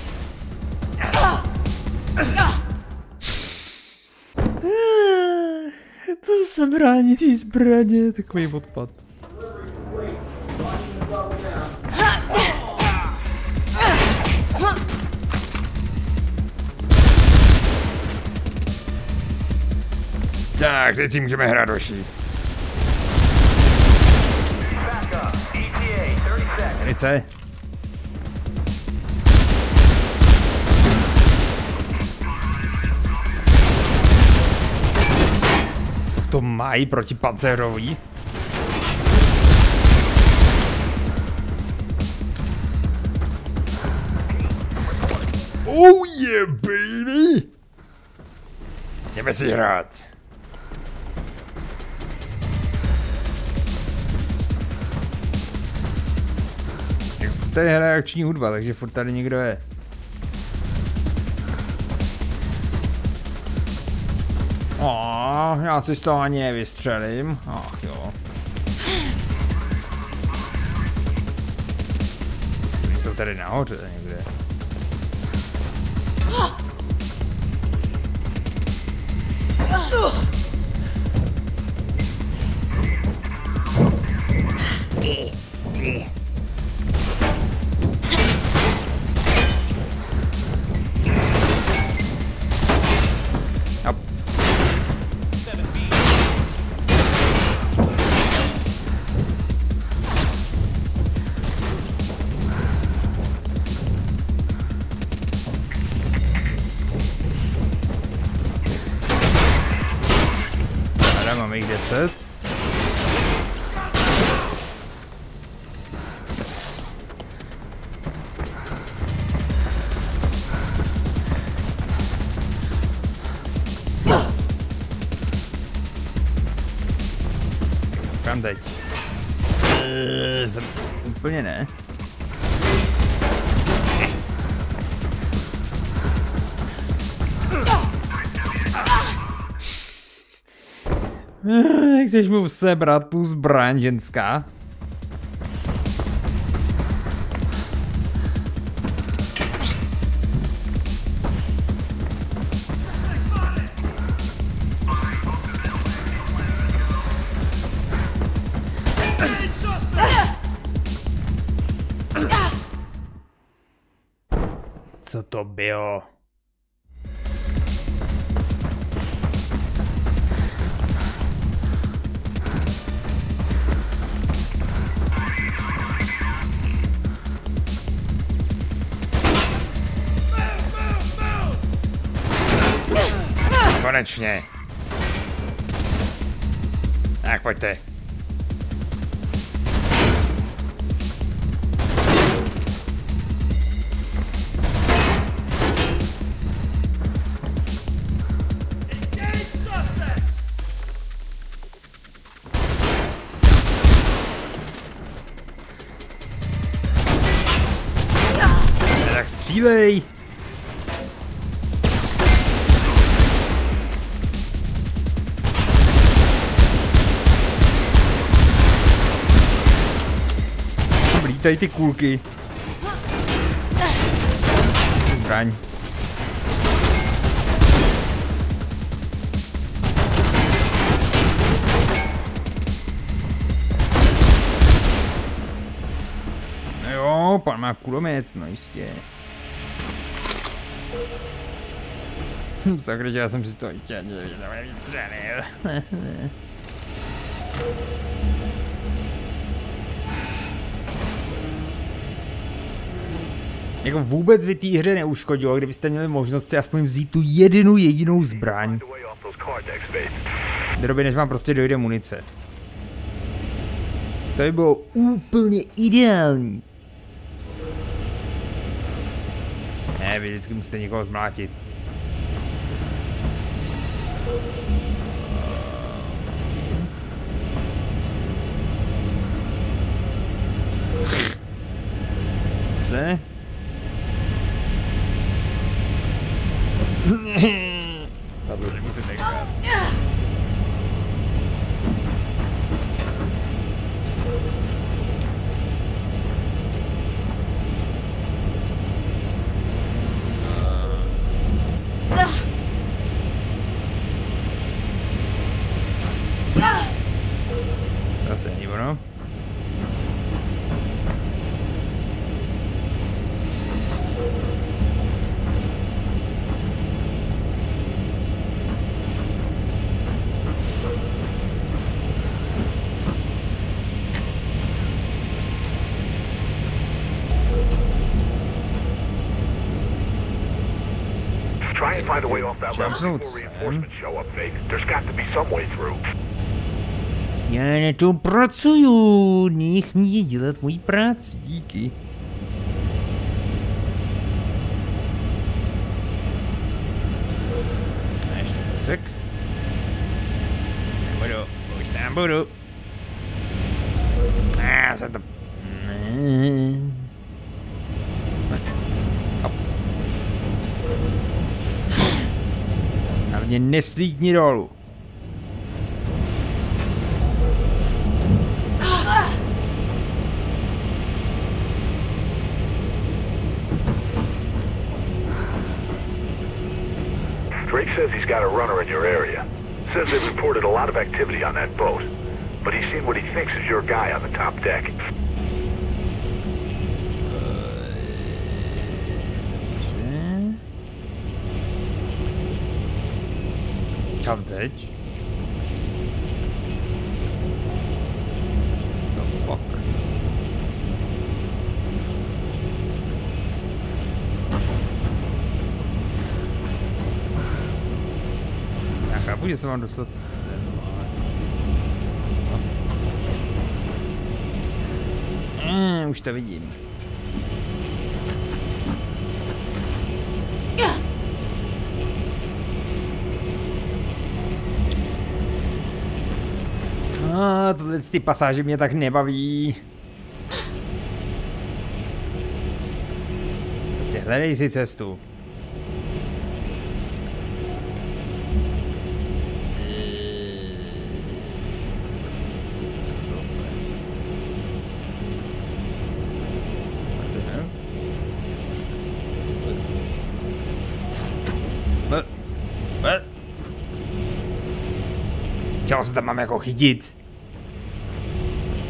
To bránitý zbraně, takový odpad. Tak, teď si můžeme hrát roší. Munice. Co v tom mají proti pancerový? Oh yeah, baby! Jdeme si hrát. Tady hraje akční hudba, takže furt tady někdo je. Oh, já si z toho ani nevystřelím. Ach jo. Jsou tady nahoře někde. Up. 500. Bandage. Eee, zupełnie nie. Chceš mu sebrat tu zbraň, ženská? Co to bylo? konečně. Tak pojďte. Hey! Lítají ty kulky. Zbraň. No jo, pan má kulomet, no jistě. Hm, Sakra, já jsem si to chtěl Jako vůbec by té hře neuškodilo, kdybyste měli možnost si aspoň vzít tu jednu jedinou zbraň. Do než vám prostě dojde munice. To by bylo úplně ideální. Ne, vy vždycky musíte někoho zmlátit. Co? that before reinforcements show up, Fake. There's got to be some way through. Я на то працюю, них не делает мой прац, дикий. Sick. Tamburo, always. Neslídni dolů. Drake says he's got a runner in your area. Says they reported a lot of activity on that boat. But he's seen what he thinks is your guy on the top deck. Že se mám dostat... Mm, už to vidím. Tohle ty pasáže mě tak nebaví. Prostě hledej si cestu. Se tam mám jako chytit?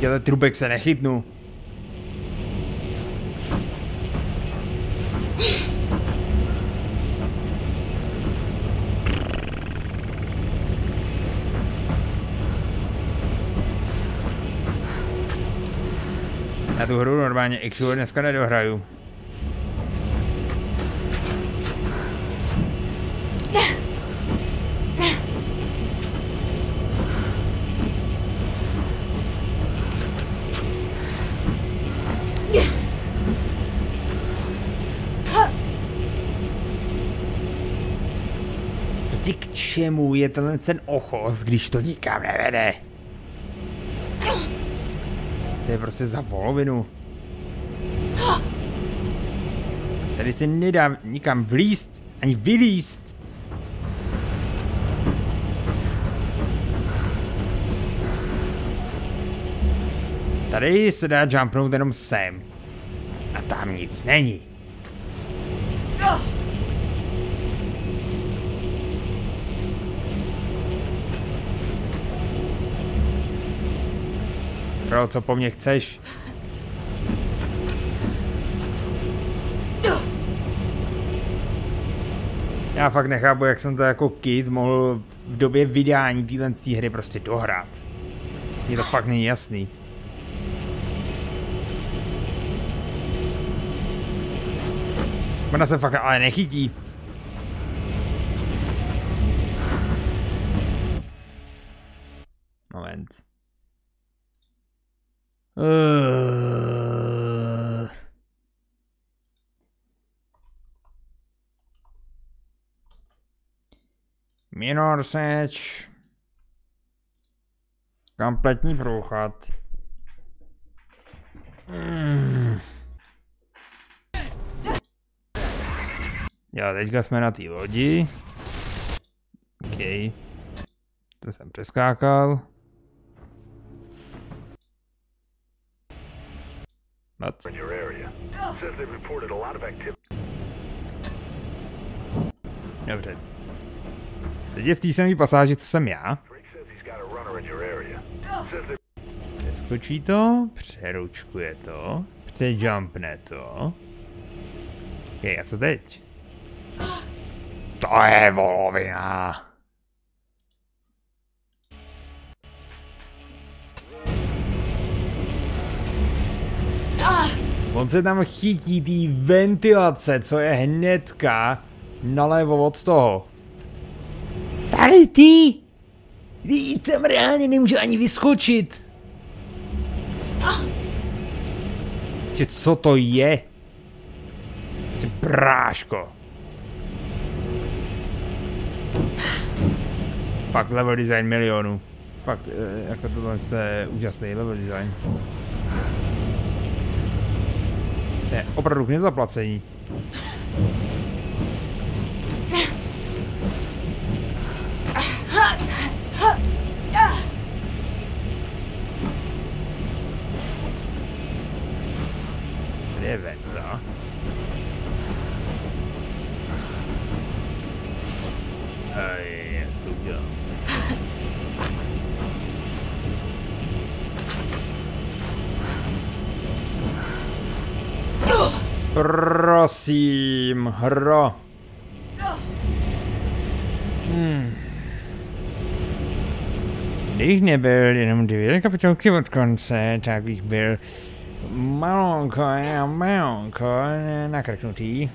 Těle trubek se nechytnu. Já tu hru normálně actually dneska nedohraju. Je tenhle ten ochos, když to nikam nevede? To je prostě za polovinu. To Tady se nedá nikam vlíst, ani vylíst. Tady se dá jumpnout jenom sem. A tam nic není. Bro, co po mně chceš? Já fakt nechápu, jak jsem to jako kid mohl v době vydání téhle hry prostě dohrát. Mně to fakt není jasný. Ona se fakt ale nechytí. Uh... Minor seč. Kompletní průchod. Mm. Jo, teďka jsme na té lodi. OK. To jsem přeskákal. What? in your area. Says they reported a lot of activity. Dobře. Teď je v té samé pasáži, co jsem já. Přeskočí to, přeručkuje to, přejumpne to. OK, a co teď? To je volovina. On se tam chytí té ventilace, co je hnedka nalevo od toho. Tady ty! Ty tam reálně nemůže ani vyskočit. Ještě co to je? Ještě bráško. Fakt level design milionů. Fakt, eh, jako tohle je úžasný level design. To je opravdu k nezaplacení. Prosím, hro. Hmm. Kdybych nebyl jenom dvě kapitolky od konce, tak bych byl malonko a malonko nakrknutý.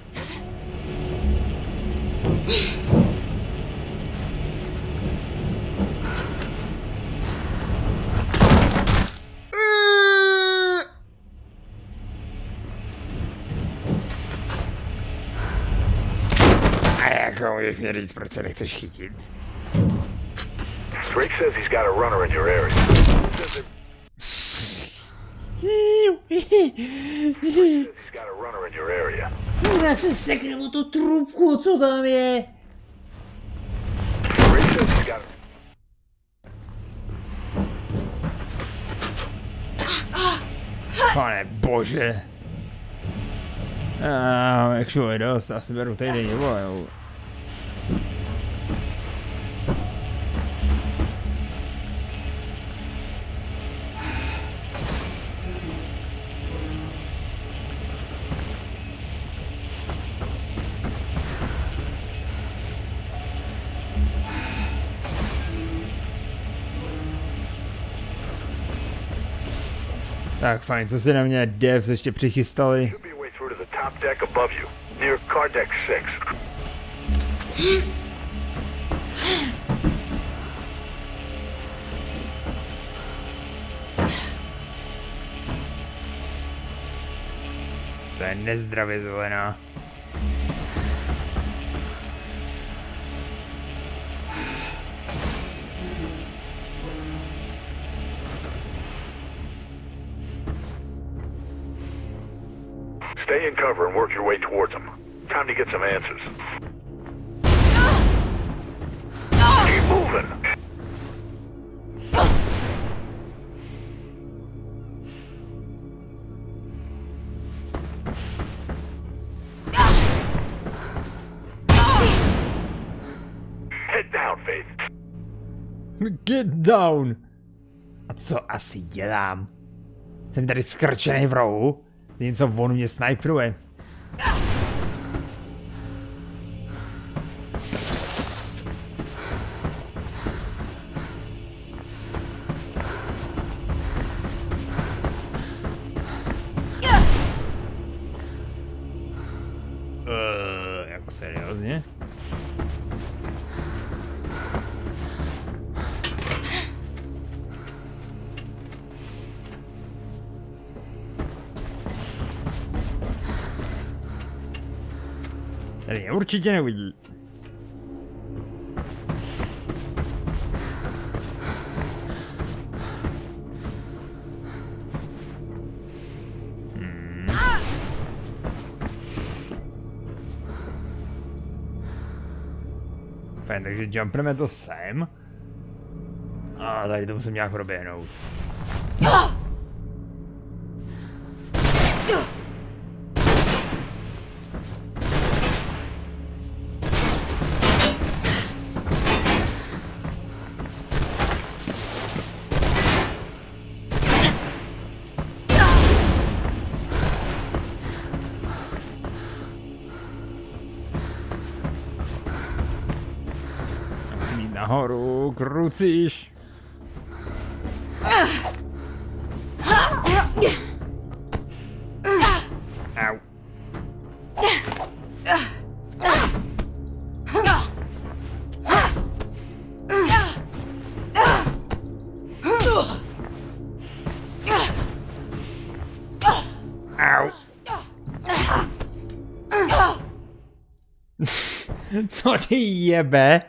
Můžeš mě říct, proč se nechceš chytit? Drake says he's got a runner in your area. Says they- he's got a runner in your area. Já se sekne o tu trubku, co tam je? Pane bože. A, jak šlo je dost, asi beru týden, jo, Tak fajn, co si na mě devs ještě přichystali? to the top deck Stay in cover and work your way towards them. Time to get some answers. Keep moving. Head down, Faith. Get down! A co asi dělám? Jsem tady skrčený v rohu? Něco on mě sniperuje. she gonna eat? Aspetta che già premetto Sam. Ah dai, devo segnare quello bene nahoru, krucíš. Au. Au. Co ty jebe?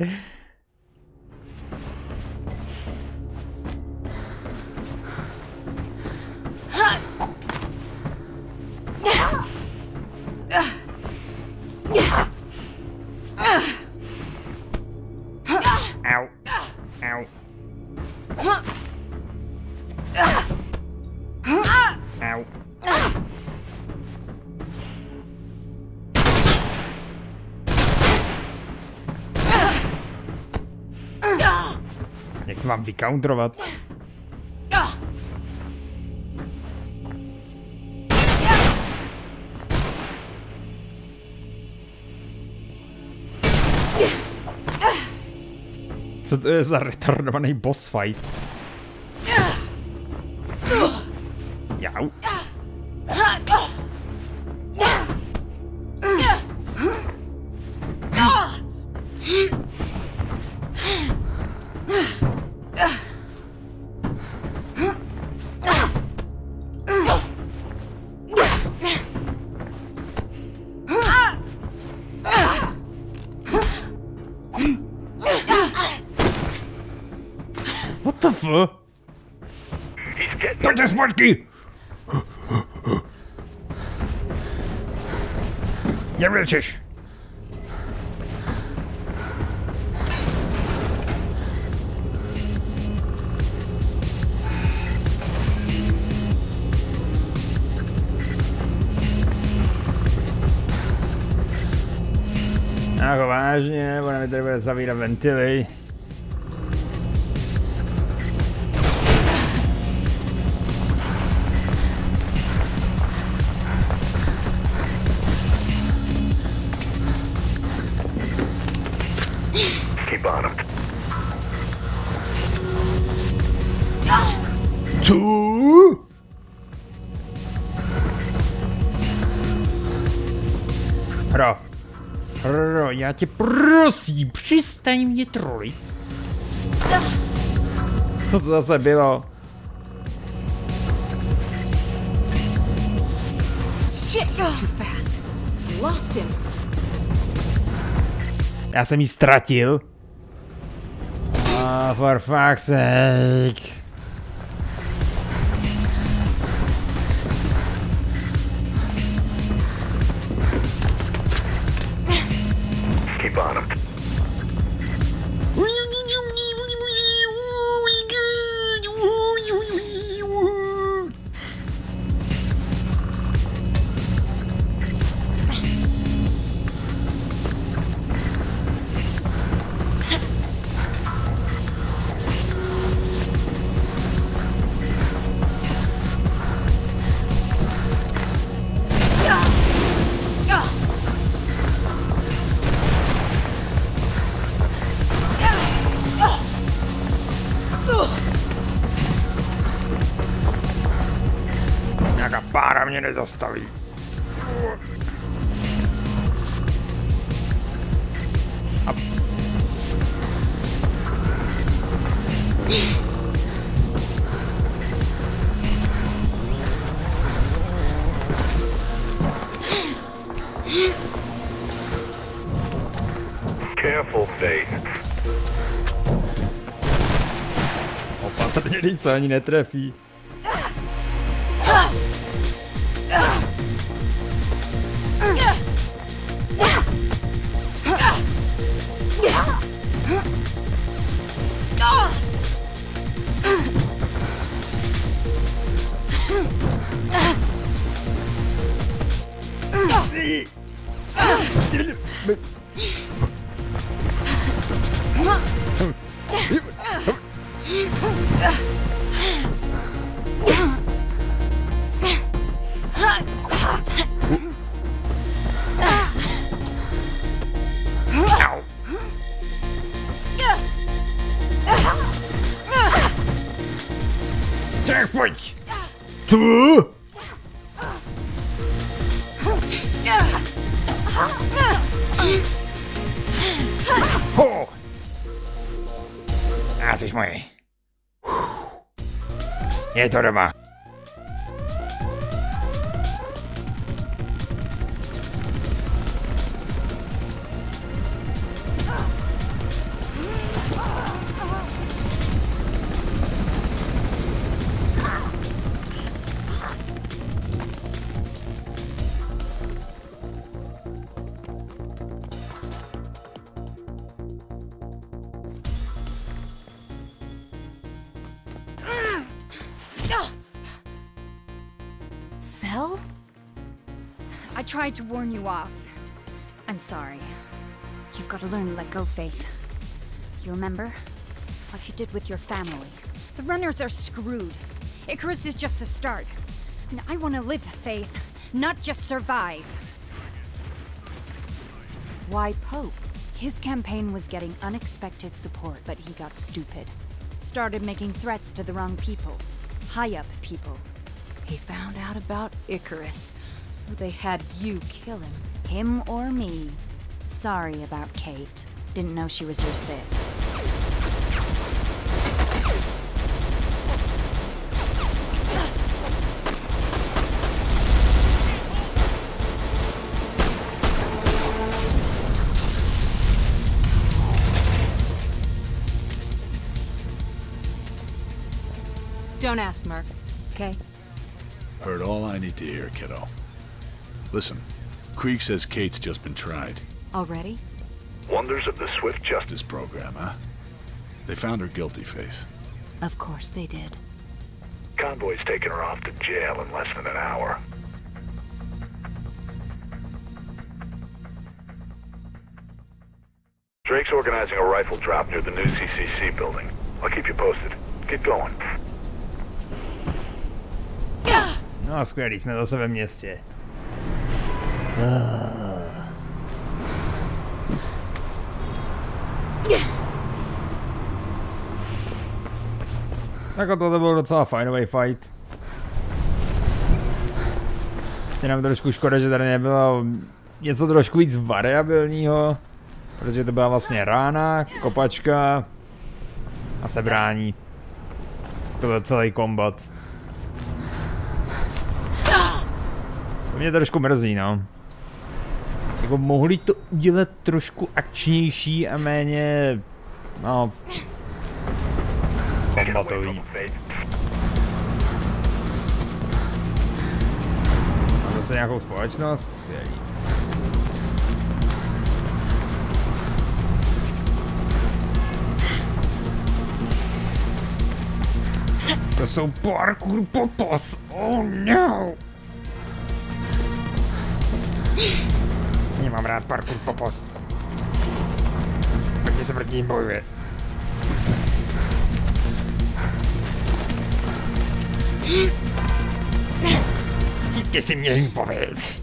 Vycountrovat? Co to je za retardovaný boss fight? Nie milczysz! No poważnie, bo nawet teraz zawira wentyly. Tě prosím, přestaň mě trolit. Co to zase bylo? Shit, you're too fast. I lost him. Já jsem ji ztratil. Oh, for fuck's sake. Nezastaví. A... Careful, Faith. Opatrně, se ani netrefí. はい、取れば。Tried to warn you off. I'm sorry. You've got to learn to let go, Faith. You remember? Like you did with your family. The runners are screwed. Icarus is just the start. And I want to live, Faith, not just survive. Why Pope? His campaign was getting unexpected support, but he got stupid. Started making threats to the wrong people. High up people. He found out about Icarus, they had you kill him. Him or me. Sorry about Kate. Didn't know she was your sis. Don't ask, Merc. Okay? Heard all I need to hear, kiddo. Listen, Krieg says Kate's just been tried. Already? Wonders of the Swift Justice program, huh? They found her guilty, Faith. Of course they did. Convoy's taking her off to jail in less than an hour. Drake's organizing a rifle drop near the new CCC building. I'll keep you posted. Keep going. No skvělý, jsme zase ve městě. Jako tohle byl docela fajnový fight. Je nám trošku škoda, že tady nebylo něco trošku víc variabilního, protože to byla vlastně rána, kopačka a sebrání. To byl celý kombat. To mě trošku mrzí, no. Jako mohli to udělat trošku akčnější a méně, no, kombatový. A zase nějakou společnost, skvělý. To jsou parkour popos, oh no! Nemám rád parkour popos. Proti se proti ním bojuje. Ty si mě jim povedz.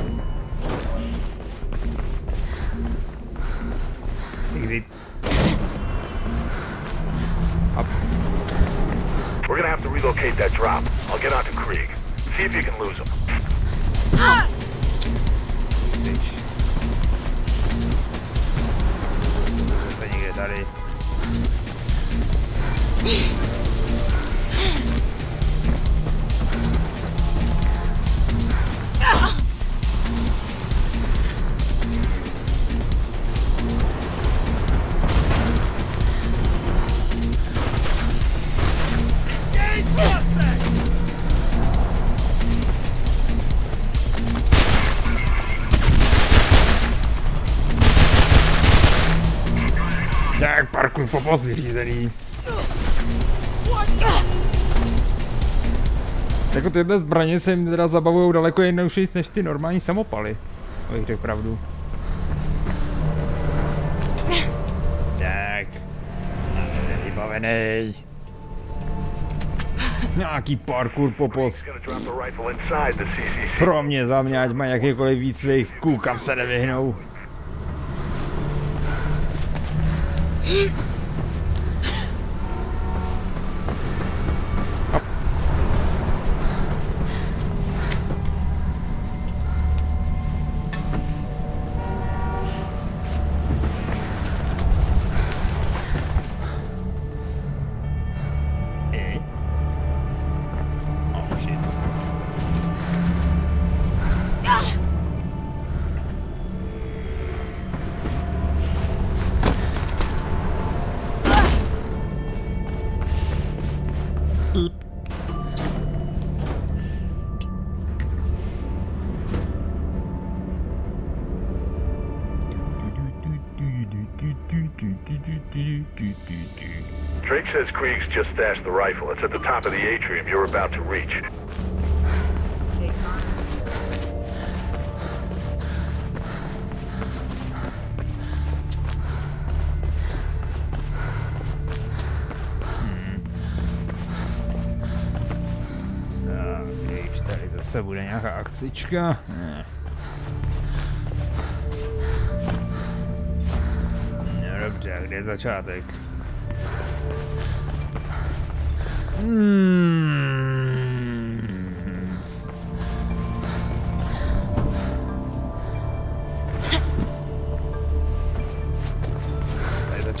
locate that drop. I'll get onto Krieg. See if you can lose him. Ah! popos vyřízený. Jako tyhle zbraně se jim teda zabavují daleko jednodušeji než ty normální samopaly. Abych řekl pravdu. Tak. Jste vybavený. Nějaký parkour popos. Pro mě, za mě, ať má jakýkoliv výcvik, kůkam se nevyhnou. the atrium you're about to reach. persze bude nejaká akcička. Ne. Dobre, kde je začátek?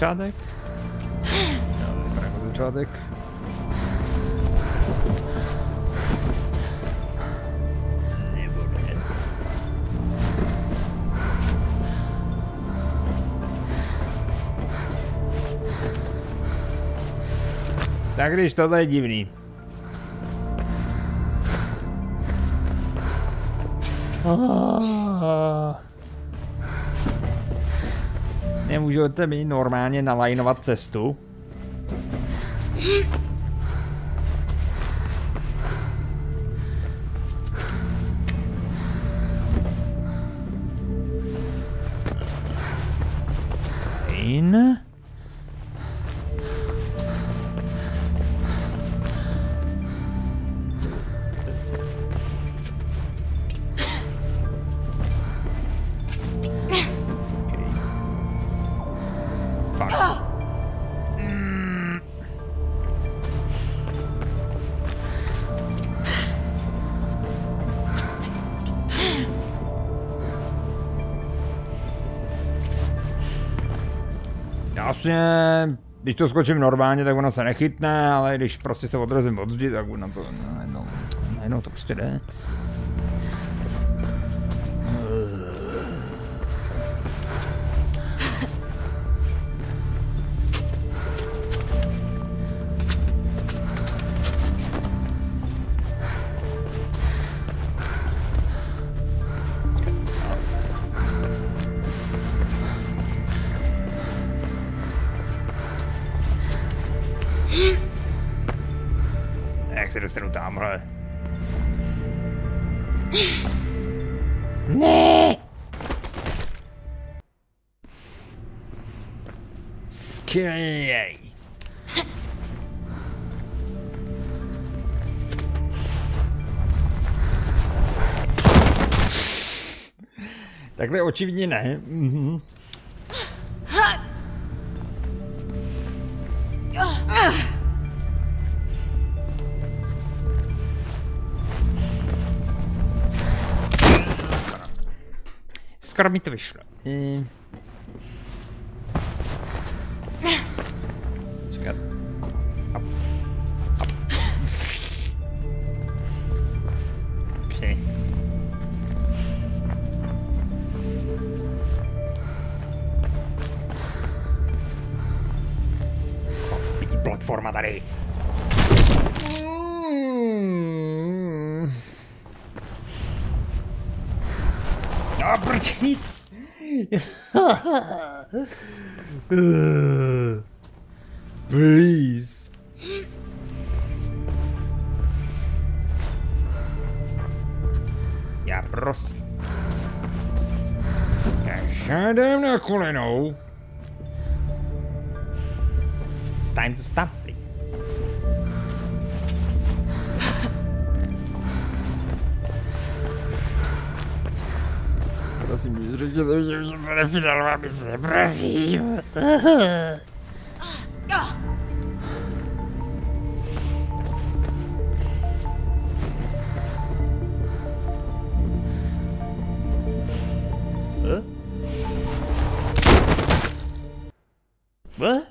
Začátek? No, jako začátek. Tak když tohle je divný. Ah. Nemůžete mi normálně nalajnovat cestu? Jasně, když to skočím normálně, tak ona se nechytne, ale když prostě se odrazím od zdi, tak ona to najednou, najednou to prostě jde. Očividně ne. Mhm. Skoro mi to vyšlo. Ehm. please. Я просто... Я It's time to stop. para si mesmo. Para final, vamos ser para cima. Hã? Hã?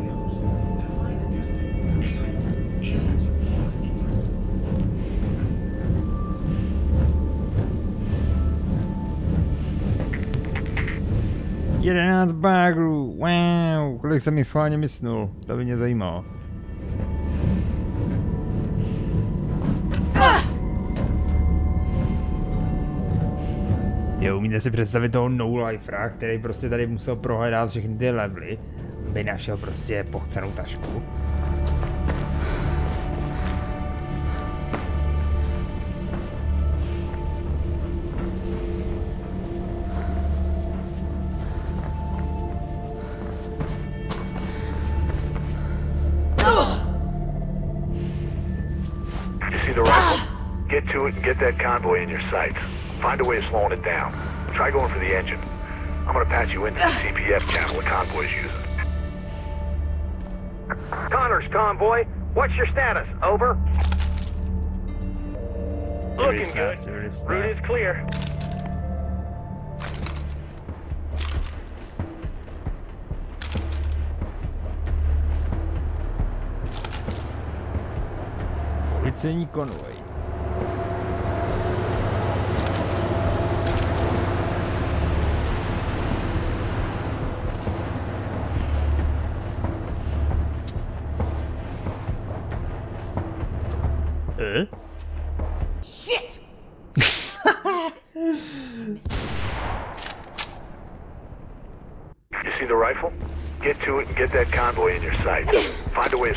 15 bagrů, wow, kolik jsem mi schválně mysnul, to by mě zajímalo. Jo, umíte si představit toho no lifera, který prostě tady musel prohledat všechny ty levely, aby našel prostě pochcenou tašku. In your sights. Find a way of slowing it down. Try going for the engine. I'm gonna patch you into the CPF channel the convoy's using. Connors convoy, what's your status? Over. Looking good. Route is clear. Policejní konvoj. Eh?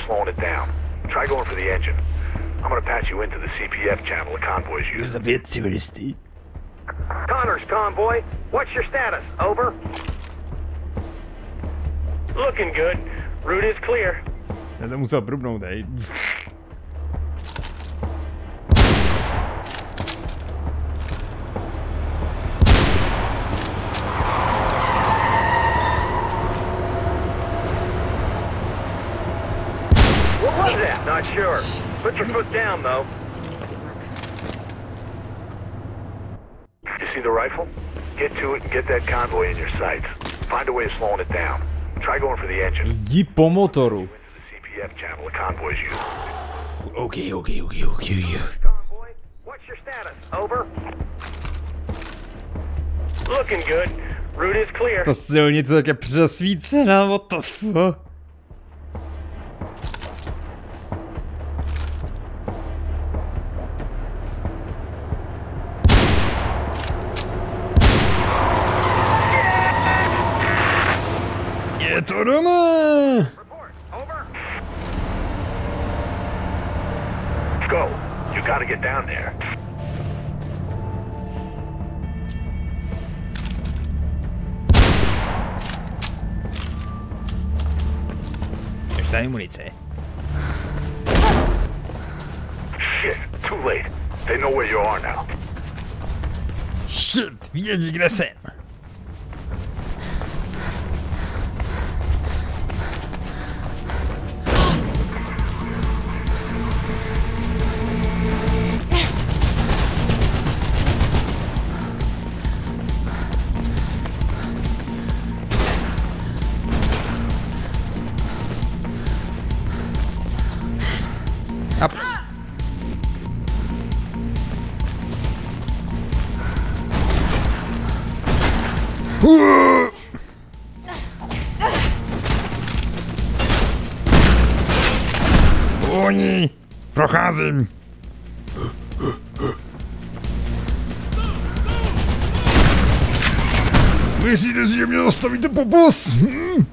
Slowing it down. Try going for the engine. I'm gonna patch you into the CPF channel the convoy's using. Zabít civilisty. Connors convoy, what's your status? Over. Looking good. Route is clear. Já to musel brubnout, hej. What was that? Not sure. Put your foot down, though. You see the rifle? Get to it and get that convoy in your sights. Find a way of slowing it down. Try going for the engine. Jdi po motoru. CPF channel the convoy's using. OK, OK, OK, OK. What's your status? Over. Looking good. Route is clear. Ta silnice jak je přesvícená, what the fuck? Procházím! Myslíte si, že mě zastavíte popus? Hm?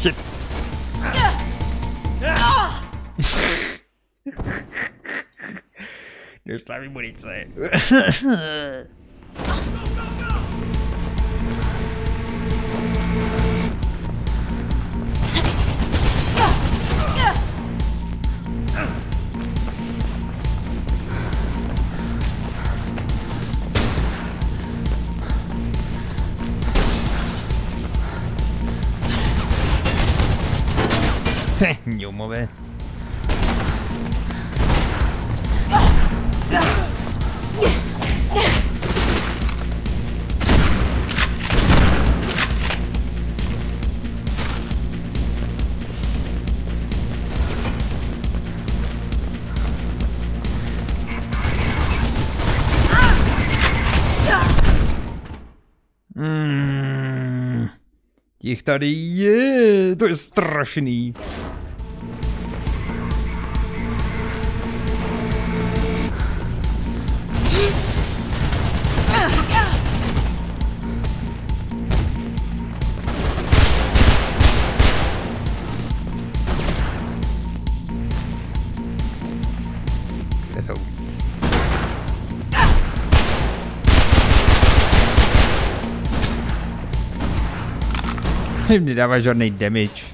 Shit. Došla mi munice. těch tady je, to je strašný. Nedává žádný damage.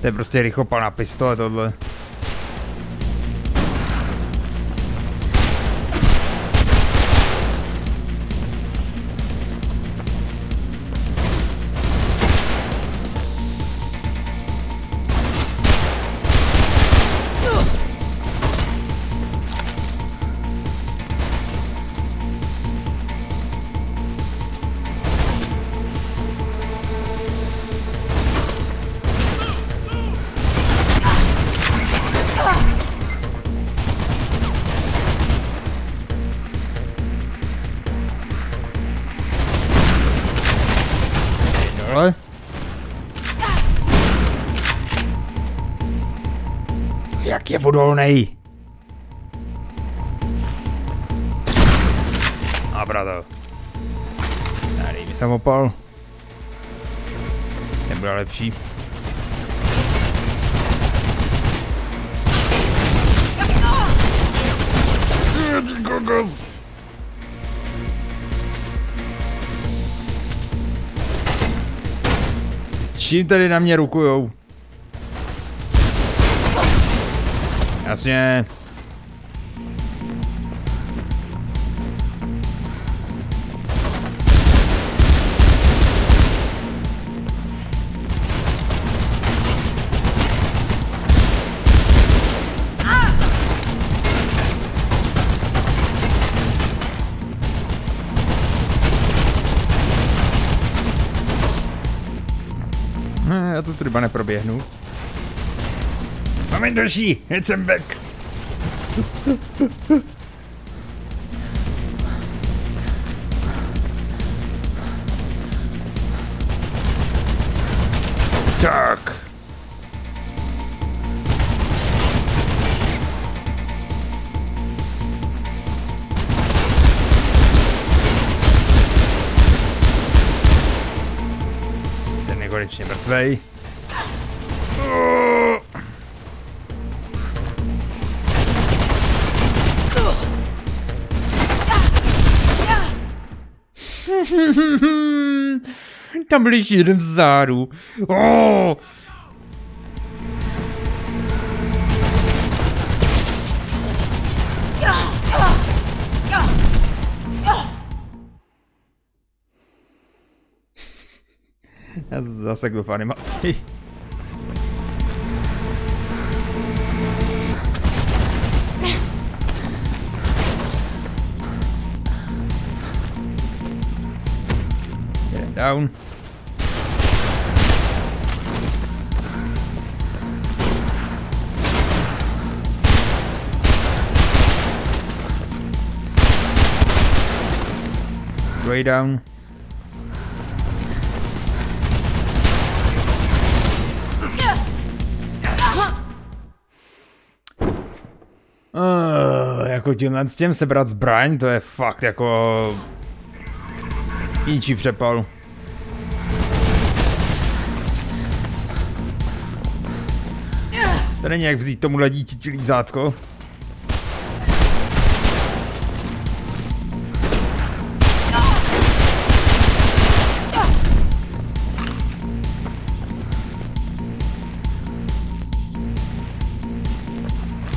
To je prostě rychlopalná pistole tohle. Odolnej? A brado. Tady mi samopal. Ten bude lepší. Ty kokos. S čím tady na mě rukujou? Jasně. Já to třeba neproběhnu. Mam energy! Jestem back! Tak! Kategorycznie martwej. Tam leží zaro Oh! Zase k animací. Down. Way down. Uh, jako tímhle s tím sebrat zbraň, to je fakt jako... Ničí přepal. To není jak vzít tomuhle dítěti lízátko.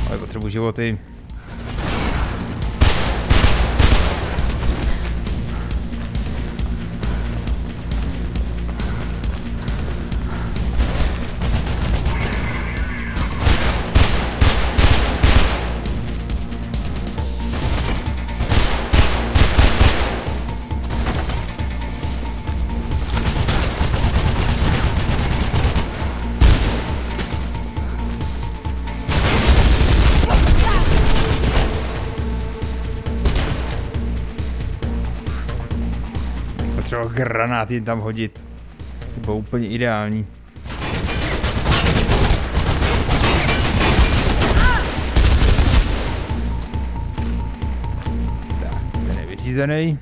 Ale potřebuji životy. Granát jim tam hodit. To bylo úplně ideální. Tak, ten je vyřízený.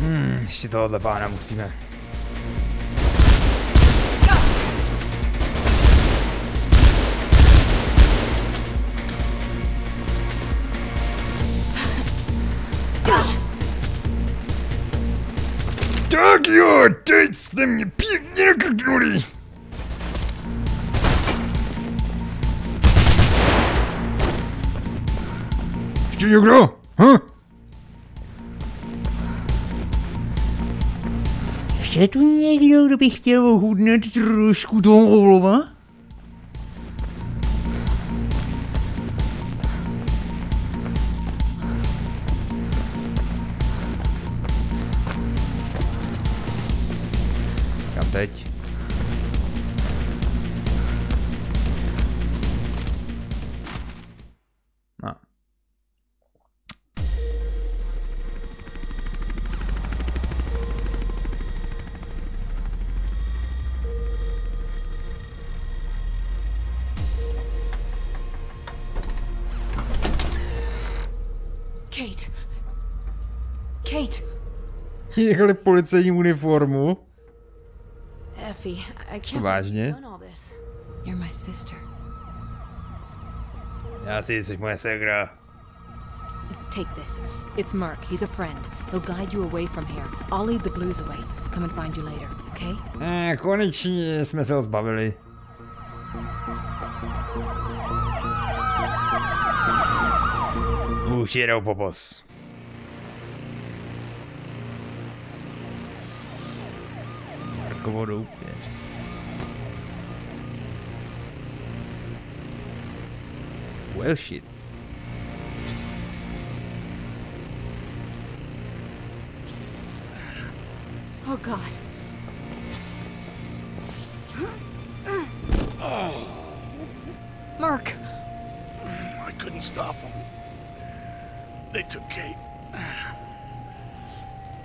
Hmm, ještě tohohle pána musíme. Tak jo, teď jste mě pěkně nakrknuli. Ještě někdo? Hm? Ještě je tu někdo, kdo by chtěl ohudnout trošku toho olova? Jechali policejní uniformu. Effie, I can't Vážně? You're my sister. Já si jsi moje segra. Take this. It's Mark. He's a friend. He'll guide you away from here. I'll lead the blues away. Come and find you later, okay? Eh, konečně jsme se ho zbavili. Už jedou popos. Markovo doupě. Well shit. Oh god. Oh. Mark! I couldn't stop them. They took Kate.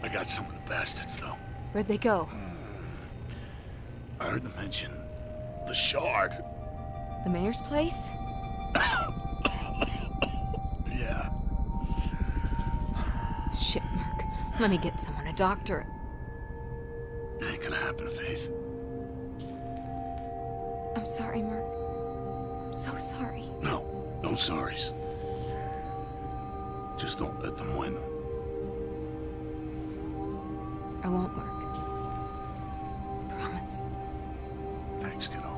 I got some of the bastards, though. Where'd they go? Hmm. I heard them mention the Shard. The mayor's place? Yeah. Shit, Mark. Let me get someone, a doctor. It ain't gonna happen, Faith. I'm sorry, Mark. I'm so sorry. No, no sorries. Just don't let them win. I won't, Mark. Promise. Thanks, kiddo.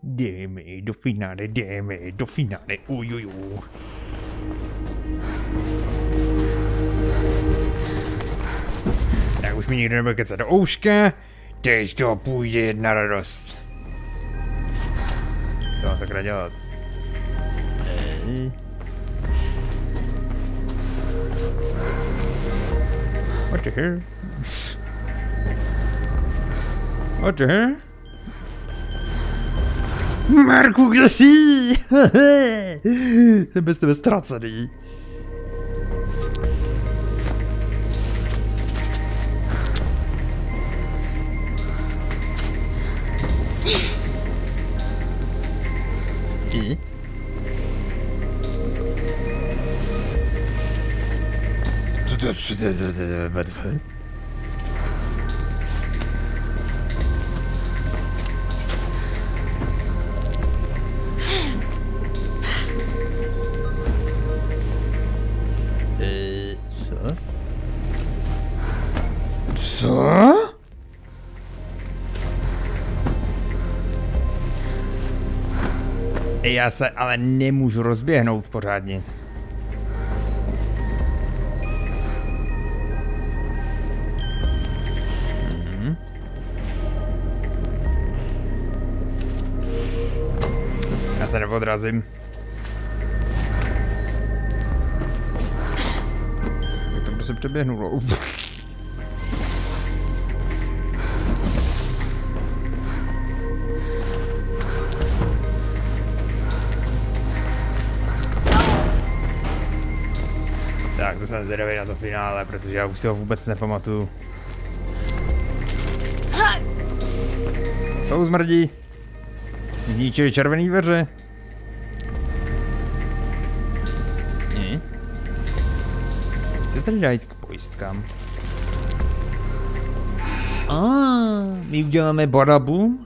Demedo finale, demedo finale, ui ui. Už mi nikdo nebude kecat do ouška, teď to půjde jedna radost. Co mám sakra dělat? Ej. What the hell? What the hell? Marku, kde jsi? Jsem bez tebe ztracený. pays. Já se ale nemůžu rozběhnout pořádně. Mhm. Já se neodrazím. Jak to prostě přeběhnulo? Uf. Jsem zvědavý na to finále, protože já už si ho vůbec nepamatuju. Jsou zmrdí. Zničili červený dveře. Ne. Co tady dát k pojistkám? A, ah, my uděláme badabum.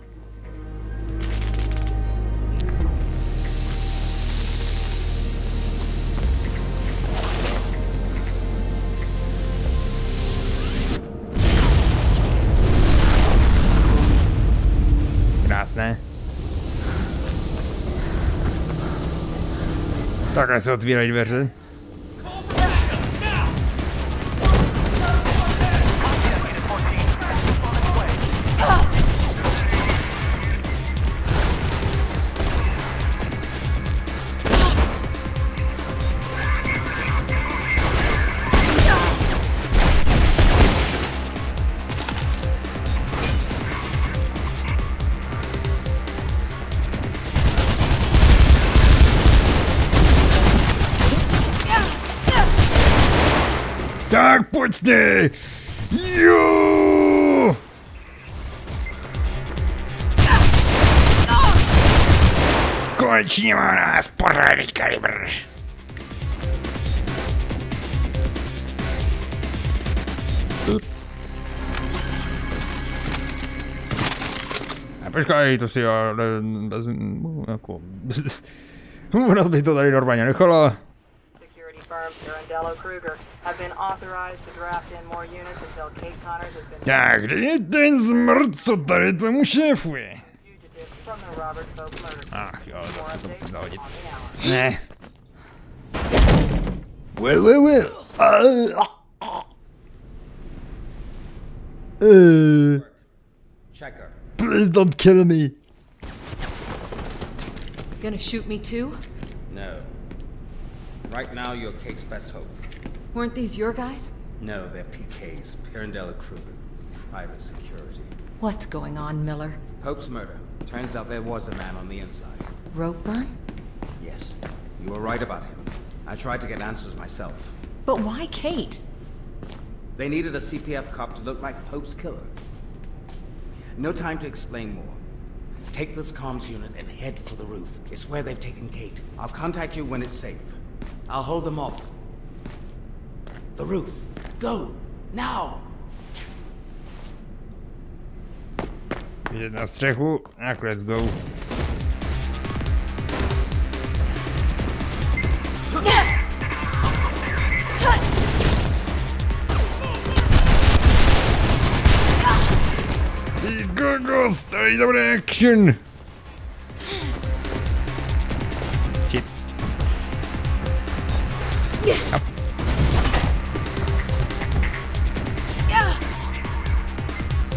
Se otvírají dveře. Konečně má nás pořádný kalibr. A počkej, to si já ne, bez, jako, Ona by to tady normálně nechala. Security firm Pirandello Kruger have been authorized to draft in more units until Kate Connors has been Tak, kde je ten zmrt, co tady tomu šéfuje? Ach jo, zase to musím zahodit. Ne. Well, well, well. Uh, Checker. please don't kill me. Gonna shoot me too? No. Right now, you're Kate's best hope. Weren't these your guys? No, they're PK's, Pirandella Kruger, private security. What's going on, Miller? Hope's murder. Turns out there was a man on the inside. Rope burn? Yes, you were right about him. I tried to get answers myself. But why Kate? They needed a CPF cop to look like Pope's killer. No time to explain more. Take this comms unit and head for the roof. It's where they've taken Kate. I'll contact you when it's safe. I'll hold them off. The roof. Go! Now! Jedna z Czechu. Ach, let's go. I gogo, stoi dobry action! Shit.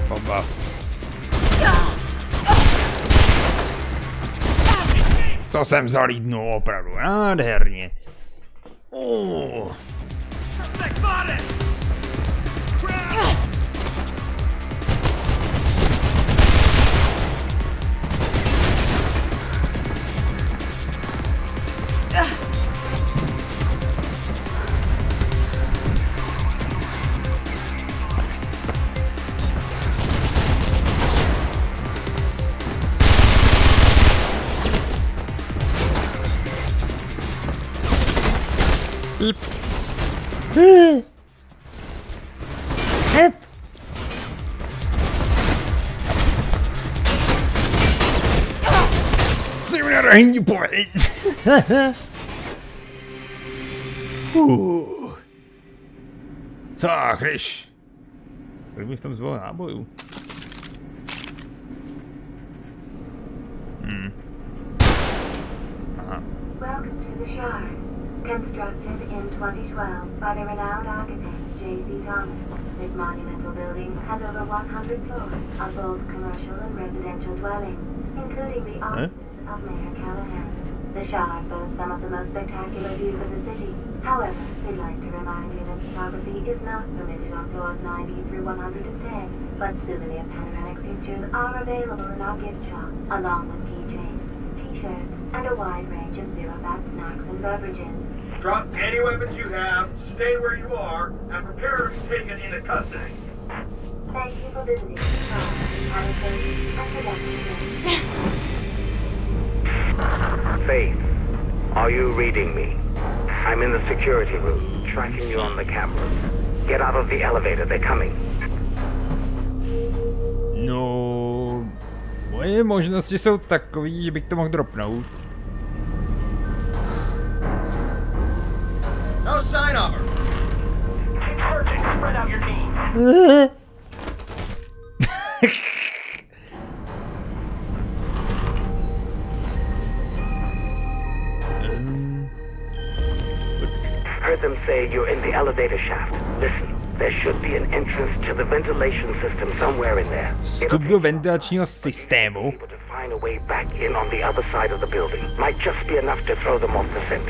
Bomba. To jsem zalídnul opravdu nádherně. Oh. E... e... e... Senhor Endpoint! uh. Sacres! Estamos vulnerável. Hum. Ah. Welcome to the shard. Constructed in 2012 by the renowned architect J.C. Thomas, this monumental building has over 100 floors of both commercial and residential dwellings, including the offices of Mayor Callahan. The Shard boasts some of the most spectacular views of the city. However, we'd like to remind you that photography is not permitted on floors 90 through 110, but souvenir panoramic pictures are available in our gift shop, along with keychains, t-shirts, and a wide range of zero-fat snacks and beverages. Drop any weapons you have, stay where you are, and prepare to be taken into custody. Thank you for visiting the Shard. Have a safe and productive. Faith, are you reading me? I'm in the security room, tracking you on the cameras. Get out of the elevator, they're coming. No, moje možnosti jsou takový, že bych to mohl dropnout. No sign of her. Keep searching. Spread out your team. Heard them say you're in the elevator shaft. Listen, there should be an entrance to the ventilation system somewhere in there. Vstup do ventilačního systému. Oh. Find a way back in on the other side of the building. Might just be enough to throw them off the scent.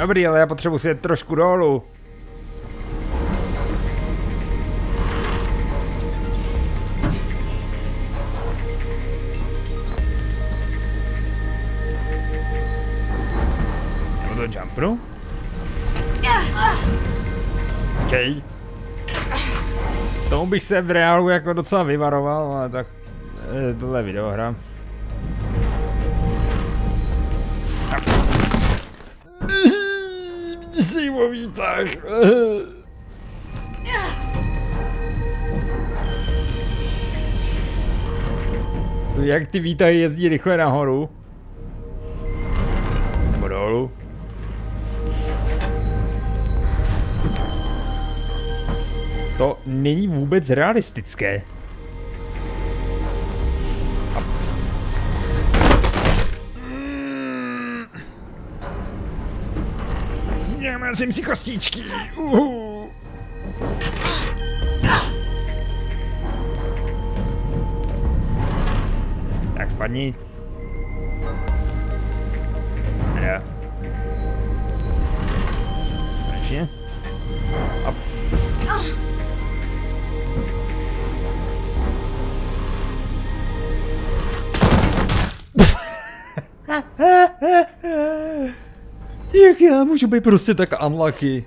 Dobrý, ale já potřebuji si jet trošku dolů. Nebo to jumpnu? OK. Tomu bych se v reálu jako docela vyvaroval, ale tak eh, tohle je videohra. Sejmový tak. Jak ty výtahy jezdí rychle nahoru? Nebo dolů? To není vůbec realistické. Jsem si kostičky. Uhu. Tak spadni. Já můžu být prostě tak unlucky?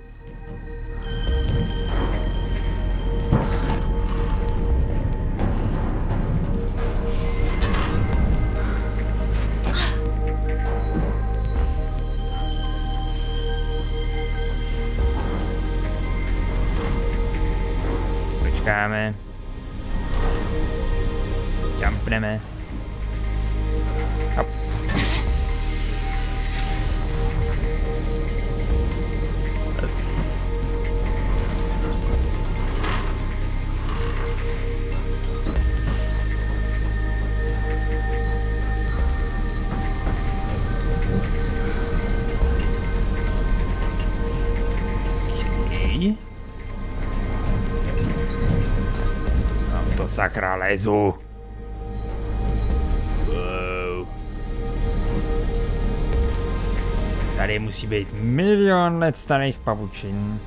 Lezu. Tady musí být milion let starých pavučin.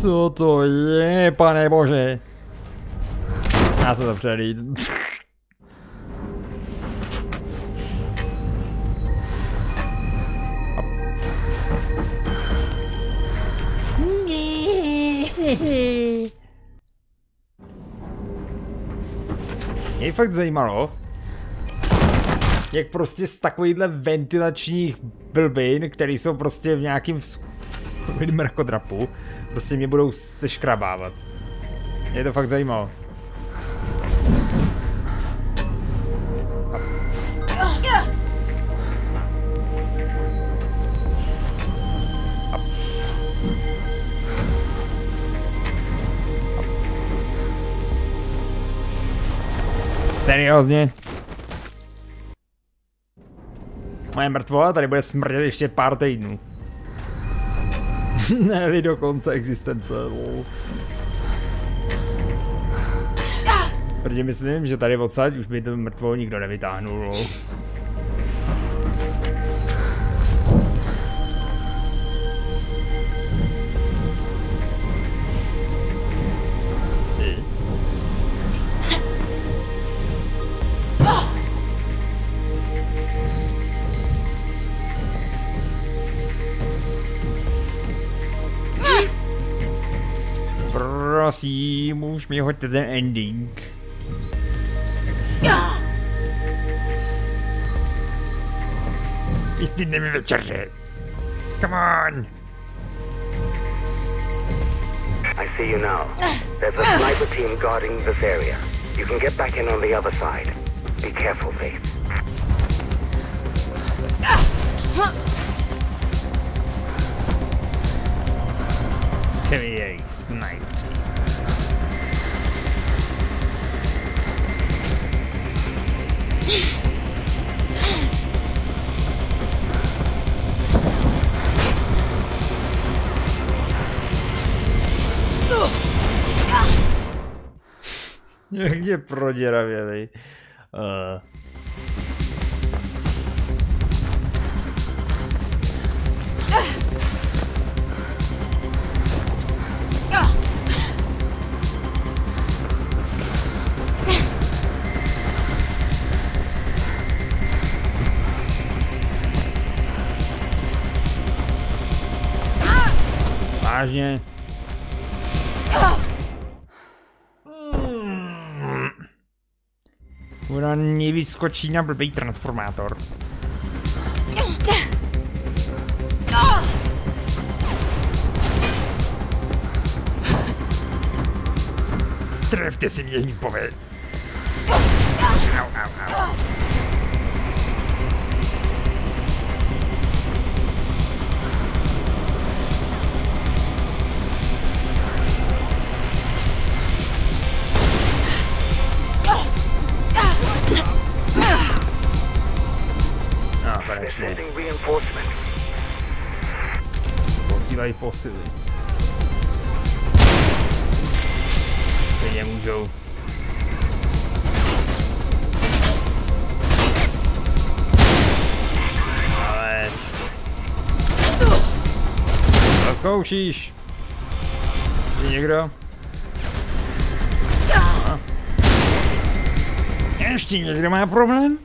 Co to je, pane bože? Já se to přelít. Fakt zajímalo, jak prostě z takovýchhle ventilačních blbin, který jsou prostě v nějakým mrkodrapu, prostě mě budou seškrabávat. Mě to fakt zajímalo. Seriózně? Moje mrtvola tady bude smrdět ještě pár týdnů. ne do konce existence. Protože myslím, že tady odsaď už by to mrtvou nikdo nevytáhnul, Prosím, už mi hoďte ten ending. Vystydne mi večeře. Come on. I see you now. There's a sniper team guarding this area. You can get back in on the other side. Be careful, Faith. Skvělý sniper. Jak je proděravělej. Uh. Vážně. Ona nevyskočí na blbý transformátor. Trefte si mě hýpové. Posily. Stejně můžou. Ale... To zkoušíš. Je někdo? A. Ještě někdo má problém?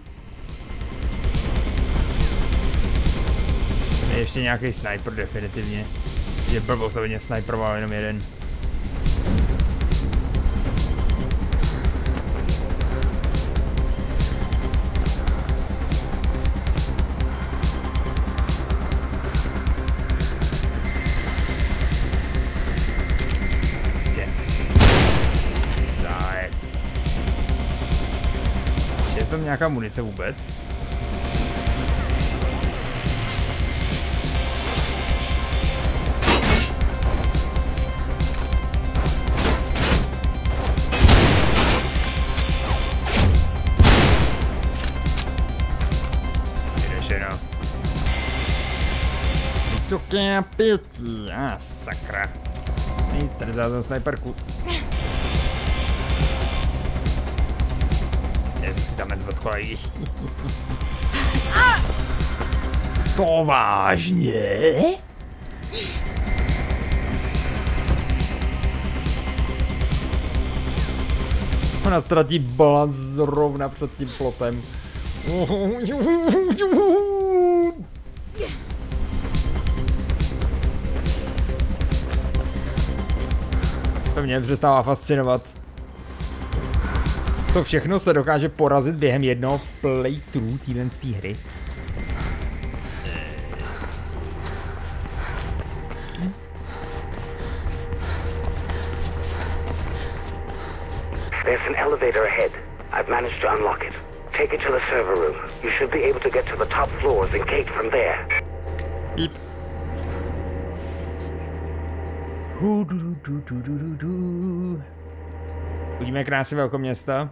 Je ještě nějaký sniper definitivně. Je blbost, aby mě sniperoval jenom jeden. Prostě. Nice. Je tam nějaká munice vůbec? Vysoké napětí. A ah, sakra. Ej, tady zázem sniperku. Já si tam odcholají. To vážně? Ona ztratí balans zrovna před tím plotem. mě přestává fascinovat. To všechno se dokáže porazit během jednoho playthrough téhle z té hry. There's an elevator ahead. I've managed to unlock it. Take it to the server room. You should be able to get to the top floors and gate from there. Du, du, du, du, du, du, du. Uvidíme krásy velkoměsta.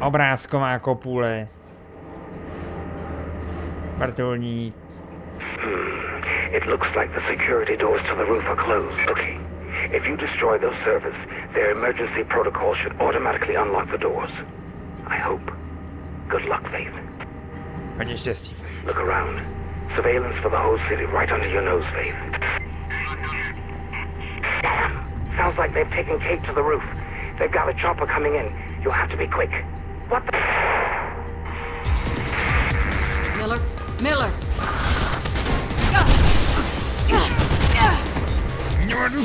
Obrázková kopule. Vrtulník. It looks like the security doors to the roof are closed. Okay. If you destroy those servers, their emergency protocol should automatically unlock the doors. I hope. Good luck, Faith. Hodně štěstí. Look around. Surveillance for the whole city right under your nose, Faith. Damn. Sounds like they've taken Kate to the roof. They've got a chopper coming in. You'll have to be quick. What the... Miller? Miller! Nemá tu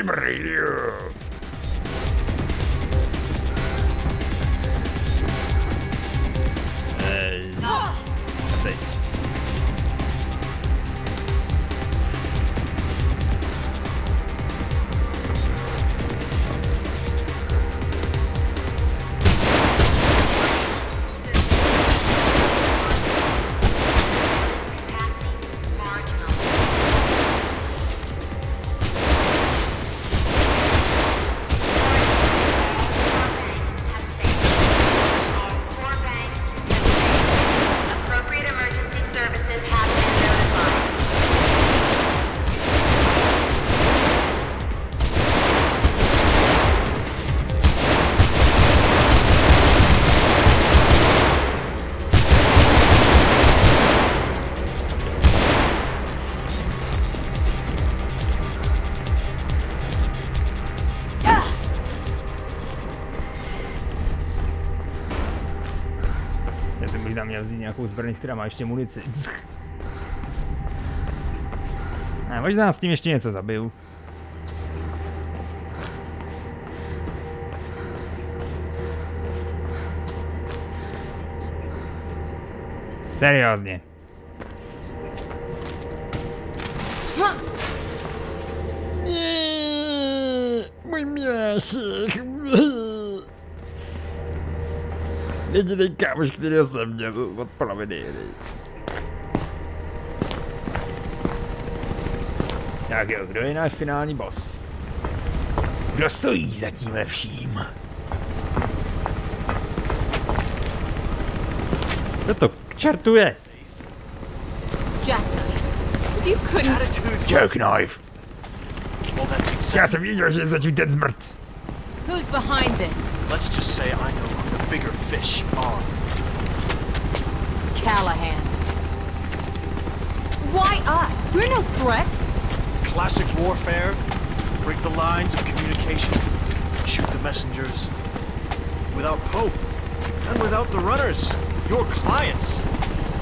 Happy Radio. Nějakou zbraň, která má ještě munici. A možná s tím ještě něco zabiju. Seriózně. Jediný kámoš, který jsem měl od poloviny hry. Tak jo, kdo je náš finální boss? Kdo stojí za tímhle vším? Kdo to k čertu je? Jackknife. You couldn't. Jackknife. Já jsem viděl, že je zatím ten zmrt. Who's behind this? Let's just say I bigger fish are. Callahan. Why us? We're no threat. Classic warfare. Break the lines of communication. Shoot the messengers. Without Pope. And without the runners. Your clients.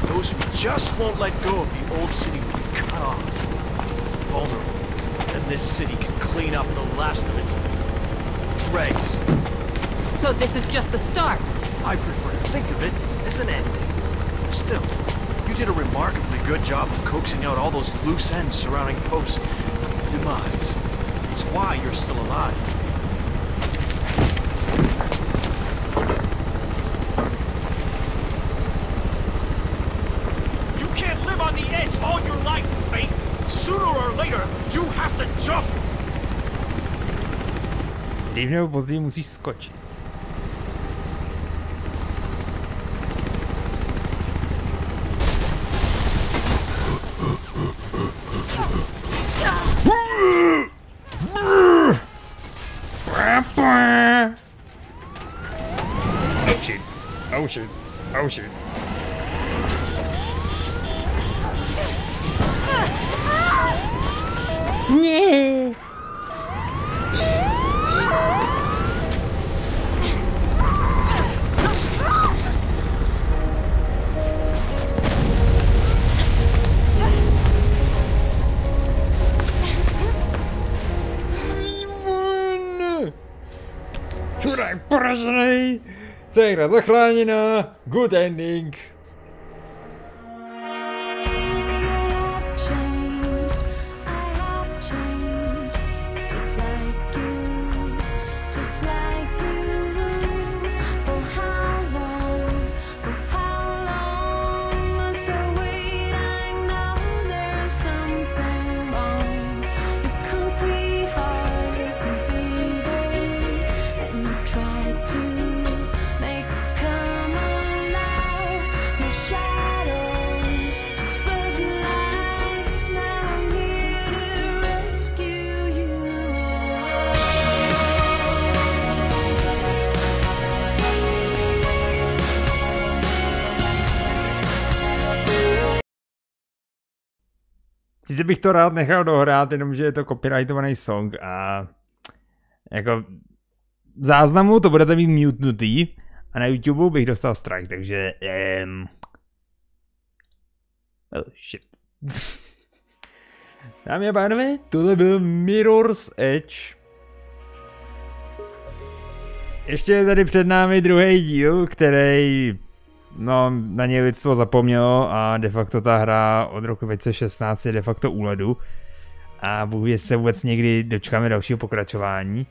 Those who just won't let go of the old city will be cut off. Vulnerable. And this city can clean up the last of its dregs. So this is just the start. I prefer to think of it as an ending. Still, you did a remarkably good job of coaxing out all those loose ends surrounding Pope's demise. It's why you're still alive. You can't live on Segra zachráněná, good ending. Sice bych to rád nechal dohrát, jenomže je to copyrightovaný song a jako v záznamu to budete mít mutenutý a na YouTube bych dostal strike, takže um, oh shit. Dámy a pánové, tohle byl Mirror's Edge. Ještě je tady před námi druhý díl, který No, na něj lidstvo zapomnělo a de facto ta hra od roku 2016 je de facto u ledu. A Bůh se vůbec někdy dočkáme dalšího pokračování.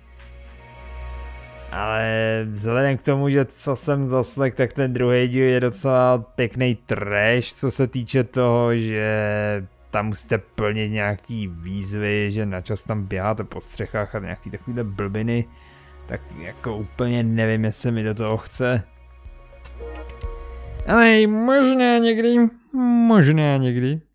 Ale vzhledem k tomu, že co jsem zaslek, tak ten druhý díl je docela pěkný trash, co se týče toho, že tam musíte plnit nějaký výzvy, že na čas tam běháte po střechách a nějaký takovýhle blbiny, tak jako úplně nevím, jestli mi do toho chce. Ale možná někdy, možná někdy.